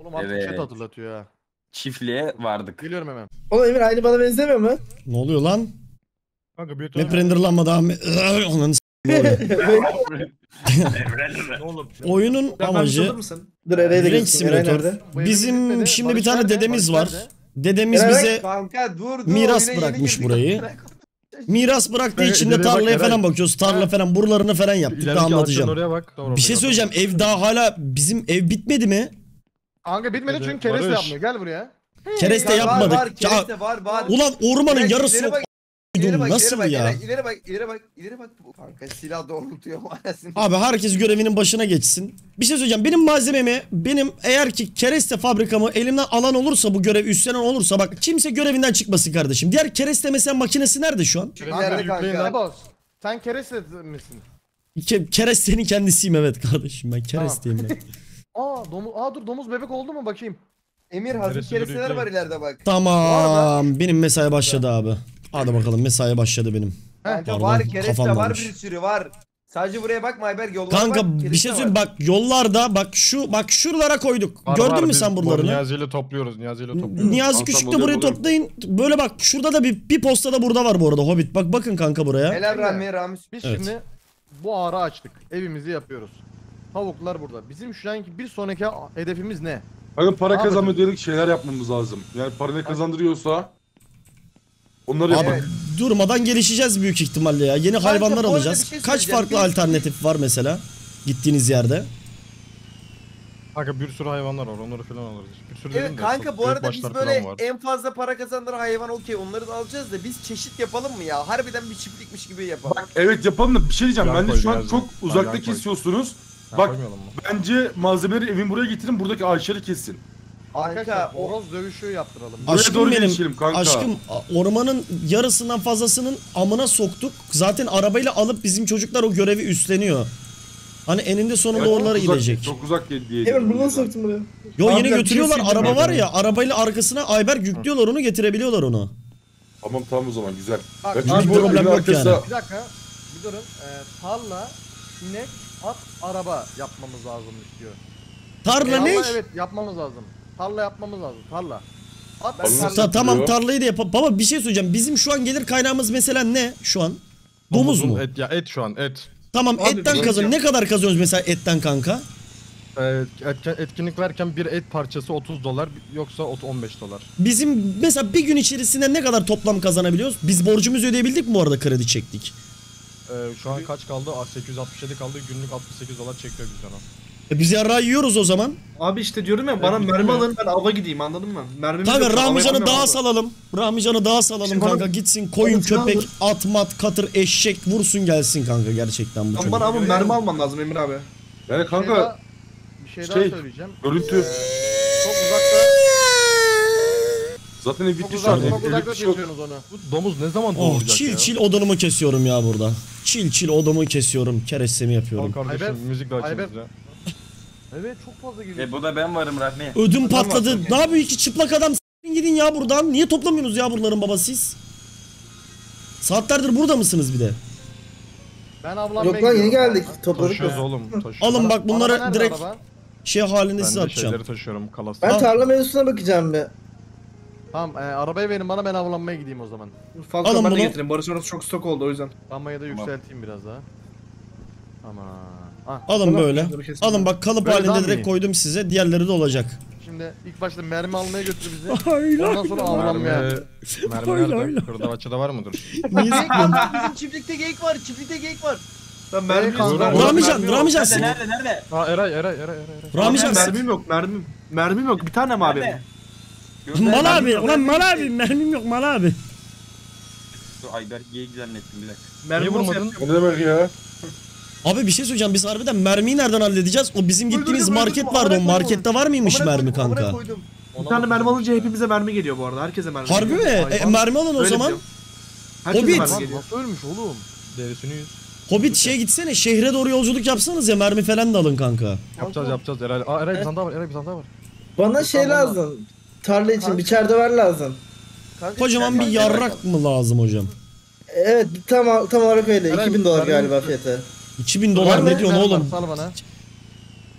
Oğlum artık Evet. chat hatırlatıyor ha. Çiftliğe vardık. Geliyorum hemen. Oğlum Emir aynı bana benzemiyor mu? Ne oluyor lan? Kanka bir Map renderlanmadı abi. Onun Oyunun amacı Dur Eray'a da renk geçsin. Eray simülatör. nerede? Bu evimiz Bizim şimdi Barış bir tane nerede? dedemiz Barış var. nerede? Dedemiz Evet. bize Kanka dur dur. miras oyuna yeni bırakmış girdik. burayı. miras bıraktığı Evet, için de bak, tarlaya Eray. falan bakıyoruz. Tarla falan buralarını falan yaptık da anlatacağım. oraya bak. Doğru, Bir şey oraya söyleyeceğim. Ev daha hala bizim ev bitmedi mi? Bak. Kanka bitmedi Hadi, çünkü kereste Barış. yapmıyor. Gel buraya. Kereste Var, Var var yapmadık. Kereste var var. ulan ormanın Eray, yarısı ileri bak, ileri bak, Nasıl ileri bak, ya? Eray, İleri bak ileri bak ileri bak. Kanka silah doğrultuyor anasını. Abi herkes görevinin başına geçsin. Bir şey söyleyeceğim. Benim malzememi, benim eğer ki kereste fabrikamı elimden alan olursa bu görev üstlenen olursa bak kimse görevinden çıkmasın kardeşim. Diğer kereste mesela makinesi nerede şu an? Nerede Kanka. Sen kereste misin? Ke kerestenin kendisiyim evet kardeşim ben keresteyim ben. Aa domuz, aa dur domuz bebek oldu mu bakayım. Emir hazır Neresi yürüyüp var ileride bak. tamam benim mesai başladı abi. Hadi bakalım mesai başladı benim. Kanka Pardon, var kereste kafam var bir sürü var. Sadece buraya bakma Ayberk yollara Kanka bak. bir kereste şey var. söyleyeyim bak yollarda bak şu bak şuralara koyduk. Var, Gördün var, mü biz sen bu buralarını? Niyazi ile topluyoruz. Niyazi ile topluyoruz. Niyazi Küçük de tamam, buraya oluyorum, toplayın. Böyle bak şurada da bir, bir postada burada var bu arada Hobbit. Bak bakın kanka buraya. Helal Rami Rami. Biz Evet. şimdi bu ağrı açtık. Evimizi yapıyoruz. Tavuklar burada. Bizim şu anki bir sonraki hedefimiz ne? Hani para Abi- kazanma diyerek şeyler yapmamız lazım. Yani para ne kazandırıyorsa onları Abi yapalım. durmadan gelişeceğiz büyük ihtimalle ya. Yeni hayvanlar bu arada alacağız. bir şey Kaç söyleyeceğim. farklı Biz- alternatif var mesela gittiğiniz yerde? Kanka bir sürü hayvanlar var. Onları falan alırız. Bir sürü dedim Evet de, kanka bu arada biz böyle var. en fazla para kazandıran hayvan okey onları da alacağız da biz çeşit yapalım mı ya? Harbiden bir çiftlikmiş gibi yapalım. Evet yapalım da bir şey diyeceğim. Yan Bence koy, şu an çok Yan uzakta koy. kesiyorsunuz. Bak-? Bence malzemeleri evin buraya getirin buradaki ağaçları kessin. Kanka Arkadaşlar o horoz dövüşü yaptıralım. Buraya Aşkım doğru benim, gelişelim kanka. Aşkım ormanın yarısından fazlasının amına soktuk. Zaten arabayla alıp bizim çocuklar o görevi üstleniyor. Hani eninde sonunda Evet, oralara çok uzak- gidecek. Çok uzak diye. diye Emir bunu nasıl soktun buraya? Yo bir şey götürüyorlar söyleyeyim araba var ya arabayla arkasına Ayberk yüklüyorlar onu getirebiliyorlar onu. Tamam tamam o zaman güzel. Bak, Ya çünkü bu problem evin yok arkası- yani. Bir dakika. Bir durun. Ee, tarla, inek, at, araba yapmamız lazımmış diyor. Tarla ne? Tarla evet yapmamız lazım. Tarla yapmamız lazım. Tarla. At Tarla-. Ta- tamam tarlayı da yapalım. Baba bir şey söyleyeceğim. Bizim şu an gelir kaynağımız mesela ne şu an? Domuz Domuzun mu? Et, ya et şu an et. Tamam Abi etten kazanıyor. Ne kadar kazanıyoruz mesela etten kanka? Ee, etkinlik verken bir et parçası 30 dolar yoksa ot- 15 dolar. Bizim mesela bir gün içerisinde ne kadar toplam kazanabiliyoruz? Biz borcumuzu ödeyebildik mi bu arada kredi çektik? Ee, şu an kaç kaldı? Ah, 867 kaldı. Günlük 68 dolar çekiyor bizden o. E biz yarrağı yiyoruz o zaman. Abi işte diyorum ya bana mermi alın ben ava gideyim anladın mı? Ramican'ı yapamıyorum dağa abi. salalım. Ramican'ı dağa salalım Şimdi bana- kanka. Gitsin koyun, bana silah köpek, at, mat, katır, eşek vursun gelsin kanka gerçekten bu Ama çocuk. bana ama mermi alman lazım Emir abi. Yani Bir şey kanka daha, bir şey, şey- daha söyleyeceğim. görüntü Ee, çok uzakta, zaten ev çok bitti şu an. uzakta, Ev, çok uzakta evlilik bir şey yok. onu. Bu domuz ne zaman Oh doğuracak çil ya? çil odunumu kesiyorum ya burada. Çil çil odumu kesiyorum. Kerestemi Al yapıyorum. kardeşim Ayber- müzik de bize. Evet çok fazla geliyor. E bu da ben varım Rahmi. Ödüm Adam patladı. Ne yapıyor iki çıplak adam? S**in gidin ya buradan. Niye toplamıyorsunuz ya buraların baba siz? Saatlerdir burada mısınız bir de? Ben ablam Yok lan yeni geldik. Topladık Taşıyoruz ya. oğlum. Taşıyoruz. Alın bak bunları direkt araba? şey halinde Ben size atacağım. şeyleri taşıyorum. Kalas. Ben Al. tarla mevzusuna bakacağım bir. Tamam e, arabayı verin bana ben avlanmaya gideyim o zaman. Falcon Alın ben de bunu. getireyim. Barış orası çok stok oldu o yüzden. Lambayı da Tamam. yükselteyim biraz daha. Ama ah, Alın Tamam, böyle. şunları kesin. Alın bak kalıp Böyle daha halinde mı direkt iyi? koydum size. Diğerleri de olacak. şimdi ilk başta mermi almaya götür bizi. Ondan sonra avlanmaya. Mermi, mermi nerede? Kırdavatçıda var mıdır? Niye sıkıyorsun? Bizim çiftlikte geyik var çiftlikte geyik var. Ben mermi kanka. yok. Ramican, yok. Ramican Nerede sık. nerede nerede? Ha Eray Eray Eray Eray. Ramican sık. Mermim yok mermim. Mermim yok bir tane mi abi? Nerede? Gönder, Mal abi, ulan mal abi, mermim yok mal abi. Dur, Ayberk geyik zannettim bir dakika. Mermi Niye vurmadın? O ne demek ya? Abi bir şey söyleyeceğim biz harbiden mermiyi nereden halledeceğiz? O bizim gittiğimiz Öldürdüm, market öldürdüm, vardı o amına koydum. markette var mıymış Amına mermi koydum, amına kanka? koydum. Bir tane mermi alınca hepimize mermi geliyor bu arada. Herkese mermi Harbi mi? geliyor. E, mermi alın o Öyle zaman. diyorum. Herkese Hobbit. mermi Lan geliyor. nasıl ölmüş oğlum? Derisini yüz. Hobbit şeye gitsene şehre doğru yolculuk yapsanız ya mermi falan da alın kanka. Yapacağız yapacağız Eray. Aa Eray bir tane daha var. Eray bir tane daha var. Bana şey lazım. Tarla için bir çerdever lazım. Kanka, Kocaman bir sen- yarrak mı lazım hocam? Evet tam, tam olarak öyle. Eray, 2000 dolar Eray- galiba fiyatı. 2000 dolar Var ne diyorsun oğlum? Sal bana.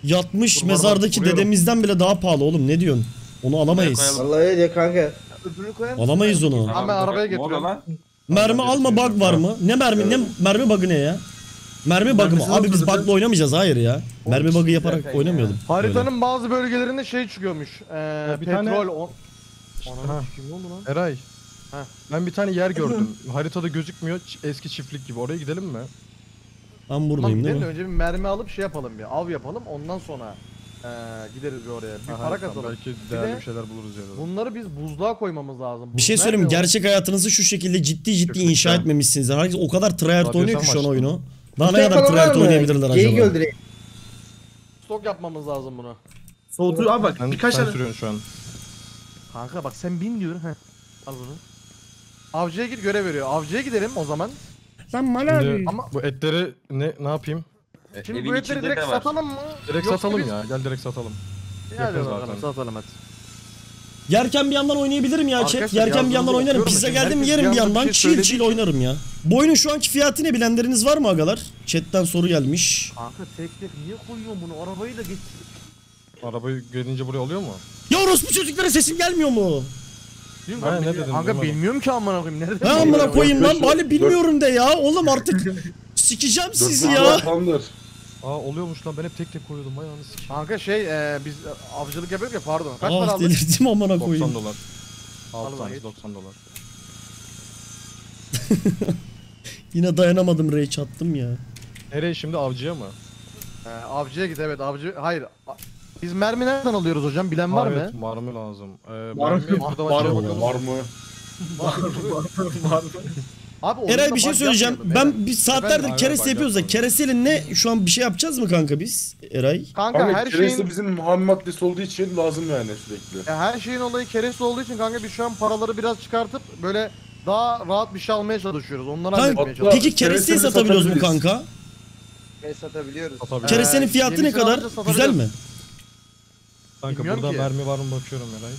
Yatmış Dur, bana bak, mezardaki vuruyorum. dedemizden bile daha pahalı oğlum ne diyorsun? Onu alamayız. koyalım. Vallahi öyle kanka. Öbürünü koyar mısın? Alamayız onu. Ben arabaya Ne oluyor getiriyorum. lan? Mermi alma bug var mı? Ne mermi ne mermi bug'ı ne ya? Mermi bug'ı mı? Mermisi Abi biz yoktu bug'la oynamayacağız hayır ya. Mermi bug'ı yaparak oynamayalım. Haritanın bazı bölgelerinde şey çıkıyormuş. Ee, bir petrol. tane- On... Ha. Ananı kim oldu lan? Eray. Heh. Ben bir tane yer gördüm. Haritada gözükmüyor. Ç- Eski çiftlik gibi. Oraya gidelim mi? Ben Tamam buradayım değil gidelim de mi? önce bir mermi alıp şey yapalım bir av yapalım ondan sonra ee, gideriz bir oraya. Bir Aha, para tamam, kasalım. Belki değerli de- bir şeyler buluruz ya. da. Bunları biz buzluğa koymamız lazım. Bir şey söyleyeyim mi? o? Gerçek hayatınızı şu şekilde ciddi ciddi Kesinlikle. inşa etmemişsiniz. Herkes o kadar tryhard Radyo oynuyor ki şu an başladın. oyunu. Daha ne kadar mı? oynayabilirler Geyik acaba? öldüreyim. Stok yapmamız lazım bunu. Soğutuyor abi bak Sen, birkaç sen tane. sürüyorsun şu an. Kanka bak sen bin diyorum. Heh. Al bunu. Avcıya git görev veriyor. Avcıya gidelim o zaman. Şimdi Ama- bu etleri ne ne yapayım? E, Şimdi evin bu etleri direkt satalım mı? Direkt Yoksa satalım biz- ya. Gel direkt satalım. Bakalım zaten. satalım hadi. Yerken bir yandan oynayabilirim ya chat. Arkadaşlar, Yerken bir yandan oynarım. Pizza şimdi. geldim Herkes yerim bir bir yandan şey söylediği chill için- oynarım ya. Bu oyunun şu anki fiyatı ne bilenleriniz var mı agalar? Chatten soru gelmiş. Kanka tek tek niye koyuyorsun bunu? Arabayı da geç. Arabayı gelince buraya oluyor mu? Ya orospu çocuklara sesim gelmiyor mu? Ha, ben ne bilmiyorum. dedin, Kanka duymadım. bilmiyorum ki amına koyayım. Nerede? Ha amına koyayım lan. Bari bilmiyorum de ya. Oğlum artık sikeceğim sizi ya. Aa oluyormuş lan ben hep tek tek koyuyordum. Vay anasını sikeyim. Kanka şey e, biz avcılık yapıyoruz ya pardon. Kaç para Ah aldın? delirdim amına 90 koyayım. dolar. Al 6 lan tanesi geç. 90 dolar. Yine dayanamadım rage attım ya. Nereye şimdi avcıya mı? E, avcıya git evet avcı. Hayır. a- Biz mermi nereden alıyoruz hocam? Bilen var mı? Evet mermi lazım. Ee, Var mermi mı? Var mı? bakalım. Var mı? Abi Eray bir şey söyleyeceğim. Ben bir saatlerdir Efendim? kereste yapıyoruz da bug kereseyle ne şu an bir şey yapacağız mı kanka biz Eray? Kanka, Kanka her kereste şeyin bizim ham maddesi olduğu için lazım yani sürekli. ya her şeyin olayı kereste olduğu için kanka biz şu an paraları biraz çıkartıp böyle daha rahat bir şey almaya çalışıyoruz. Onları Kanka, halletmeye çalışıyoruz. Peki keresteyi satabiliyoruz mu kanka? Ve satabiliyoruz. Satabiliriz. Kerestenin Ee, fiyatı ne yenisini kadar? Güzel satabiliyoruz. mi? Kanka Bilmiyorum burada ki. mermi var mı bakıyorum Eray.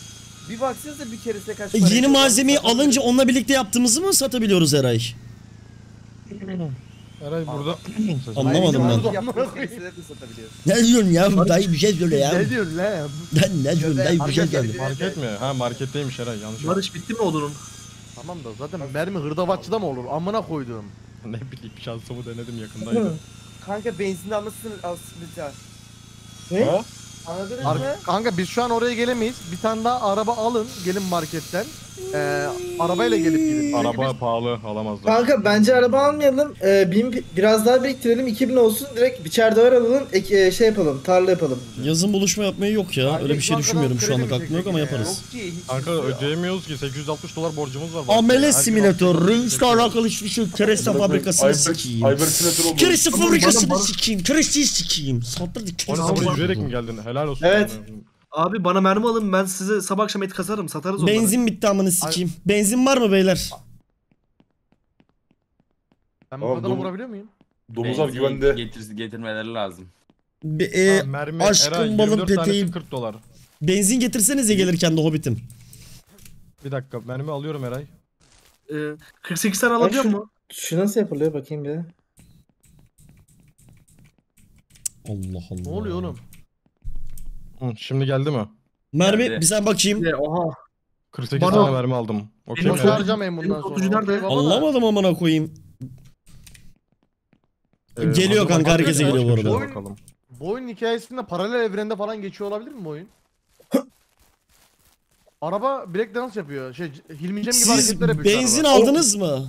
Bir baksanıza bir kereste kaç E, para yeni ediyor? malzemeyi alınca onunla birlikte yaptığımızı mı satabiliyoruz Eray? Eray burada. Anlamadım ben. de. Ne diyorsun ya? Dayı bir şey söyle ya. Ne diyorsun lan? Lan ne diyorsun dayı bir şey söyle. Market mi? Ha marketteymiş Eray yanlış. Barış bitti mi odunun? Tamam da zaten mermi hırdavatçıda mı olur? Amına koyduğum. ne bileyim şansımı denedim yakındaydı. Kanka benzin almışsın alsın. Ne? Ha? Anladınız Ar- mı? kanka biz şu an oraya gelemeyiz. Bir tane daha araba alın. Gelin marketten. Ee, arabayla gelip gidin. Araba pahalı alamazlar. Kanka bence araba almayalım. Ee, bin, biraz daha biriktirelim. 2000 olsun. Direkt biçerde var alalım. Ek, e, şey yapalım. Tarla yapalım. Yazın buluşma yapmayı yok ya. Öyle bir şey düşünmüyorum şu mi aklımda yok ama yaparız. Kanka ödeyemiyoruz ki 860 dolar borcumuz var. Amele simülatör, Range'le alakalı hiçbir şey. Kereste fabrikasını oldu. Kereste fabrikasını sikeyim. Keresteyi kereste sabah Tamam. yürüyerek mi geldin? Helal olsun. Evet. Abi bana mermi alın ben size sabah akşam et kasarım satarız onları. Benzin bitti amını sikeyim. Benzin var mı beyler? Ben bu Tamam, kadına dur. vurabiliyor muyum? Domuzlar Benzin güvende. Getir, getirmeleri lazım. Be- e, Ha, mermi, aşkım Eray, balım 24 tanesi peteğim. 40 dolar. benzin getirsenize gelirken de hobbitim. Bir dakika mermi alıyorum Eray. Ee, 48 tane alabiliyor şu- mu? Şu nasıl yapılıyor bakayım bir. Allah Allah. Ne oluyor oğlum? Hı, şimdi geldi mi? Mermi Geldi. bir sen bakayım. Ee, oha. 48 Bana- tane mermi aldım. Okey Benim mi? çok- Başaracağım bundan benim sonra. nerede? Okey baba da. Anlamadım amına koyayım. Ee, Geliyor kanka, herkese geliyor bu arada. Bakalım. Bu oyunun hikayesinde paralel evrende falan geçiyor olabilir mi bu oyun? Araba breakdance yapıyor. Şey Hilmi Cem gibi Siz hareketler yapıyor. şu benzin araba. aldınız mı?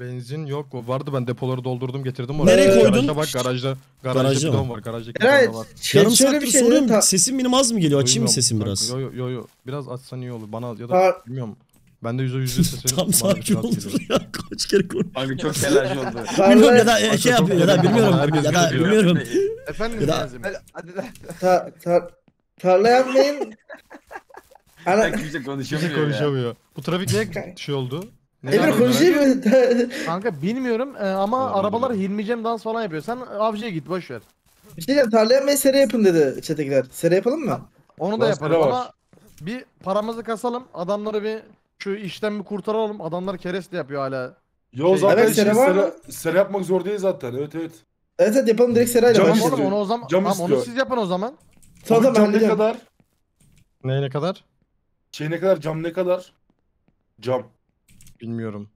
Benzin yok. o Vardı ben depoları doldurdum getirdim oraya. Nereye Garajda koydun? bak garajda. Garajda Garajda bidon var. Eray bidon var. şey, Yarım şöyle saattir bir şey soruyorum. Ta- Sesim benim az mı geliyor? Açayım mı sesim biraz? Yo yo yo yo. Biraz açsan iyi olur. Bana ya da Ta- bilmiyorum. Ben de yüzde yüzde sesim. Tam sakin olur ya. Kaç kere konu. Kanka çok telaş oldu. Bilmiyorum ya da e, şey yapıyor ya da bilmiyorum. Ya da bilmiyorum. Efendim Ya da-. Hadi, hadi lan. ta, ta, tarla yapmayın. Ana, kimse konuşamıyor Kimse ya. konuşamıyor. Bu trafik niye şey oldu? Ne Emir konuşayım mı? Kanka bilmiyorum e, ama arabalar Hilmi Cem dans falan yapıyor. Sen avcıya git boş ver. bir şey diyeceğim. Tarla yapmayı seri yapın dedi çetekiler. Seri yapalım mı? Onu da Lan var. ama bir paramızı kasalım. Adamları bir şu işten bir kurtaralım. Adamlar kereste yapıyor hala. Yo Şey- zaten Evet, şimdi sere var mı? sere, sere yapmak zor değil zaten. Evet evet. Evet evet yapalım direkt Seray'la Cam Tamam başlayalım. oğlum onu o zaman. Cam Tamam onu istiyor. siz yapın o zaman. Tamam tamam cam ne halledeceğim. kadar? Neye ne kadar? Şey ne kadar? Cam ne kadar? Cam. Bilmiyorum.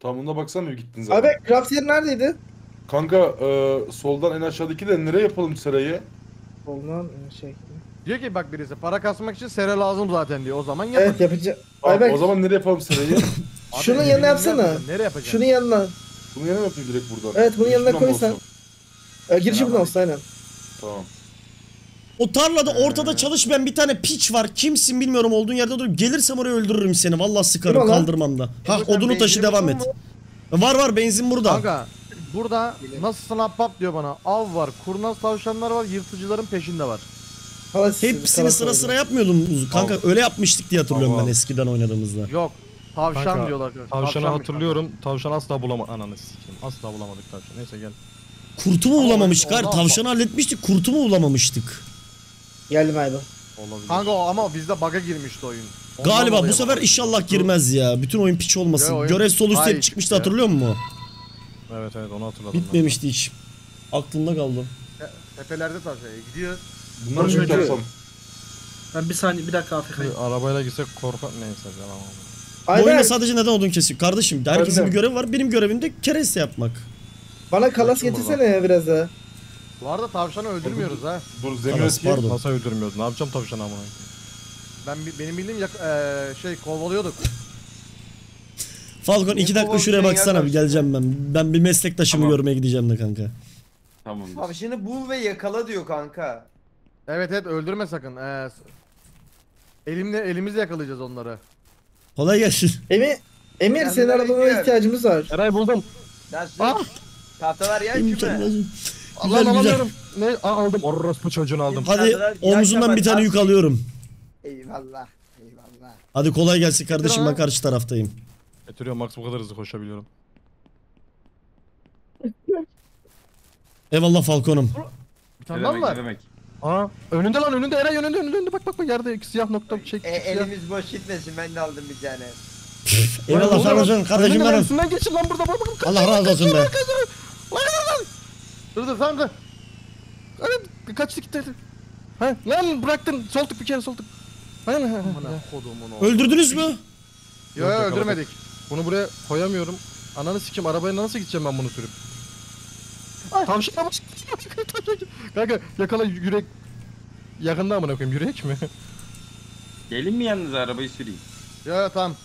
Tamam buna baksana bir gittin zaten. Abi craft yeri neredeydi? Kanka e, soldan en aşağıdaki de nereye yapalım serayı? Olman şey. Diyor ki bak birisi para kasmak için sere lazım zaten diyor. O zaman yapın. Evet yapacağım. Tamam, Ayberk o zaman nereye yapalım serayı? Abi, şunun yanına yapsana. Nereye yapacaksın? şunun yanına. Bunu mi yapayım direkt buradan? Evet, bunun yanına Girişinden mi koy sen. olsun? Ee, girişi buradan olsun aynen. Tamam. O tarlada ortada çalışmayan bir tane piç var. Kimsin bilmiyorum olduğun yerde dur. Gelirsem oraya öldürürüm seni. Vallahi sıkarım lan? kaldırmam da. Ha odunu taşı benzin devam et. buldun Var var benzin burada. Kanka burada nasılsın ahbap diyor bana. Av var, kurnaz tavşanlar var, yırtıcıların peşinde var. Hepsini kalan sıra sıra yapmıyordum. Kanka öyle yapmıştık diye hatırlıyorum Tamam. ben eskiden oynadığımızda. Yok. Tavşan Kanka, diyorlar. Tavşanı Tavşanmış hatırlıyorum. Tavşan asla bulama... Ananı sikeyim. Asla bulamadık tavşan. Neyse gel. Kurtu mu Ama bulamamıştık? Hayır ondan- tavşanı halletmiştik. Kurtu mu bulamamıştık? Geldim Ayberk. Olabilir. Kanka o ama bizde bug'a girmişti oyun. Ondan Galiba dolayı bu sefer inşallah girmez ya. Bütün oyun piç olmasın. Ya, oyun Görev sol üstü hayır hep çıkmıştı ya. hatırlıyor musun? Evet evet onu hatırladım. ben. Bitmemişti hiç. Aklımda kaldı. Tepelerde tavşan. E, gidiyor. Bunları Çocuğu- çok yapsam. Ben bir saniye bir dakika AFK'yim. Bir Arabayla gitsek korkar neyse devam abi. Bu oyunda sadece neden odun kesiyor? Kardeşim herkesin Öyle. bir görevi var. Benim görevim de kereste yapmak. bana kalas Bakın getirsene ya biraz daha. Bu arada tavşanı öldürmüyoruz ha. Dur zemin Tamam, eski. pardon. Nasıl öldürmüyoruz? Ne yapacağım tavşanı amına? Ben bi- benim bildiğim yak- eee, şey kovalıyorduk. Falcon iki dakika şuraya şey baksana bir geleceğim ben. Ben bir meslektaşımı Tamam. görmeye gideceğim de kanka. Tamamdır. Tavşanı bul ve yakala diyor kanka. Evet evet öldürme sakın. Eee, s- elimle elimizle yakalayacağız onları. Kolay gelsin. Emir, Emir Ben senin arabana ihtiyacımız var. Eray buldum. Nasıl? Ah! Tahtalar yer küme. lazım. Güzel güzel. alamıyorum. Ne? Aa, aldım. Orospu çocuğunu aldım. Hadi Tahtalar omzundan bir tane yük alıyorum. Eyvallah. Eyvallah. Hadi kolay gelsin kardeşim ben lan. karşı taraftayım. Getiriyorum Max bu kadar hızlı koşabiliyorum. Eyvallah Falcon'um. Bir Ne tane daha mı demek, var? ne demek? Aa önünde lan önünde Eray önünde önünde, önünde. bak bak bak yerde iki siyah nokta çek. E, siyah. elimiz boş gitmesin ben de aldım bir tane. Eyvallah Lan, Falcon kardeşim Önünde lan, benim. Üstünden geçin lan burada bak bak. Allah razı olsun be. Dur dur tamam dur. Hadi kaçtı gitti. Ha lan bıraktın sol tık bir kere sol tık. Aynen. Amına kodumun oğlu. Öldürdünüz mü? Yo yo yakaladık. öldürmedik. Bunu buraya koyamıyorum. Ananı sikim arabaya nasıl gideceğim ben bunu sürüp? Tavşan bak. Kanka yakala yürek. Yakında amına koyayım yürek mi? Gelin mi yalnız arabayı süreyim? Yo tamam.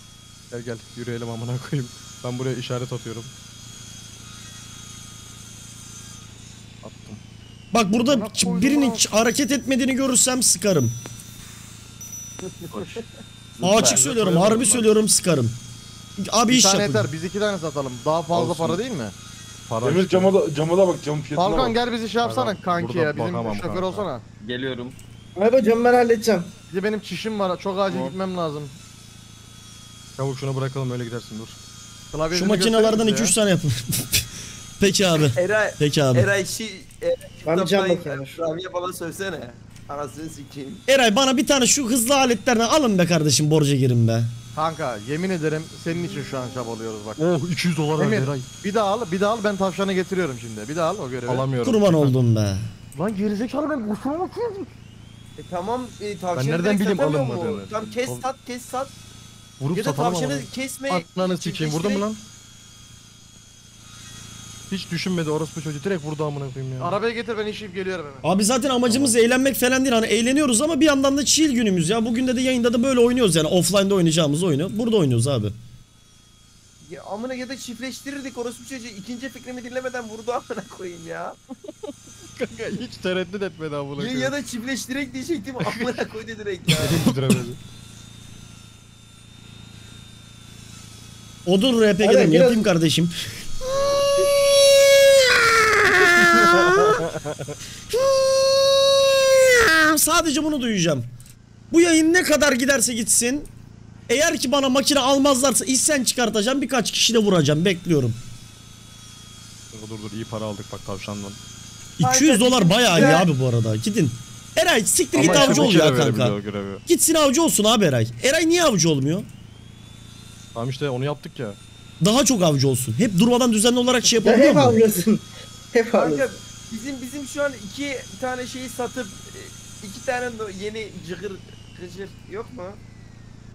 gel gel yürüyelim amına koyayım. Ben buraya işaret atıyorum. Bak burada birinin hareket etmediğini görürsem sıkarım. Açık söylüyorum, harbi söylüyorum sıkarım. Abi Bir iş tane yapın. yeter biz iki tane satalım. Daha fazla Olsun. para değil mi? Para Emir cama da, cama da bak camın fiyatına Falcon bak. gel bizi şey yapsana Tamam, kanki ya bizim bakamam şoför kanka. olsana. Geliyorum. Ayberk camı ben halledeceğim. Bir de benim çişim var çok acil Tamam. gitmem lazım. Çabuk şunu bırakalım öyle gidersin dur. Klavyesini Şu makinelerden gösterir 2-3 misin tane yapın. Peki abi. Eray, Peki abi. Eray şi... Eray, Ben bir cam bakıyorum. Ramiye falan söylesene. Anasını sikeyim. Eray bana bir tane şu hızlı aletlerden alın be kardeşim borca girin be. Kanka yemin ederim senin için şu an çabalıyoruz bak. Oh 200 dolar Emir. Eray. Bir daha al bir daha al ben tavşanı getiriyorum şimdi. Bir daha al o görevi. Alamıyorum. Kurban oldum be. Lan gerizekalı ben kuşuma bakıyorum. E tamam e, tavşanı nereden direkt bileyim alınmadığını? Tamam kes sat kes sat. Vurup Ya da tavşanı kesme. Ananı sikeyim vurdun mu lan? Hiç düşünmedi orospu çocuğu direkt vurdu amına koyayım ya. Arabayı getir ben işeyip geliyorum hemen. Abi zaten amacımız eğlenmek falan değil. Hani eğleniyoruz ama bir yandan da chill günümüz ya. Bugün de de yayında da böyle oynuyoruz yani. Offline'da oynayacağımız oyunu. Burada oynuyoruz abi. Ya amına ya da çiftleştirirdik orospu çocuğu ikinci fikrimi dinlemeden vurdu amına koyayım ya. Kanka hiç tereddüt etmedi amına Ya, koyayım. ya da çiftleştirek diyecektim amına koydu direkt ya. Bitiremedi. Odun RP gidelim yapayım kardeşim. Sadece bunu duyacağım. Bu yayın ne kadar giderse gitsin. Eğer ki bana makine almazlarsa isyan çıkartacağım. Birkaç kişi de vuracağım. Bekliyorum. dur dur dur iyi para aldık bak tavşandan. 200 Aynen, dolar bayağı iyi abi bu arada. Gidin. Eray siktir git Ama avcı ol ya kanka. Gitsin avcı olsun abi Eray. Eray niye avcı olmuyor? Tamam işte onu yaptık ya. Daha çok avcı olsun. Hep durmadan düzenli olarak şey Ya yapabiliyor hep mu? alıyorsun. Hep alırız. Bizim bizim şu an iki tane şeyi satıp e, iki tane yeni cıgır gıcır yok mu?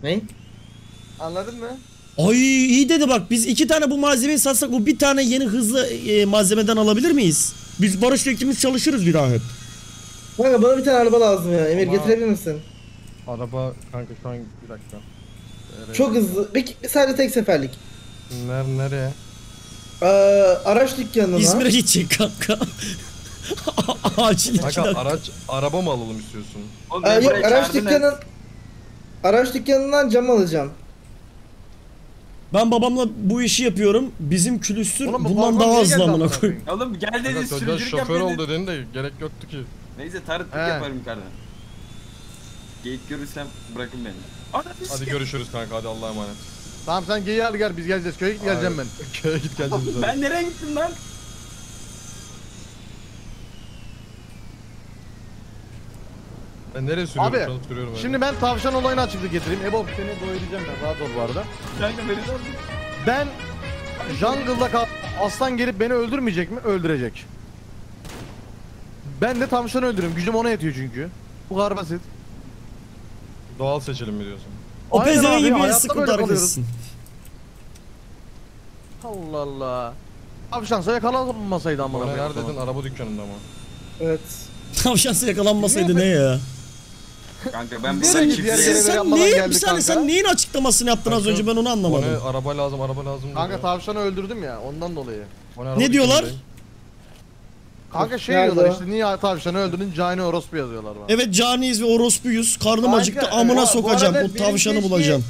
Ne? Anladın mı? Ay iyi dedi bak biz iki tane bu malzemeyi satsak o bir tane yeni hızlı e, malzemeden alabilir miyiz? Biz Barış'la ikimiz çalışırız bir daha hep. Kanka bana bir tane araba lazım ya. Emir Ama- getirebilir misin? Araba kanka şu an bir dakika. Nereye? Çok hızlı. Bir, sadece tek seferlik. Ner nereye? Ee, araç dükkanına. İzmir'e gidecek kanka. Acil iki Kanka dakika. araç araba mı alalım istiyorsun? Oğlum Ee, beni yok buraya araç çağırdın dükkanın araç dükkanından cam alacağım. Ben babamla bu işi yapıyorum. Bizim külüstür Oğlum bu bundan balkon daha niye hızlı geldi amına amına koyayım. Oğlum gel Kanka dedi çocuğa sürücülük şoför dedi. ol dedin de gerek yoktu ki. Neyse tarıtlık He. yaparım yukarıda. Geyik görürsem bırakın beni. Ana Hadi görüşürüz kanka hadi Allah'a emanet. Tamam sen geyi al gel biz geleceğiz köye git geleceğim ben. Köye git geleceğiz biz. Ben nereye gittim lan? Ben nereye sürüyorum? Abi, Şu an sürüyorum öyle. Şimdi ben tavşan olayını açıklık getireyim. Ebo seni doyuracağım ben rahat ol bu arada. Kanka beni de Ben jungle'da kal aslan gelip beni öldürmeyecek mi? Öldürecek. Ben de tavşanı öldürürüm. Gücüm ona yetiyor çünkü. Bu kadar basit. Doğal seçelim mi diyorsun? O Aynen pezevenk abi, gibi hayatta sıkıntı böyle kalıyoruz. Allah Allah. Tavşansa yakalanmasaydı amına Bana koyayım. neredeydin? Araba dükkanında mı? Evet. Tavşansa yakalanmasaydı ne ya? Kanka ben Nereye buradan gidiyor? çiftliğe... Sen- Sen, neyin, geldik bir saniye, kanka. sen neyin açıklamasını yaptın az Kanka, önce ben onu O anlamadım. Araba lazım, araba lazım. Kanka tavşanı öldürdüm ya ondan dolayı. Araba Ne diyorlar? dükkanındayım. Kanka şey Nerede diyorlar o? işte niye tavşanı öldürdün cani orospu yazıyorlar bana. Evet caniyiz ve orospuyuz. Karnım Kanka, acıktı bu- amına bu sokacağım. arada O tavşanı keşke- bulacağım.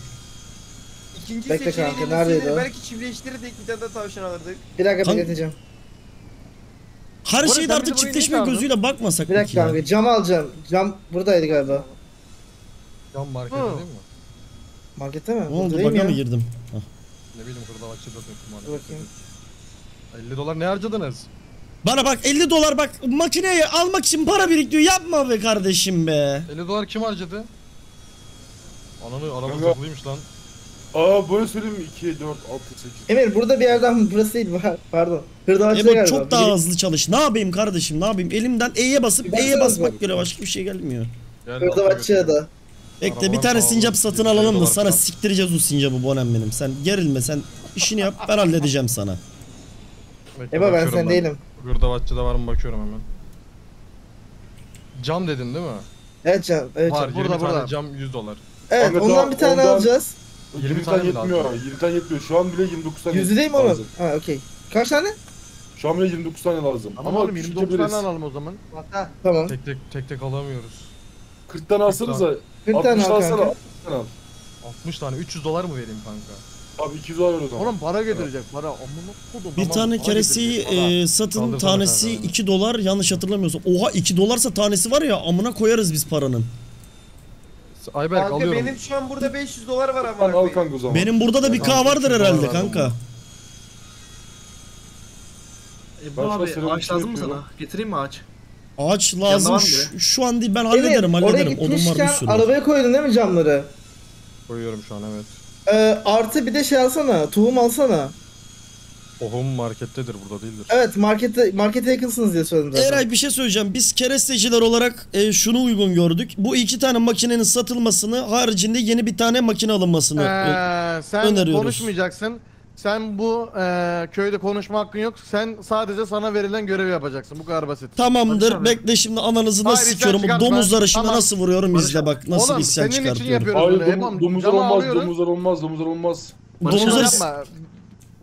İkinci Bekle seçeneğimiz kanka, neredeydi o? Belki çiftleştirirdik bir tane de tavşan alırdık. Bir dakika Kanka- bekleteceğim. Her şeyde sen artık çiftleşme çağırdın? gözüyle bakmasak Bir mı ki dakika ya? kanka cam alacağım. Cam buradaydı galiba. Yan markete Hı. değil mi? Markette mi? Ne oldu ya? mı girdim? Ne bileyim burada açıda Dur markete. bakayım. 50 dolar ne harcadınız? Bana bak 50 dolar bak makineyi almak için para biriktiriyor yapma be kardeşim be. 50 dolar kim harcadı? Ananı araba Kanka. zıplıymış lan. Aa böyle söyleyeyim mi? 2, 4, 6, 8. Emir burada bir yerden burası değil var- pardon. Hırdavatçıda Ebo galiba. çok daha hızlı çalış. Ne yapayım kardeşim ne yapayım? Elimden E'ye basıp E'ye basmak göre başka bir şey gelmiyor. Gel, Hırdavatçıya da. Bekle bir tane sincap satın 750 alalım da sana falan. siktireceğiz o sincapı bonem benim. Sen gerilme sen işini yap ben halledeceğim sana. Ebo ben sen değilim. Hırdavatçıda var mı bakıyorum hemen. Cam dedin değil mi? Evet can. Evet var. 20 burada, tane burada. cam 100 dolar. Evet Kanka, ondan bir tane ondan- alacağız. 20 20 tane tane mi yetmiyor. lazım? 20 tane yetmiyor. Şu an bile 29 tane Yüzü değil mi oğlum? lazım. Ha okey. Kaç tane? Şu an bile 29 tane lazım. Ama Ama oğlum 29 küçültebiliriz. tane alalım o zaman. Hatta Tamam. Tek tek tek tek alamıyoruz. 40 tane alsanıza. 40 tane 60 al alsana. kanka. 60 tane al. 60 tane 300 dolar mı vereyim kanka? Abi 200 dolar ver o zaman. Oğlum para getirecek para. Amına kodum. Bir tane para. e, satın Kaldırsana tanesi kanka. 2 dolar yanlış hatırlamıyorsam. Oha 2 dolarsa tanesi var ya amına koyarız biz paranın. Ayberk kanka alıyorum. benim şu an burada 500 dolar var ama. Tamam al kanka o zaman. Benim burada da bir K vardır herhalde kanka. Ebo Başka abi ağaç lazım mı yapıyorum. sana? Getireyim mi ağaç? Ağaç lazım şu, şu an değil ben hallederim oraya hallederim. Odun var bir gitmişken sürü. arabaya koydun değil mi camları? Koyuyorum şu an evet. Ee, artı bir de şey alsana. Tohum alsana. Tohum markettedir burada değildir. Evet markete markete yakınsınız diye söyledim zaten. Eray bir şey söyleyeceğim. Biz keresteciler olarak e, şunu uygun gördük. Bu iki tane makinenin satılmasını haricinde yeni bir tane makine alınmasını. Ee, sen öneriyoruz. konuşmayacaksın. Sen bu e, köyde konuşma hakkın yok. Sen sadece sana verilen görevi yapacaksın. Bu kadar basit. Tamamdır. Barış abi. Bekle şimdi ananızı nasıl Hayır, isyan sikiyorum. Bu çıkartma. domuzları şimdi Tamam. nasıl vuruyorum Barış izle bak. Nasıl Oğlum, bir isyan senin için çıkartıyorum. yapıyoruz Hayır bunu. dom- domuzlar olmaz, alıyoruz. domuzlar olmaz, domuzlar olmaz. Domuzları Yapma.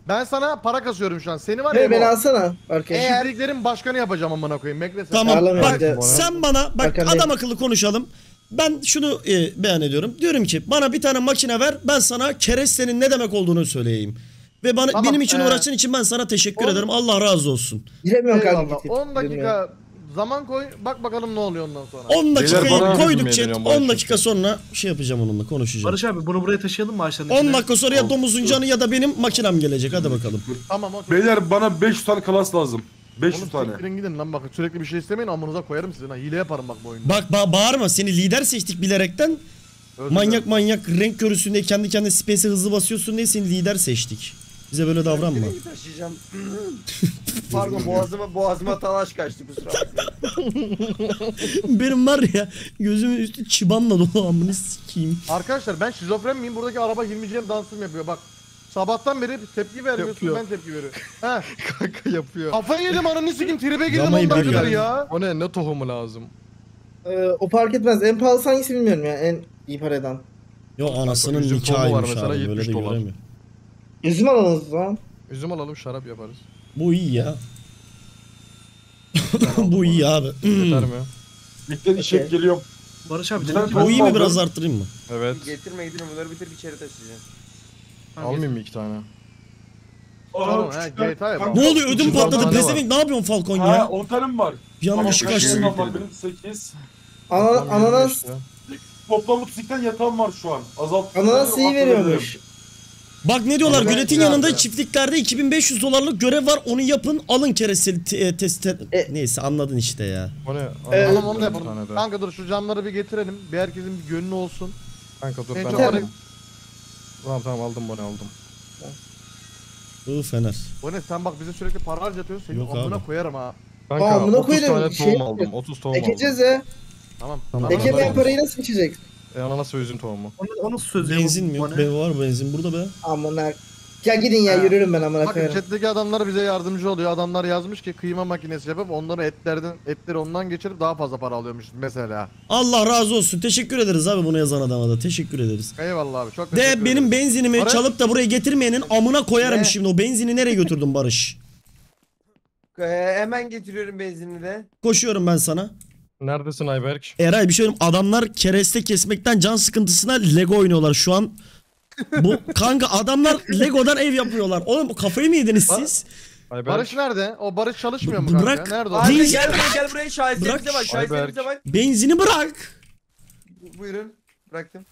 Ben sana para kasıyorum şu an. Seni var Hey ya beni bu. alsana. Eğer Çiftliklerin başkanı yapacağım amına koyayım. Bekle sen. Tamam Ağlamıyorum bak bir de. sen bana bak Arkandayım. adam akıllı konuşalım. Ben şunu e, beyan ediyorum. Diyorum ki bana bir tane makine ver. Ben sana kerestenin ne demek olduğunu söyleyeyim. Ve bana Tamam, benim için ee, uğraştığın için ben sana teşekkür on- ederim. Allah razı olsun. Giremiyorum kanka. Eyvallah. git. 10 Girmiyorum. dakika zaman koy. Bak bakalım ne oluyor ondan sonra. 10 dakikayı bana- koyduk chat. deniyorum 10 Barış dakika sonra şey yapacağım onunla konuşacağım. Barış abi bunu buraya taşıyalım mı ağaçların 10 içine? dakika sonra ya domuzun canı ya da benim makinem gelecek. Hadi bakalım. Tamam okey. Beyler bana 500 tane kalas lazım. 500 Oğlum tane. siktirin gidin lan bakın sürekli bir şey istemeyin amınıza koyarım sizin ha. Hile yaparım bak bu oyunda. Bak ba- bağırma seni lider seçtik bilerekten. Özür Manyak dilerim. manyak renk körüsün diye kendi kendine space'e hızlı basıyorsun diye seni lider seçtik. Bize böyle davranma. Neyi taşıyacağım? Pardon boğazıma boğazıma talaş kaçtı kusura. Benim var ya gözümün üstü çıbanla dolu amını sikeyim. Arkadaşlar ben şizofren miyim? Buradaki araba 20 Cem dansım yapıyor bak. Sabahtan beri tepki vermiyorsun Yapıyor. ben tepki veriyorum. He. Kanka yapıyor. Kafayı yedim ananı sikim tribe girdim Yamayı ondan bir kadar yani. ya. O ne? Ne tohumu lazım? Ee, o fark etmez. En pahalısı hangisi bilmiyorum ya. En iyi para eden. Yo anasının nikahıymış mesela, abi böyle 70 de dolar. göremiyor. Üzüm alalım lan. Üzüm alalım şarap yaparız. Bu iyi ya. Bu iyi abi. Yeter mi? Bekle işe Okey. geliyorum. Barış abi dedim ki Bu iyi mi biraz arttırayım mı? Evet. Getirme getirme bunları bitir bir içeri taşıyacağım. Almayayım mı iki tane? Tamam GTA yapalım. Ne oluyor ödüm patladı pezevenk ne yapıyorsun Falcon Ha ya? 10 tane mi var? Bir Tamam, ışık açtı. benim 8. Ana, Tam ananas 25 ya. Toplam 38'den yatağım var şu an. Azalt. ananas iyi veriyormuş. Bak ne diyorlar güzel yanında abi. çiftliklerde 2500 dolarlık görev var onu yapın alın keresteli te- e, testi. E- Neyse anladın işte ya. O ne? Ee, Tamam onu da yapalım. Kanka dur şu camları bir getirelim. Bir herkesin bir gönlü olsun. Kanka dur En ben aldım. Tamam tamam aldım bunu aldım. Iı fener. Bu ne sen bak bize sürekli para harcatıyorsun. Seni Yok amına abi. koyarım ha. Kanka Aa, amına 30 koyayım, tane şey tohum yapıyor. aldım. 30 tohum aldım. Ekeceğiz ya. Tamam. Tamam. Ekemeyen parayı nasıl içecek? E, ananas ve üzüm tohumu. Onu, onu söz Benzin mi yok? Be var benzin burada be. Amına. Ya gidin ya Ha. yürürüm ben amına Bakın koyarım. chat'teki adamlar bize yardımcı oluyor. Adamlar yazmış ki kıyma makinesi yapıp onları etlerden etleri ondan geçirip daha fazla para alıyormuş mesela. Allah razı olsun. Teşekkür ederiz abi bunu yazan adama da. Teşekkür ederiz. Eyvallah abi çok teşekkür De ederim. benim benzinimi Barış? çalıp da buraya getirmeyenin amına koyarım Ne? şimdi. O benzini nereye götürdün Barış? Ee, hemen getiriyorum benzinini de. Koşuyorum ben sana. Neredesin Ayberk? Eray bir şey söyleyeyim. Adamlar kereste kesmekten can sıkıntısına Lego oynuyorlar şu an. Bu kanka adamlar Lego'dan ev yapıyorlar. Oğlum kafayı mı yediniz siz? Ayberk. Barış nerede? O Barış çalışmıyor mu kanka? bırak. Nerede o? Abi gel buraya gel buraya şaheserimize Bırak. bak şaheserimize bak. Benzini bırak. Buyurun bıraktım.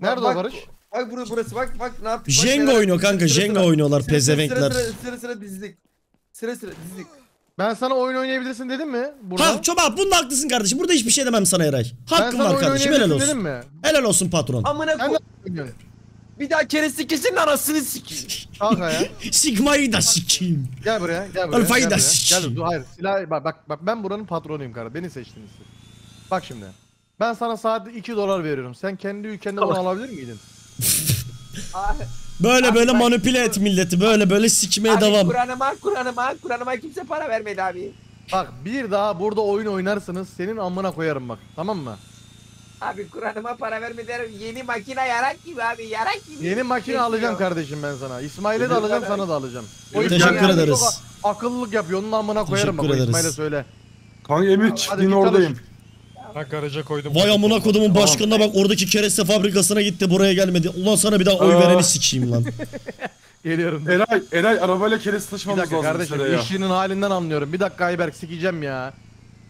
Nerede Bak, o Barış? Bak burası burası bak bak ne yaptık. Bak, Jenga oynuyor kanka. sıra Jenga oynuyorlar Sıra sıra, pezevenkler. Sıra sıra, sıra sıra dizdik. Sıra sıra dizdik. Ben sana oyun oynayabilirsin dedim mi? Burada. Ha çoba bunda haklısın kardeşim. Burada hiçbir şey demem sana Eray. sana var kardeşim. Helal oynayabilirsin olsun. dedim mi? Helal olsun patron. Amına. Bir daha keresi kesin anasını sikeyim. Kanka ya. Sigma'yı da sikeyim. Gel buraya, gel buraya. Alfayı da sikeyim. Gel dur, hayır. Silah bak bak bak ben buranın patronuyum kardeşim. Beni seçtiniz siz. Bak şimdi. Ben sana saatte 2 dolar veriyorum. Sen kendi ülkende bunu alabilir miydin? Böyle Abi böyle manipüle et milleti. Böyle böyle sikmeye abi devam. Kur'an'ıma Kur'an'ıma Kur'an'ıma kimse para vermedi abi. Bak bir daha burada oyun oynarsınız senin amına koyarım bak. Tamam mı? Abi Kur'an'ıma para vermediler. Yeni makine yarak gibi abi yarak gibi. Yeni makine Geçiyor. alacağım kardeşim ben sana. İsmail'e de alacağım sana da alacağım. Teşekkür yani ederiz. akıllılık yapıyor. Onun amına koyarım bak. Teşekkür o. İsmail'e söyle. Kanka Emir Hadi çiftliğin git çalış. Ben garaja koydum. Vay amına kodumun başkanına bak oradaki kereste fabrikasına gitti buraya gelmedi. Ulan sana bir daha oy Aa. vereni sikeyim lan. Geliyorum. Eray, Eray arabayla keresi Bir taşımamız dakika lazım kardeşim ya. işinin halinden anlıyorum. Bir dakika Ayberk sikeceğim ya.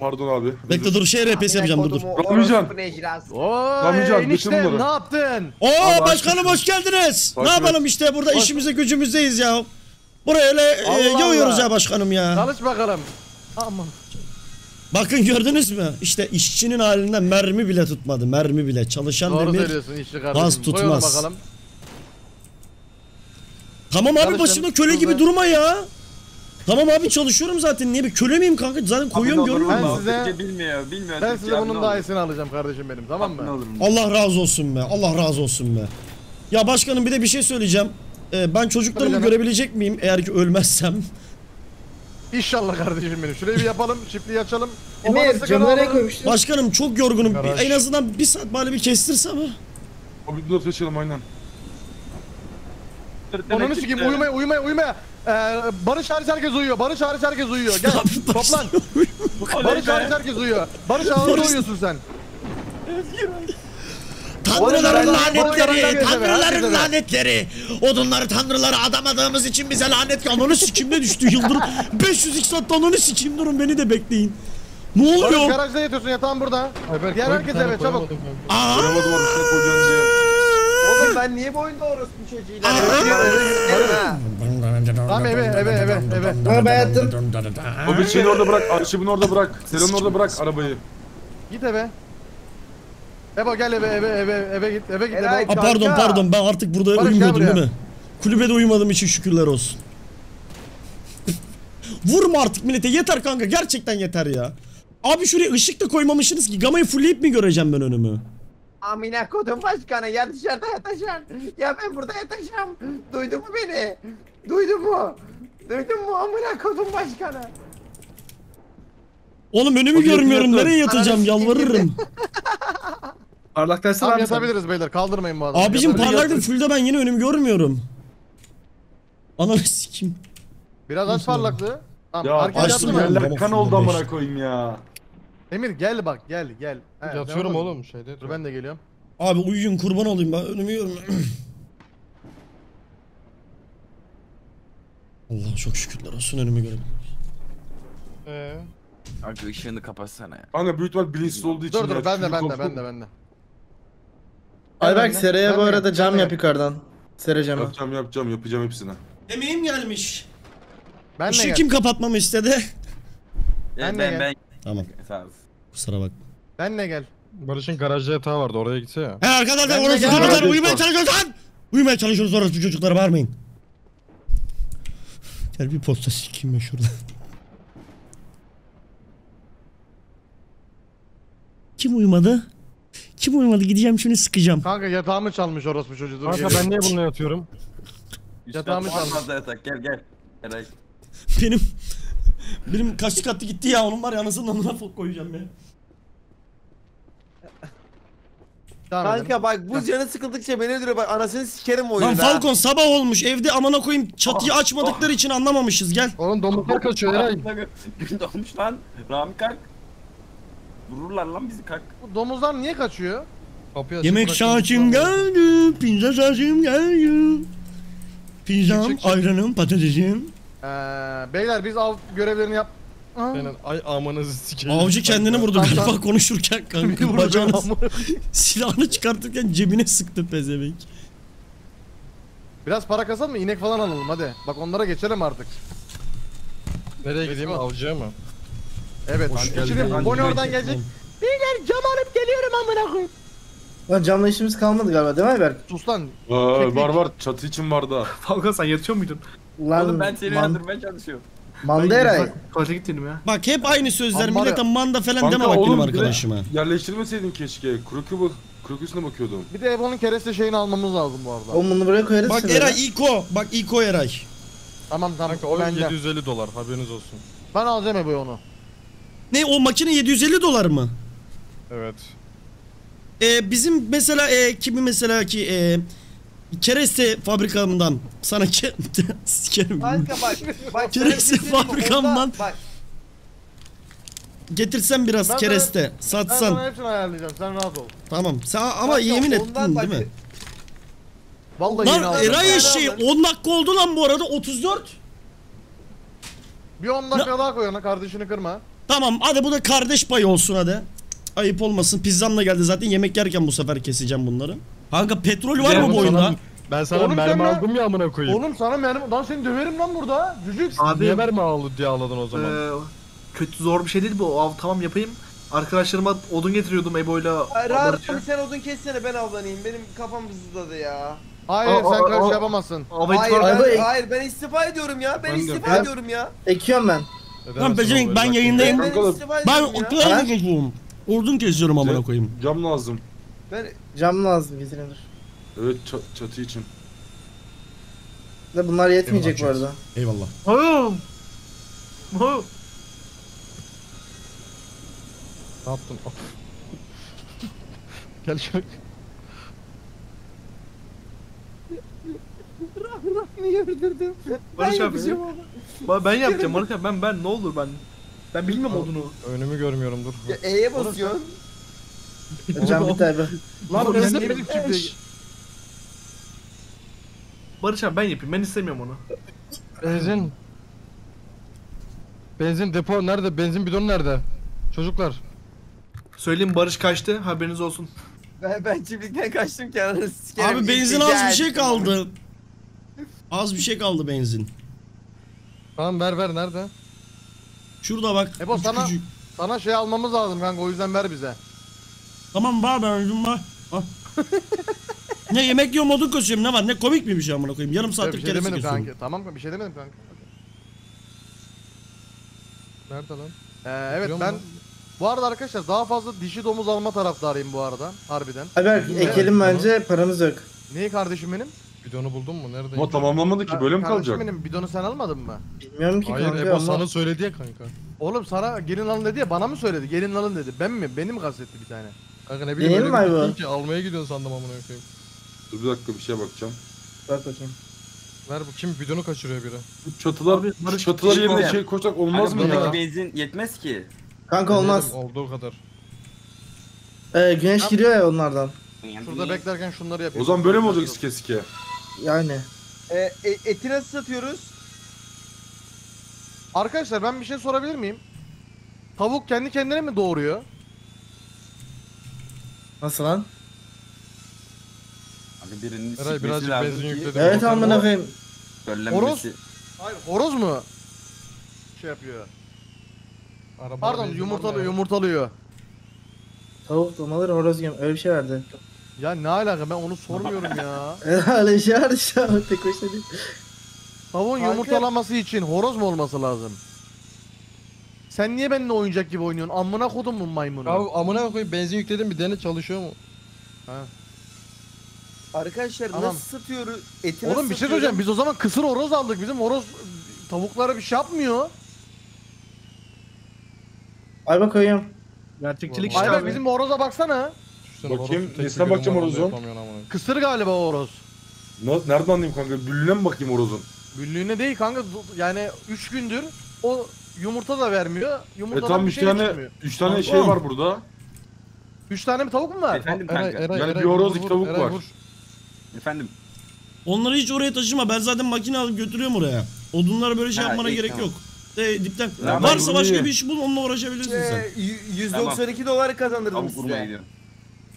Pardon abi. Bekle dur şey RPS yapacağım dur dur. Necrası. Oy enişte bütün bunları. ne yaptın? Oo Allah başkanım hoş geldiniz. Hoş ne yapalım işte burada işimize gücümüzdeyiz ya. Buraya öyle e, Allah yoğuyoruz Allah. ya başkanım ya. Çalış bakalım. Aman. Bakın gördünüz mü? İşte işçinin halinden mermi bile tutmadı. Mermi bile. Çalışan Doğru demir. söylüyorsun işçi gaz tutmaz. bakalım. Tamam abi Çalışın, başımda köle gibi durma ya. Tamam abi çalışıyorum zaten. Niye bir köle miyim kanka? Zaten koyuyorum görmüyor Ben musun? size- Türkçe bilmiyor, bilmiyor. Ben size bunun daha iyisini alacağım kardeşim benim tamam mı? Allah razı olsun be. Allah razı olsun be. Ya başkanım bir de bir şey söyleyeceğim. Ee, ben çocuklarımı görebilecek miyim eğer ki ölmezsem? İnşallah kardeşim benim. Şurayı bir yapalım, çiftliği açalım. Emir sigara camı nereye alır. koymuştun? Başkanım çok yorgunum. Bir- en azından bir saat bari bir kestirsem ha. Abi dur taşıyalım aynen. Onunu sikeyim uyumaya uyumaya uyumaya. Ee, Barış hariç herkes uyuyor. Barış hariç herkes uyuyor. Gel toplan. Barış hariç herkes uyuyor. Barış Barış- uyuyorsun sen. Tanrıların lanetleri, tanrıların lanetleri. Odunları tanrıları adamadığımız için bize lanet ananı sikimde düştü yıldırım. 500 x attı ananı sikim durun beni de bekleyin. Ne Barış oluyor? garajda yatıyorsun yatağın burada. Ayberk Diğer bir tane eve çabuk. Aa! Bir şey. Oğlum ben niye bu oyunda orospu çocuğuyla? Tamam eve eve eve eve. Ama ben yattım. Abi şeyini orada bırak, arşivini orada bırak. Selanı orada bırak arabayı. Git eve. Ebo gel eve eve eve eve git eve git Eray, Ebo. Aa, pardon Kanka. pardon ben artık burada Barış, uyumuyordum değil mi? Kulübede uyumadığım için şükürler olsun. Vurma artık millete yeter kanka gerçekten yeter ya. Abi şuraya ışık da koymamışsınız ki gamayı fullleyip mi göreceğim ben önümü? Amına kodum başkanı ya dışarıda yatacaksın. Ya ben burada yatacağım. Duydun mu beni? Duydun mu? Duydun mu amına kodum başkanı? Oğlum önümü Abi görmüyorum nereye yatacağım yalvarırım. Parlak dersi Tamam mı senin? yatabiliriz beyler kaldırmayın bu adamı. Abicim Yatabiliriz. parlaktı fullde ben yine önümü görmüyorum. Ananı sikim. Biraz aç parlaklığı. Tamam Ya herkes açtım yattı mı? ben. yerler kan oldu amına koyayım ya. Emir gel bak gel gel. He, Yatıyorum devam et. oğlum şeyde. Dur ben de geliyorum. Abi uyuyun kurban olayım ben önümü görmüyorum. Allah çok şükürler olsun önümü görebiliyorum. Ee, Kanka ışığını kapatsana ya. Kanka büyük ihtimal bilinçsiz olduğu için. Dur dur ben de ben de ben de ben de. Ayberk Sera'ya bu arada ben cam yap yukarıdan. Sera camı. Yapacağım yapacağım yapacağım hepsini. Emeğim gelmiş. Ben Işığı kim kapatmamı istedi? Ben Ben ben. Tamam Sağ olasın. kusura bak. Ben de gel. Barış'ın garajda yatağı vardı oraya gitse ya. He arkadaşlar orası Hadi uyumaya çalışıyoruz lan. Uyumaya çalışıyoruz orası çocuklara bağırmayın. Gel bir posta sikeyim ben şurada. Kim uyumadı? Kim uyumadı? Gideceğim şunu sıkacağım. Kanka yatağımı çalmış orospu çocuğu. Dur Kanka ben niye bununla yatıyorum? Yatağımı çalmış. fazla yatak gel gel. Eray. Benim benim kaçlı katlı gitti ya onun var ya anasının amına fok koyacağım ya. Devam edelim. Kanka bak bu canı sıkıldıkça beni öldürüyor bak anasını sikerim o Lan Falcon sabah olmuş evde amına koyayım çatıyı açmadıkları için anlamamışız gel. Oğlum domuzlar kaçıyor Eray. Gün doğmuş lan. Rami kalk. Vururlar lan bizi kalk. Bu domuzlar niye kaçıyor? Kapıyı açıp Yemek bırakın. saatim geldi, pizza saatim geldi. Pizzam, Çık, çık, çık. ayranım, patatesim. Ee, beyler biz av görevlerini yap. Aa. Senin ay amanızı sikeyim. Avcı kendini vurdu tamam. konuşurken kanka. Vurdu Bacağını silahını çıkartırken cebine sıktı pezevenk. Biraz para kasalım mı? İnek falan alalım hadi. Bak onlara geçelim artık. Nereye gideyim avcıya mı? Evet. Hoş geldin. Bonnie oradan gelecek. Beyler cam alıp geliyorum amına koyayım. Lan camla işimiz kalmadı galiba değil mi Ayberk? Sus lan. Aa, var var çatı için var da. Falcon sen yatıyor muydun? Lan Oğlum ben seni uyandırmaya çalışıyorum. Manda Eray. Tuvalete gittim ya. Bak hep aynı sözler Amma millete manda falan deme bak benim oğlum, arkadaşıma. Yerleştirmeseydin keşke. Kroku bak. Krokusuna bakıyordum. Bir de Ebo'nun kereste şeyini almamız lazım bu arada. Oğlum bunu buraya koyarız Bak. Eray İko. Bak İko Eray. Tamam tamam. Kanka o bende. 750 dolar haberiniz olsun. Ben alacağım Ebo'yu onu. Ne o makine 750 dolar mı? Evet. Ee, bizim mesela e, kimi mesela ki e, kereste fabrikamdan sana ke sikerim. Kanka bak bak sana Kereste fabrikamdan Bak Getirsen biraz Ben kereste Ben satsan. sana hepsini ayarlayacağım. Sen rahat ol. Tamam. Sen ama Kanka, yemin ettin bak- değil mi? Vallahi Lan. Eray Ben eşeği aldım. 10 dakika oldu lan bu arada 34. Bir 10 dakika daha koy ona kardeşini kırma. Tamam hadi bu da kardeş payı olsun hadi. Ayıp olmasın. Pizzam da geldi zaten yemek yerken bu sefer keseceğim bunları. Kanka petrol var mı bu oyunda? Ben sana Oğlum mermi sen ne- aldım ya amına koyayım. Oğlum sana mermi... Lan seni döverim lan burada. Cücük. Abi Niye mermi aldı diye ağladın o zaman? eee, kötü zor bir şey değil bu. Av, tamam yapayım. Arkadaşlarıma odun getiriyordum Ebo'yla. Rahat abi sen odun kessene ben avlanayım. Benim kafam sızladı ya. Hayır Aa, sen karşı yapamazsın. Hayır ben, hayır ben istifa ediyorum ya. Ben, Ben istifa Ben- ediyorum ya. Ekiyorum ben. Neden Lan oluyor? ben yayındayım. Ben, Kanka, istifa Ben Ha? geçiyorum. Ordun kesiyorum amına koyayım. Cam lazım. Ben Cam lazım getireyim dur. Evet ça- çatı için. Da bunlar yetmeyecek bu Eyvallah, arada. Eyvallah. Oğlum. Oğlum. Ne yaptın? Gel şöyle. niye öldürdüm? Barış abi. yapacağım ama. Ba- Ben yapacağım Barış abi ben ben ne olur ben. Ben bilmiyorum odunu. Önümü görmüyorum dur. Ya E'ye basıyorsun. Cam bitti abi. Lan ben ne bileyim, eş. Barış abi ben yapayım ben istemiyorum onu. Benzin. Benzin depo nerede? Benzin bidonu nerede? Çocuklar. Söyleyeyim Barış kaçtı haberiniz olsun. Ben, ben çiftlikten kaçtım ki ananı sikerim. Abi benzin az bir şey kaldı. Az bir şey kaldı benzin. Tamam ver ver nerede? Şurada bak. Ebo, üç sana- küçük. Sana şey almamız lazım kanka o yüzden ver bize. Tamam var benzin var. Al. Ne yemek yiyorum odun kasıyorum ne var ne komik mi bir şey amına koyayım yarım Ya saattir bir şey demedim kanka. Tamam bir şey demedim kanka. Nerede lan? Ee, evet Biliyor ben musun? bu arada arkadaşlar daha fazla dişi domuz alma taraftarıyım bu arada harbiden. Bizim ekelim bence paramız yok. Neyi kardeşim benim? Bidonu buldun mu? Nerede? Ama tamamlanmadı ki böyle mi kalacak? benim bidonu sen almadın mı? Bilmiyorum ki Hayır kanka Ebo sana söyledi ya kanka. Oğlum sana gelin alın dedi ya bana mı söyledi? Gelin alın dedi. Ben mi? Beni mi kastetti bir tane? Kanka ne bileyim öyle mi bir ki almaya gidiyorsun sandım amına koyayım. Dur bir dakika bir şeye bakacağım. Bak bakayım. Ver bu kim bidonu kaçırıyor biri. Bu çatılar, Abi, şu Barış- çatılar Şey yerine şey koysak olmaz Kanka mı buradaki ya? benzin yetmez ki. Kanka olmaz. Denedim, Olduğu kadar. Ee, güneş giriyor ya onlardan. Şurada beklerken şunları O yapayım. zaman böyle mi olacak sike sike? Yani. E, e, eti nasıl satıyoruz? Arkadaşlar ben bir şey sorabilir miyim? Tavuk kendi kendine mi doğuruyor? Nasıl lan? Abi birinin Eray sikmesi lazım benzin ki yükledim. Evet amına koyayım. Döllenmesi. Hayır horoz mu? Şey yapıyor. Araba Pardon benzin ya. yumurtalıyor. Tavuk domaları horoz yiyorum. Öyle bir şey vardı. Ya ne alaka ben onu sormuyorum ya. Öyle şey şu an. Tek başına değil. Tavuğun Kanka- yumurtalaması için horoz mu olması lazım? Sen niye benimle oyuncak gibi oynuyorsun? Amına kodumun maymunu. Ya amına koyayım benzin yükledim bir dene çalışıyor mu? Arkadaşlar Tamam. nasıl satıyoruz? Eti nasıl Oğlum bir şey satıyorum? söyleyeceğim. Biz o zaman kısır horoz aldık. Bizim horoz tavuklara bir şey yapmıyor. Ayba koyuyorum. Gerçekçilik işte Ayberk abi. bizim horoza baksana. Düşünsene, Bakayım, horoz tek nesine bir bakacağım gün horozun? yapamıyorsun amına koyayım. Kısır galiba o horoz. Na- Nereden anlayayım kanka? Büllüğüne mi bakayım horozun? Büllüğüne değil kanka. du- Yani 3 gündür o yumurta da vermiyor. E Yumurtadan tam bir 3 şey tane, çıkmıyor. 3 tane şey var burada. 3 tane mi tavuk mu var? Efendim Eray, kanka. Eray, Yani Eray, bir horoz, vur, iki vur, tavuk Eray, var. vur. Efendim. Onları hiç oraya taşıma ben zaten makine alıp götürüyorum oraya. Odunlara böyle şey Ha, yapmana iyi, gerek tamam. yok. De, dipten. Tamam, Varsa bunu başka iyi. bir iş bul onunla uğraşabilirsin sen. Ee, y- 192 dolar kazandırdım Tavuk vurmaya size. gidiyorum.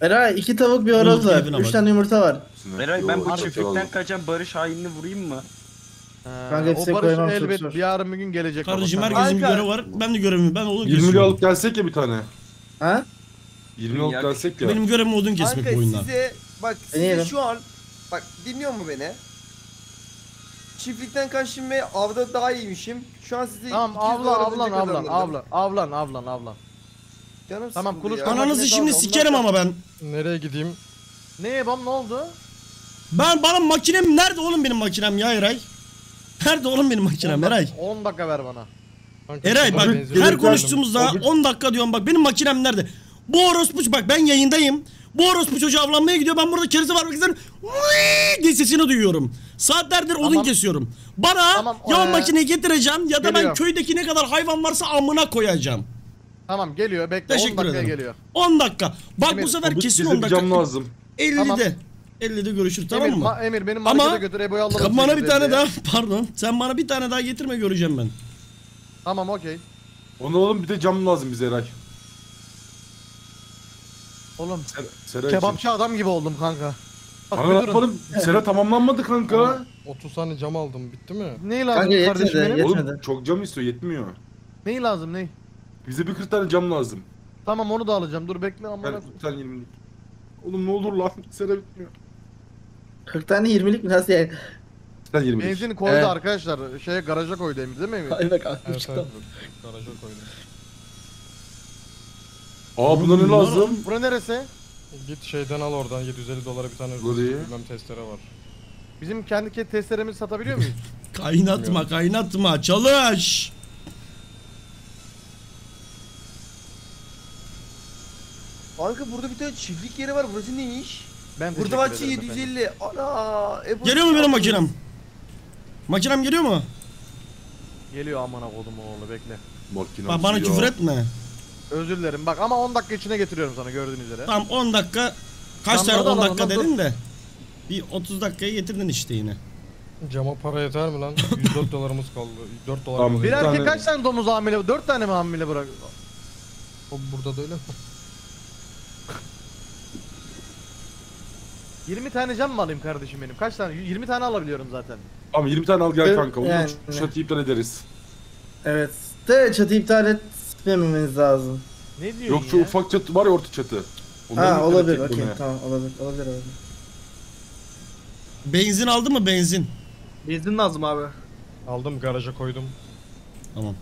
Eray iki tavuk bir horoz var. Üç tane yumurta var. Eray ben bu çiftlikten kaçan Barış hainini vurayım mı? Ee, Kanka hepsini o barış koymam, çok elbet zor. bir yarın bir gün gelecek. Kardeşim baba. herkesin bir Kanka. görevi var. Ben de görevimi ben odun 20 lira kesiyorum. alıp gelsek ya bir tane. Ha? 20 alıp Ya- gelsek ya. Benim görevim odun kesmek Kanka bu oyunda. size bak size Deneyelim. şu an bak dinliyor mu beni? Çiftlikten kaçtım ve avda daha iyiymişim. Şu an size Tamam 200 avlan dolar avlan ödünce avlan avlan avlan avlan avlan. Canım Tamam, sıkıldı kuluç ya. Ananızı şimdi kaldı, sikerim ondan ama ben. Nereye gideyim? Ne yapam ne oldu? Ben bana makinem nerede oğlum benim makinem ya Eray? Nerede oğlum benim makinem 10 Eray? dakika- 10 dakika ver bana. Kanka, Eray bak benzin her yükledim. konuştuğumuzda Abi- 10 dakika diyorum bak benim makinem nerede? Bu orospu bak ben yayındayım. Bu orospu çocuğu avlanmaya gidiyor ben burada kerese var bakın diye sesini duyuyorum. Saatlerdir odun Tamam. kesiyorum. Bana Tamam, ya ee, makineyi getireceğim ya da ben geliyor. köydeki ne kadar hayvan varsa amına koyacağım. Tamam geliyor bekle 10 Teşekkür dakikaya ederim. geliyor. 10 dakika. Bak Emir, bu sefer kesin bize 10 bir dakika. cam lazım. 50'de. Tamam. 50'de görüşür tamam Emir, mı? Emir benim Ama götür Ebo'yu alalım. bana bir tane elliye. daha pardon. Sen bana bir tane daha getirme göreceğim ben. Tamam okey. Onu oğlum bir de cam lazım bize Eray. Oğlum Ser, Sera için. kebapçı adam gibi oldum kanka. Bak Kanka yapalım? Sera tamamlanmadı kanka. 30 tane cam aldım bitti mi? Neyi lazım Kanka kardeşim yetmedi, benim? yetmedi. Oğlum çok cam istiyor yetmiyor. Neyi lazım ney? Bize bir 40 tane cam lazım. Tamam onu da alacağım. Dur bekle amına. Ben bir tane 20'lik. Oğlum ne olur lan Sera bitmiyor. 40 tane 20'lik mi nasıl yani? Bir tane 20'lik. Benzini koydu Evet. arkadaşlar. Şeye garaja koydu Emir değil mi Emir? Ay bak Evet atmış evet. Garaja koydum. Aa buna ne lazım? Bura neresi? Git şeyden al oradan 750 dolara bir tane Burayı. bilmem testere var. Bizim kendi ke- testlerimizi satabiliyor muyuz? Kaynatma kaynatma çalış. Kanka burada bir tane çiftlik yeri var. Burası neymiş? Ben Burada efendim. 750. Ana. Ebo Geliyor mu benim makinem? Makinem geliyor mu? Geliyor amına kodum oğlu bekle. Makine Bak bana küfür etme. Özür dilerim bak ama 10 dakika içine getiriyorum sana gördüğün üzere. Tamam 10 dakika. Kaç tane dur, 10 dur, dakika dedin de. Bir 30 dakikaya getirdin işte yine. Cama para yeter mi lan? 104 dolarımız kaldı. 4 dolar Tamam, kaldı. Bir Bir erkek tane- kaç tane domuz hamile? 4 tane mi hamile bırak? O burada da öyle mi? 20 tane cam mı alayım kardeşim benim? Kaç tane? 20 tane alabiliyorum zaten. Tamam 20 tane al gel Evet, kanka. Onu yani. çatı iptal ederiz. Evet. De çatı iptal etmememiz lazım. Ne diyorsun Yok şu ya? ufak çatı var ya orta çatı. Ondan Ha iptal olabilir edecek okey bunu. tamam olabilir olabilir olabilir. Benzin aldın mı benzin? Benzin lazım abi. Aldım garaja koydum. Tamam.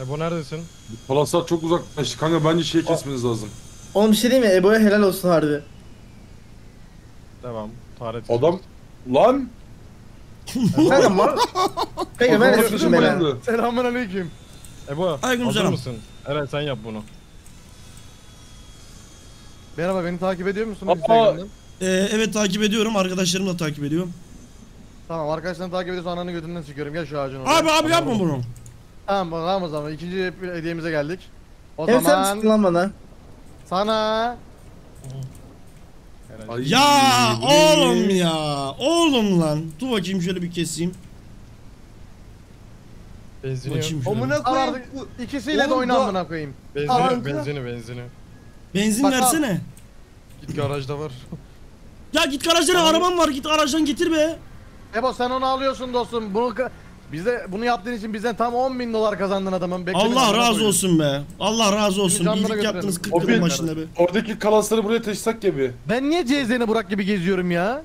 Ebo neredesin? Palaslar çok uzaklaştı. Kanka bence şey kesmeniz lazım. Oğlum bir şey diyeyim mi? Ebo'ya helal olsun harbi. Devam. Taret. Adam lan Kanka mal. Kanka ben de sıkışım beni. bayıldı. Selamun aleyküm. Ebo Aleyküm hazır selam. mısın? Eren sen yap bunu. Merhaba beni takip ediyor musun Aa. Instagram'dan? Ee, evet takip ediyorum. Arkadaşlarım da takip ediyor. Tamam arkadaşlarını takip ediyorsa ananı götünden çıkıyorum gel şu ağacın oraya. Abi abi yapma bunu. Tamam tamam o zaman ikinci hediyemize geldik. O Hem sen zaman sıktın lan bana. sana Ay, Ya oğlum ya. Oğlum lan. Dur bakayım şöyle bir keseyim. Benzini yok. Bakayım şöyle. Amına al koyayım. artık bu- ikisiyle de Oğlum oyna bu- amına koyayım. Benzini, Kanka. benzini, benzini. Benzin Bak al. versene. Git garajda var. Ya git garajdan arabam var. Git garajdan getir be. Ebo sen onu alıyorsun dostum. Bunu bize bunu yaptığın için bizden tam 10 bin dolar kazandın adamın. Bekle beni, Allah razı koyayım. olsun be. Allah razı olsun. İyilik götürelim. yaptınız O 40 bir- yılın başında be. Oradaki kalasları buraya taşısak gibi. Ben niye CZ'ni Burak gibi geziyorum ya?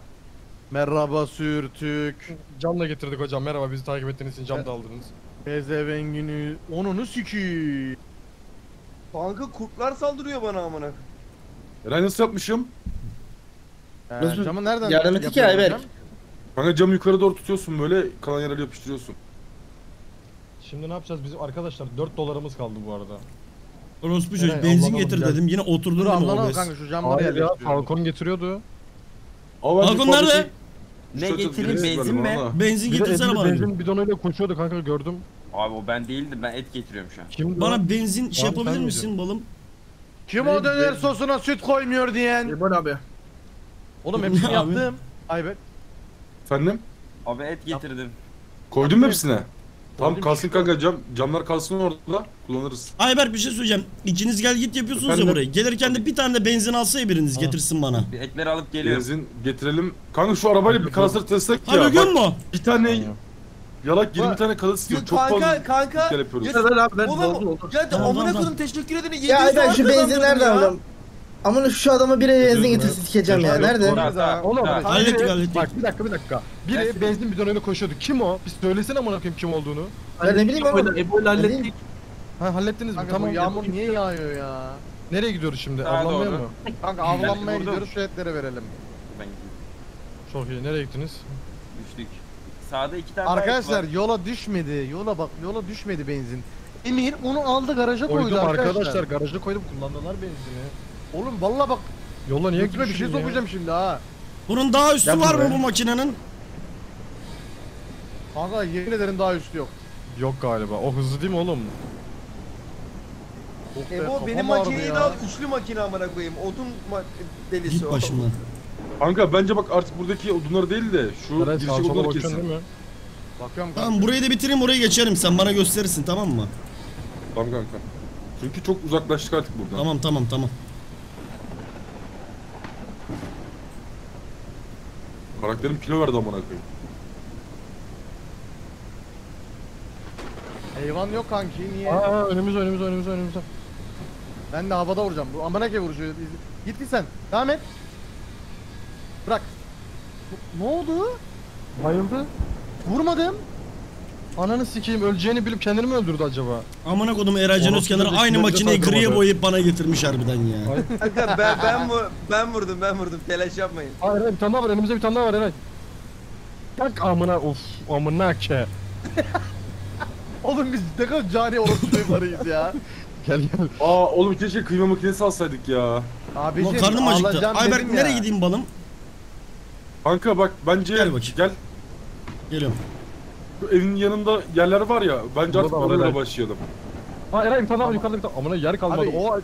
Merhaba sürtük. Camla getirdik hocam. Merhaba bizi takip ettiğiniz için cam da aldınız. Pezevengini. Onunu sikiyim. Kanka kurtlar saldırıyor bana amına. Eren nasıl yapmışım? Ee, Nasıl- camı nereden Yardım ettik ya, yapıyorum Ayberk. hocam? Kanka camı yukarı doğru tutuyorsun böyle kalan yerleri yapıştırıyorsun. Şimdi ne yapacağız? Bizim arkadaşlar 4 dolarımız kaldı bu arada. Orospu çocuk Evet, benzin getir gel. dedim. Yine oturdun Dur mi Allah'ım obez? kanka şu camları Hayır ya yerleştiriyorum. Falcon getiriyordu. Ama bence Balkon nerede? fabrikayı- Ne Şurada getireyim birisi benzin mi? ama. Benzin Bir de getirsene elinde bana. benzin bidonuyla koşuyordu kanka gördüm. Abi o ben değildim ben et getiriyorum şu an. Kimdi o? Bana benzin şey sen yapabilir misin balım? Kim o döner sosuna süt koymuyor diyen? Ebo abi. Oğlum hepsini Abi. yaptım. Ayberk. Efendim? Abi et getirdim. Koydun mu hepsine? Tamam Koydum. kalsın kanka cam, camlar kalsın orada kullanırız. Ayber bir şey söyleyeceğim. İkiniz gel git yapıyorsunuz ya Efendim? burayı. Gelirken de bir tane de benzin alsa ya biriniz getirsin bana. Bir etleri alıp geliyorum. Benzin getirelim. Kanka şu arabayla bir kalasları taşısak ya. Görüyor Bak, musun? bir tane yalak 20 Bak- tane kalas istiyor. Çok kanka fazla kanka. yapıyoruz. Ya- oldu. ya amına tamam, koydum tamam. teşekkür ederim. 700 Ya Ayberk şu dolar benzin kazandırdım nereden ya. alacağım? Ama şu adama bir benzin getirsin sikeceğim ya. Nerede? Abi, Oğlum. Hallettik, hallettik. Bak bir dakika bir dakika. Biri benzin bidonuyla koşuyordu. Kim o? Bir söylesene amına koyayım kim olduğunu. Ya ne bileyim oğlum. Ebo'yla hallettik. Ha hallettiniz mi? Tamam. yağmur niye yağıyor ya? Nereye gidiyoruz şimdi? Sağa Avlanmaya doğru. mı? Kanka avlanmaya gidiyoruz şu etleri verelim. Ben gideyim. Çok iyi. Nereye gittiniz? Düştük. Sağda iki tane Arkadaşlar var. yola düşmedi. Yola bak yola düşmedi benzin. Emir onu aldı garaja koydu Koydum arkadaşlar. arkadaşlar. Garaja koydum. Kullandılar benzini. Oğlum valla bak Yola niye götüme bir şey sokacağım şimdi ha. Bunun daha üstü Yapma var mı be. bu makinenin? Kanka yemin ederim daha üstü yok. Yok galiba. O hızlı değil mi oğlum? Oh be, Ebo kafam benim ağrıdı makineyi ya. al. Üçlü makine amına koyayım. Odun ma- delisi Git o. başımdan. Kanka bence bak artık buradaki odunları değil de şu sağa sola odunları bakıyorsun kesin. değil mi? Bakıyorum kanka. Tamam burayı da bitireyim oraya geçerim sen bana gösterirsin tamam mı? Tamam kanka. Çünkü çok uzaklaştık artık buradan. Tamam tamam tamam. Karakterim kilo verdi amına koyayım. Hayvan yok kanki niye? Aa önümüzde önümüzde önümüzde önümüzde. Ben de havada vuracağım. Bu amına ke vuruşu. Git git sen. Devam et. Bırak. Bu- Ne oldu? Bayıldı. Vurmadım. Ananı sikeyim öleceğini bilip kendini mi öldürdü acaba? Amına kodum Eraycan da aynı makineyi griye boyayıp bana getirmiş harbiden ya. Kanka ben ben ben vurdum ben vurdum. Telaş yapmayın. Hayır hayır bir tane daha var önümüzde bir tane daha var Eray. Tak amına of amına ke. Oğlum biz ne kadar cani orospu çocuklarıyız ya. Gel gel. Aa oğlum keşke kıyma makinesi alsaydık ya. Abiciğim Ulan karnım acıktı. Ayberk nereye gideyim balım? Kanka bak bence Gel bakayım. gel. Geliyorum. Evin yanında yerler var ya. Bence Burada artık da var, başlayalım. Aa Eray bir tane daha yukarıda bir tane. Amına yer kalmadı. Abi- O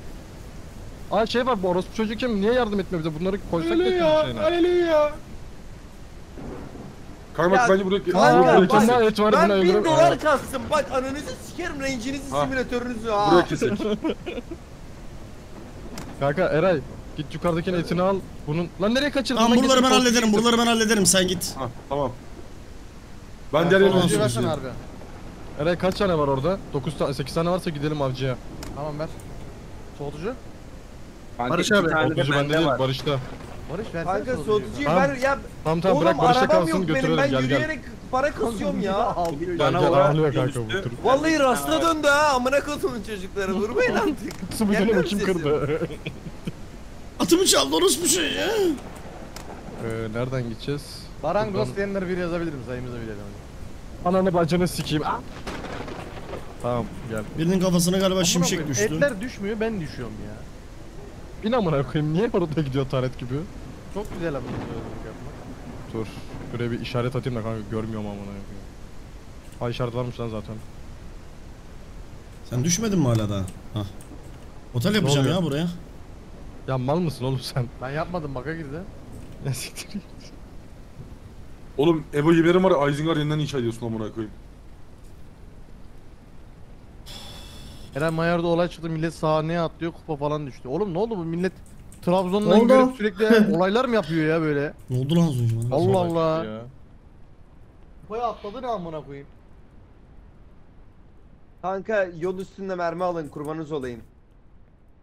Aa şey var bu orospu çocuğu kim? Niye yardım etmiyor bize? Bunları koysak da ya, şeyine. öyle ya. Kanka bak Ya, bence buradaki... kanka, buraya tane kesek. daha et var Ben bunu 1000 öldürüp. dolar kastım. Bak ananızı sikerim range'inizi Ha. simülatörünüzü Buraya ha. kesek. Kanka Eray git yukarıdakinin etini al. Bunun lan nereye kaçırdın? Tamam Lan buraları ben hallederim. Buraları ben hallederim sen git. ha tamam. Ben diğer yerine Tamam, Avcı versene harbi. Eray kaç tane var orada? 9 tane 8 tane varsa gidelim avcıya. Tamam ver. Soğutucu. Kanka Barış iki abi, tane de Soğutucu bende bende değil var. Barış'ta. Barış versene Kanka soğutucuyu. Tamam. ver ya. Tamam tamam Oğlum bırak Barış'ta arabam kalsın yok benim götürelim ben gel gel. yürüyerek para kasıyorum ya. Gel Bana gel ağlıyor kanka bu tur. Vallahi rasta döndü ha amına kodumun çocukları vurmayın artık. Su bir Gelmiyor kim sesim. kırdı? Atımı çaldı orospu şey ya. Ee, nereden gideceğiz? Baran Buradan- Ghost diyenleri bir yazabilir mi? Sayımızı bilelim. Ananı bacını sikeyim. Ah! Tamam gel. Birinin kafasına galiba Amına şimşek koyayım, düştü. Etler düşmüyor ben düşüyorum ya. Bin amına koyayım niye orada gidiyor taret gibi? Çok güzel yapmak. Dur. Şuraya bir işaret atayım da kanka görmüyorum amına koyayım. Ha işaret varmış lan zaten. Sen düşmedin mi hala daha? Hah. Otel yapacağım oluyor? ya buraya. Ya mal mısın oğlum sen? Ben yapmadım baka girdi. Ne siktir. Oğlum Ebo gibilerim var ya Isengard yeniden inşa ediyorsun amına koyayım. Eren Mayar'da olay çıktı millet sahneye atlıyor kupa falan düştü. Oğlum ne oldu bu millet Ne Trabzon'dan oldu? görüp sürekli olaylar mı yapıyor ya böyle? Ne oldu lan az önce bana? Allah Allah. ya. Kupaya atladı ne amına koyayım. Kanka yol üstünde mermi alın kurbanınız olayım.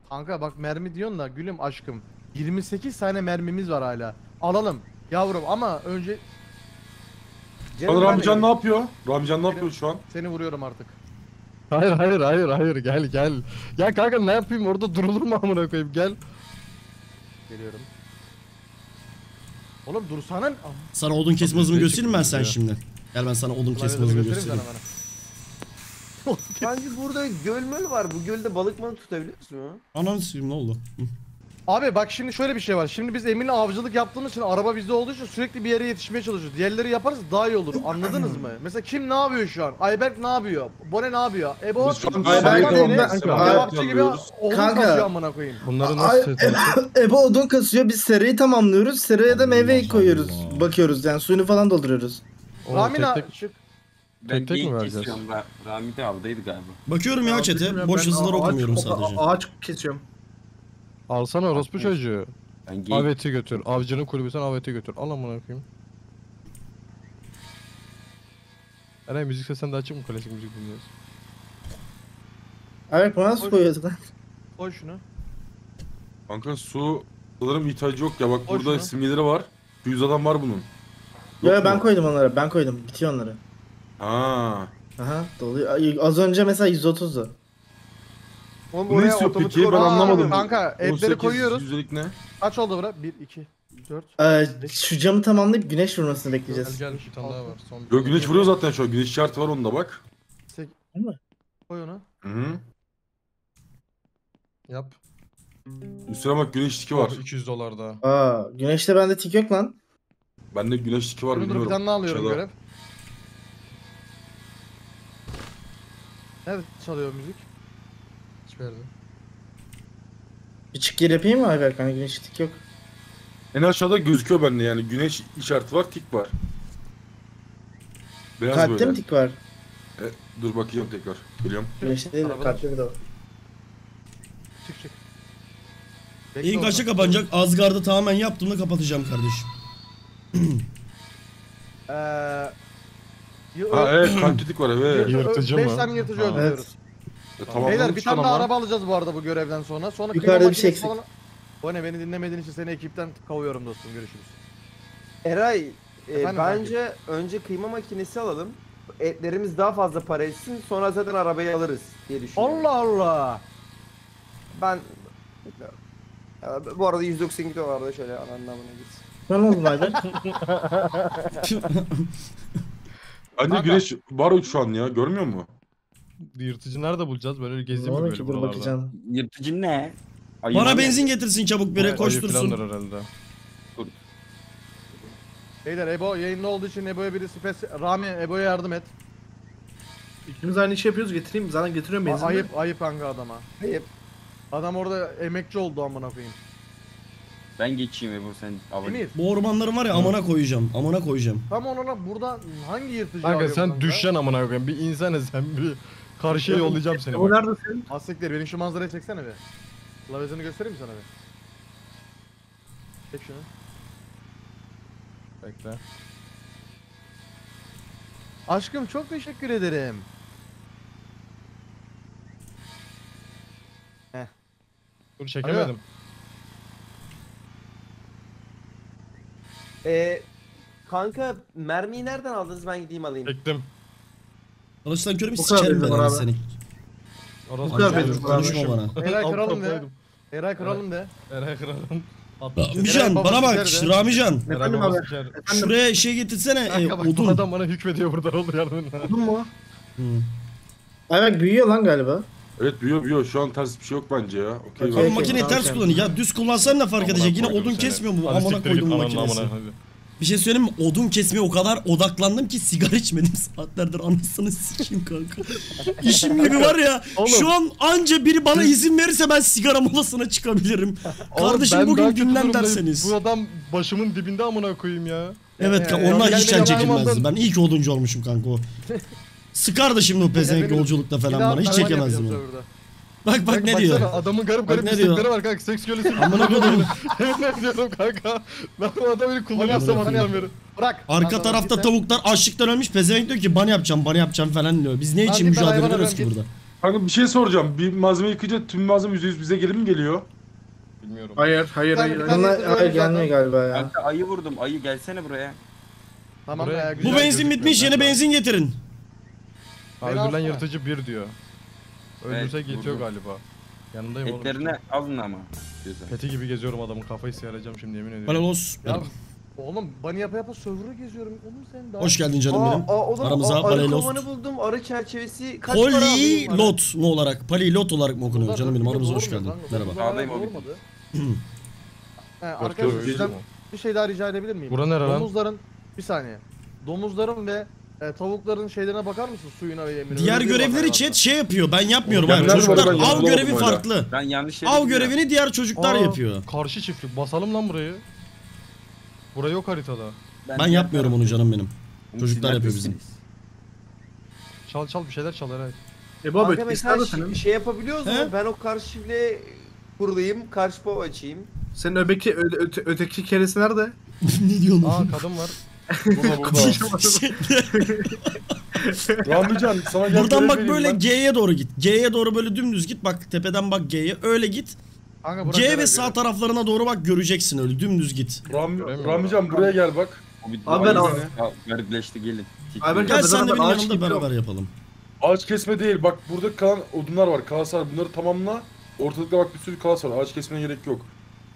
Kanka bak mermi diyorsun da gülüm aşkım. 28 tane mermimiz var hala. Alalım yavrum ama önce Lan Ramican ne yapıyor? Ramican ne yapıyor şu an? seni vuruyorum artık. Hayır hayır hayır hayır gel gel. Ya kanka ne yapayım orada durulur mu amına koyayım gel. Geliyorum. Oğlum dursana. Sana odun kesme hızımı göstereyim ben sen şimdi. Gel ben sana odun kesme hızımı göstereyim göstereyim. sana bana. Sanki burada göl möl var. Bu gölde balık mı tutabiliyor musun? Ananı sikeyim ne oldu? Hı. Abi bak şimdi şöyle bir şey var. Şimdi biz Emin'le avcılık yaptığımız için araba bizde olduğu için sürekli bir yere yetişmeye çalışıyoruz. Diğerleri yaparız daha iyi olur. Anladınız mı? Mesela kim ne yapıyor şu an? Ayberk ne yapıyor? Bone ne yapıyor? Ebo Biz şu an Ayberk Kebapçı gibi oğlum Kanka. kasıyor amına koyayım. Bunları nasıl ses Ebo odun kasıyor biz serayı tamamlıyoruz. Seraya da meyve koyuyoruz. Bakıyoruz yani suyunu falan dolduruyoruz. Ramina çık. Ben Tek mi vereceğiz? Rami de avdaydı galiba. Bakıyorum ya çete. Boş yazılar okumuyorum sadece. Ağaç kesiyorum. Alsana orospu çocuğu. Ben Aveti götür. Avcının kulübüsen aveti götür. Al amına koyayım. Eray müzik sesinden de açık mı klasik müzik dinliyoruz? Evet bana nasıl koyuyoruz lan? Koy şunu. Kanka su sanırım ihtiyacı yok ya bak Koy burada şunu. simgeleri var. 100 adam var bunun. Yo Yok ben mu? koydum onlara ben koydum bitiyor onları. Ha. Aha doluyor. Ay, Az önce mesela 130'du. Oğlum Bu ne oraya istiyor otomatik peki? Ben olarak- anlamadım. Kanka etleri 18 koyuyoruz. Yüzdelik ne? Kaç oldu bura? 1, 2, 4. Ee, şu camı tamamlayıp güneş vurmasını Gel bekleyeceğiz. gel bir tane daha var. Son bir Yok güneş vuruyor zaten şu an. Güneş işareti var onda bak. Koy onu. Hı hı. Yap. Üstüne bak güneş tiki var. Oh, 200 dolar daha. Aa güneşte bende tik yok lan. Bende güneş tiki var Dur dur bir bilmiyorum. tane daha alıyorum Aşağıda. görev. Evet çalıyor müzik. Verdim. Bir çık geri yapayım mı Ayberk? Hani güneş tik yok. En aşağıda gözüküyor bende yani. Güneş işareti var, tik var. Beyaz Kalpte böyle. mi tik var? E, dur bakayım tekrar. Geliyorum. Güneşte değil de Arabada. kalpte bir de var. Çık çık. Bekle İlk orada. kaçta kapanacak? Asgard'ı tamamen yaptığımda kapatacağım kardeşim. Eee... Ha evet kalpte tik var evet. yırtı- Yırtıcı mı? tane yırtıcı öldürüyoruz. Tamam, Beyler bir tane daha araba alacağız bu arada bu görevden sonra. Sonra Yukarıda kıyma bir şey makinesi eksik. falan- Bu ne beni dinlemediğin için seni ekipten kovuyorum dostum görüşürüz. Eray e, Efendim bence önce kıyma makinesi alalım. Etlerimiz daha fazla para etsin sonra zaten arabayı alırız diye düşünüyorum. Allah Allah. Ben Ya, bu arada 192 dolar da şöyle anlamına gitsin. Ne oldu Ayberk? Bence güneş var şu an ya. Görmüyor musun? Yırtıcı nerede bulacağız? Böyle gezeyim mi böyle buralarda? bakacağım. Yırtıcı ne? Ayı Bana benzin getirsin çabuk biri Ayı koştursun. falandır herhalde. Beyler Ebo yayında olduğu için Ebo'ya biri spes... Rami Ebo'ya yardım et. İkimiz aynı işi yapıyoruz getireyim. Zaten getiriyorum benzinle. ayıp ayıp kanka adama. Ayıp. Adam orada emekçi oldu amına koyayım. Ben geçeyim Ebru sen. Emir Bu ormanların var ya amına koyacağım. Amına koyacağım. tam ona burada hangi yırtıcı Kanka arıyor sen kanka? düşeceksin amına koyayım. Bir insana sen bir Karşıya yollayacağım seni. O bak. neredesin? Asiktir benim şu manzarayı çeksene bir. Klavyesini göstereyim sana bir? Çek şunu. Bekle. Aşkım çok teşekkür ederim. Heh. Dur çekemedim. Ee, kanka mermiyi nereden aldınız ben gideyim alayım. Çektim. Alıştan körüm Bu kadar sikerim ben abi. seni. Orası kadar Konuşma benim Konuşma bana. Eray kralım de. kaptaydım. Eray kralım de. Eray kralım. Ramican bana babası bak nerede? Ramican. Efendim abi. Efendim. Şuraya şey getirsene e, Kanka bak bu odun. adam bana hükmediyor burada oldu yardım. Buldun mu? Hı. Ayberk büyüyor lan galiba. Evet büyüyor büyüyor. Şu an ters bir şey yok bence ya. Okey. Okey. Oğlum bak. makineyi tamam, ters tamam. kullanıyor. Ya düz kullansan ne fark edecek? Yine odun kesmiyor mu? bu Amına koydum makinesi. Bir şey söyleyeyim mi? Odun kesmeye o kadar odaklandım ki sigara içmedim saatlerdir anasını sikeyim kanka. İşim gibi var ya. Şu an anca biri bana izin verirse ben sigara molasına çıkabilirim. Kardeşim bugün dinlen derseniz. Bu adam başımın dibinde amına koyayım ya. Evet Ee, kanka onlar gel hiç can çekilmezdi. yanımdan- Ben ilk oduncu olmuşum kanka o. Sıkardı şimdi o pezevenk yolculukta falan bana hiç çekemezdim serverda. Bak bak ne Baksana, diyor. Adamın garip garip ne diyor? istekleri var kanka. Seks kölesi. Amına koydum. Yemin ediyorum kanka. Ben bu adamı beni kullanıyorum Amına beri. Bırak. Arka Lan tarafta tavuklar açlıktan ölmüş. Pezevenk diyor ki bana yapacağım, bana yapacağım falan diyor. Biz ne Lan için git lan mücadele ediyoruz ki burada? Kanka bir şey soracağım. Bir malzeme yıkayınca tüm malzeme %100 bize geri mi geliyor? Bilmiyorum. Hayır hayır hayır. hayır. Bunlar hayır gelmiyor galiba ya. Kanka ayı vurdum. Ayı gelsene buraya. Tamam Buraya- ya, Bu Bu güzel. benzin gözükmüyor bitmiş, yeni lan. benzin getirin. Öldürülen alsana. yırtıcı bir diyor. Öldürsek Evet, yetiyor vurdum. galiba. Yanındayım oğlum. Etlerini alın ama. Diyorsan. Peti gibi geziyorum adamın kafayı sıyaracağım şimdi yemin ediyorum. Balalos. Ya, oğlum bunny yapa yapa server'ı geziyorum. Oğlum sen daha. Hoş geldin canım benim. oğlum, Aramıza arı Balelos. kovanı buldum. Arı çerçevesi kaç para alayım? Polilot mu olarak? Polilot olarak mı okunuyor canım benim? Aramıza hoş geldin. Merhaba. Sağdayım abi. arkadaşlar bir şey daha rica edebilir miyim? Bura nere lan? Domuzların bir saniye. Domuzların ve e, tavukların şeylerine bakar mısın suyuna ve yemine? Diğer görevleri chat şey yapıyor. Ben yapmıyorum Ben abi. nerede Çocuklar? Ben av görevi farklı. Ben yanlış yere Av görevini diğer çocuklar Aa, yapıyor. Karşı çiftlik. Basalım lan burayı. Burayı yok haritada. Ben yapmıyorum onu canım benim. Oğlum, Çocuklar yapıyor bizim. Çal çal bir şeyler çal Eray. E baba Kanka mesela şey, şey yapabiliyoruz mu? Ben o karşı çiftliğe kurulayım, karşı pov açayım. senin öbeki öte- öteki keresi nerede? ne diyorsun? Aa kadın var. Ramican sana gel Buradan bak böyle. G'ye doğru git. G'ye doğru böyle dümdüz git. Bak tepeden bak G'ye. Öyle git. Kanka görev, ve sağ taraflarına doğru bak göreceksin öyle dümdüz git. Ram. Ramican buraya gel bak. Abi ben al- Garipleşti gelin. Abi ben- Gel sen de benim yanımda beraber yapalım. Ağaç kesme değil. Bak burada kalan odunlar var. Kalas var. Bunları tamamla. Ortalıkta bak bir sürü kalas var. Ağaç kesmene gerek yok.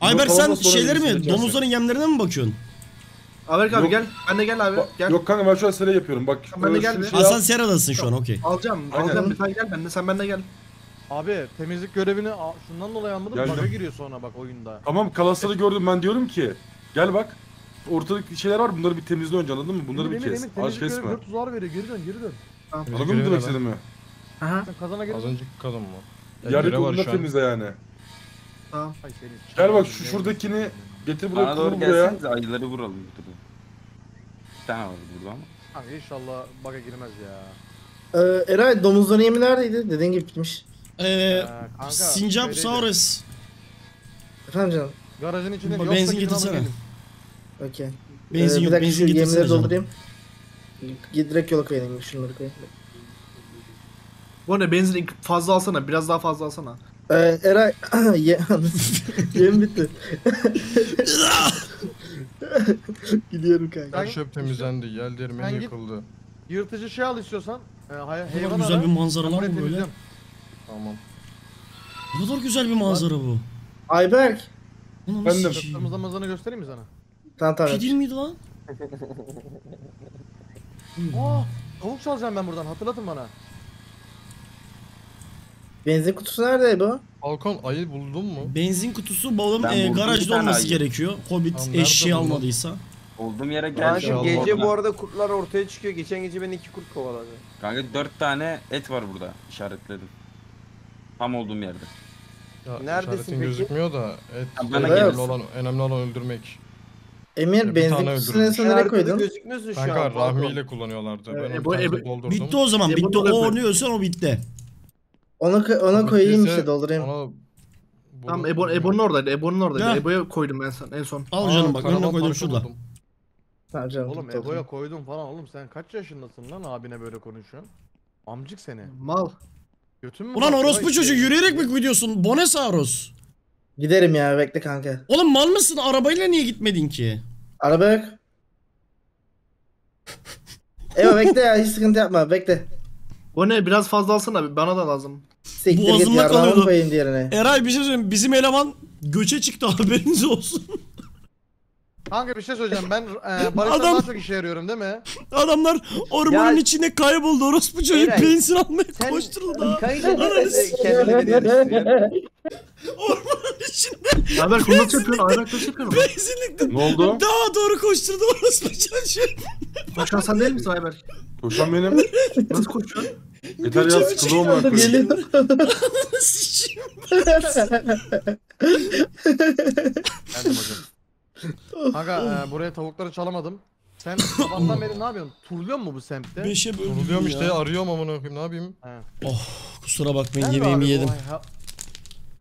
Ayber sen şeyleri mi? Domuzların yemlerine mi bakıyorsun? Aberk abi Yok. gel. Ben de gel abi. Gel. Yok kanka ben şu an sele yapıyorum. Bak. Ben de öyle gel bir. şey Ha sen yap. Sera'dasın şu an okey. Alacağım. Aynen. Alacağım. Sen gel. Ben de sen benle gel. Abi temizlik görevini şundan dolayı anladım. Geldim. Bug'a giriyor sonra bak oyunda. Tamam kalasları gördüm. Ben diyorum ki. Gel bak. Ortalık şeyler var. Bunları bir temizle önce anladın mı? Bunları bir kes. Temizlik kesme. görevi 400 dolar veriyor. Geri dön geri dön. Anladın mı Görevi demek ne lan? istediğimi? Aha. Sen kazana geri Az önceki kadın mı? Yerdeki odunları temizle yani. Tamam. Gel bak şu şuradakini getir buraya Bana doğru kur buraya. gelseniz ayıları vuralım türlü. Bir tane var burada ama. Kanka inşallah bug'a girmez ya. Ee, Eray domuzların yemi neredeydi? Dediğin gibi bitmiş. Ee, Ee, kanka, Sincap şeydeydi. Saurus. Efendim canım. Garajın içinde benzin getirsene. Okey. Benzin Ee, bir yok, dakika benzin şu getirsene yemleri canım. doldurayım. Git direkt yola koyayım. Şunları koyayım. Bu ne benzin fazla alsana. Biraz daha fazla alsana. Ee, Eray ye yem bitti. Gidiyorum kanka. Her çöp temizlendi. Yel değirmeni Sen git. yıkıldı. Yırtıcı şey al istiyorsan. E, hay- Ne hayvan kadar güzel ara, bir manzara ben lan burayı bu böyle. Tamam. Ne kadar güzel bir manzara bu. Ayberk. Ben de- sikeyim. Kırmızı mazanı göstereyim mi sana? Tamam tamam. Şey değil miydi lan? Aa, tavuk çalacağım ben buradan hatırlatın bana. Benzin kutusu nerede bu? Balkon ayı buldun mu? Benzin kutusu balım Ben e, buldum bir garajda tane olması ayı. gerekiyor. Hobbit Tamam, nerede eşeği buldun? almadıysa. Olduğum yere gel. Kanka İnşallah. gece bu arada kurtlar ortaya çıkıyor. Geçen gece beni iki kurt kovaladı. Kanka dört tane et var burada. işaretledim. Tam olduğum yerde. Ya, Neredesin işaretin peki? gözükmüyor da et. Ya bana önemli gelirsin. olan, önemli olan öldürmek. Emir bir benzin tane kutusunu en öldürmüş. son nereye koydun? gözükmüyorsun şu Kanka an. Rahmi balkon. ile kullanıyorlardı. Ee, Ben onu Ebo- tankla Ebo- doldurdum. Bitti o zaman. E, Bitti. O oynuyorsan o bitti. Ona, ona koyayım işte doldurayım. ona- Tamam bunu- Ebo, Ebo'nun oradaydı. Ebo'nun oradaydı. Ya. Ebo'ya koydum en son. En son. Al canım bak önüne koydum şurada. Tamam canım. Oğlum doldurayım. Ego'ya koydum falan oğlum sen kaç yaşındasın lan abine böyle konuşuyorsun? Amcık seni. Mal. Götün mü? Ulan bak, orospu çocuğu şey. yürüyerek mi gidiyorsun? Bonesaurus. Giderim ya bekle kanka. Oğlum mal mısın? Arabayla niye gitmedin ki? Araba yok. Eva bekle ya hiç sıkıntı yapma bekle. O ne biraz fazla alsana abi bana da lazım. Siktir git Boğazımda kalıyordu. Diğerine. Eray bir şey söyleyeyim. Bizim eleman göçe çıktı haberiniz olsun. Kanka bir şey söyleyeceğim ben e, Barış'tan Adam- daha çok işe yarıyorum değil mi? Adamlar ormanın Ya- içinde kayboldu. Orospu çocuk Eray, benzin almaya Sen Ananı s- kendini diyorsun. Ormanın içinde Ayberk bunu nasıl yapıyorsun? Ayberk nasıl yapıyorsun? benzinlikte Ne oldu? daha doğru koşturdu orospu çocuğu. Koşan sen değil misin Ayberk? Koşan benim. Nasıl koşuyorsun? Yeter ya sıkıldı olma. Geliyor. Sikeyim. Geldim hocam. Kanka e, buraya tavukları çalamadım. Sen sabahtan beri ne yapıyorsun? Turluyor mu bu semtte? Beşe böldüm Vuruluyorum ya. işte arıyorum amına koyayım ne yapayım? He. Kusura bakmayın Nerede yemeğimi abi bu yedim. ay- ha-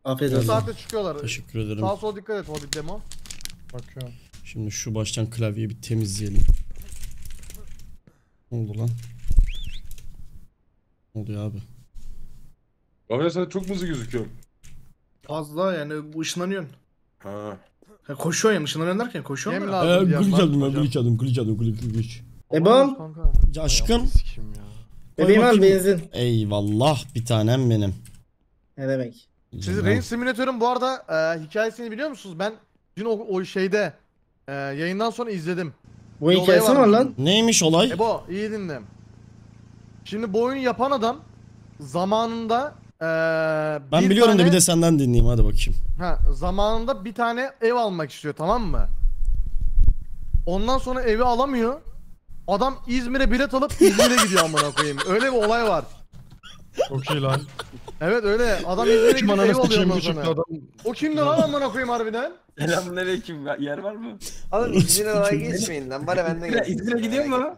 Afiyet Bu olsun. saatte çıkıyorlar. Teşekkür ederim. Sağa sola dikkat et Hobbit demo. Bakıyorum. Şimdi şu baştan klavyeyi bir temizleyelim. Ne oldu lan? Ne oluyor abi? Abi sen çok mu hızlı gözüküyorsun? Fazla yani bu ışınlanıyorsun. Ha. Ha, koşuyorsun yani ışınlanıyorsun derken koşuyorsun Yem da. lazım Ee, diyen glik var aldım ben hocam. glik aldım glik aldım glik glik glik. Ebom. Kanka. Aşkım. Sikim ya. Bebeğim al bakayım. benzin. Eyvallah bir tanem benim. Ne demek? Siz. Rain Simulator'ın bu arada e, hikayesini biliyor musunuz? Ben dün o, o şeyde e, yayından sonra izledim. Bu Bir hikayesi var varmış lan? Neymiş olay? Ebo iyi dinle. Şimdi bu oyunu yapan adam zamanında e, Ben biliyorum da tane- bir de senden dinleyeyim hadi bakayım. Ha, zamanında bir tane ev almak istiyor tamam mı? Ondan sonra evi alamıyor. Adam İzmir'e bilet alıp İzmir'e gidiyor amına koyayım. Öyle bir olay var. Çok iyi lan. Evet öyle. Adam İzmir'e gidip ev alıyor ondan sonra. adam. O kimdi lan amına koyayım harbiden? Selamünaleyküm. Yer var mı? Oğlum İzmir'e olay geçmeyin lan. Bana benden geçsin. İzmir'e gidiyor mu?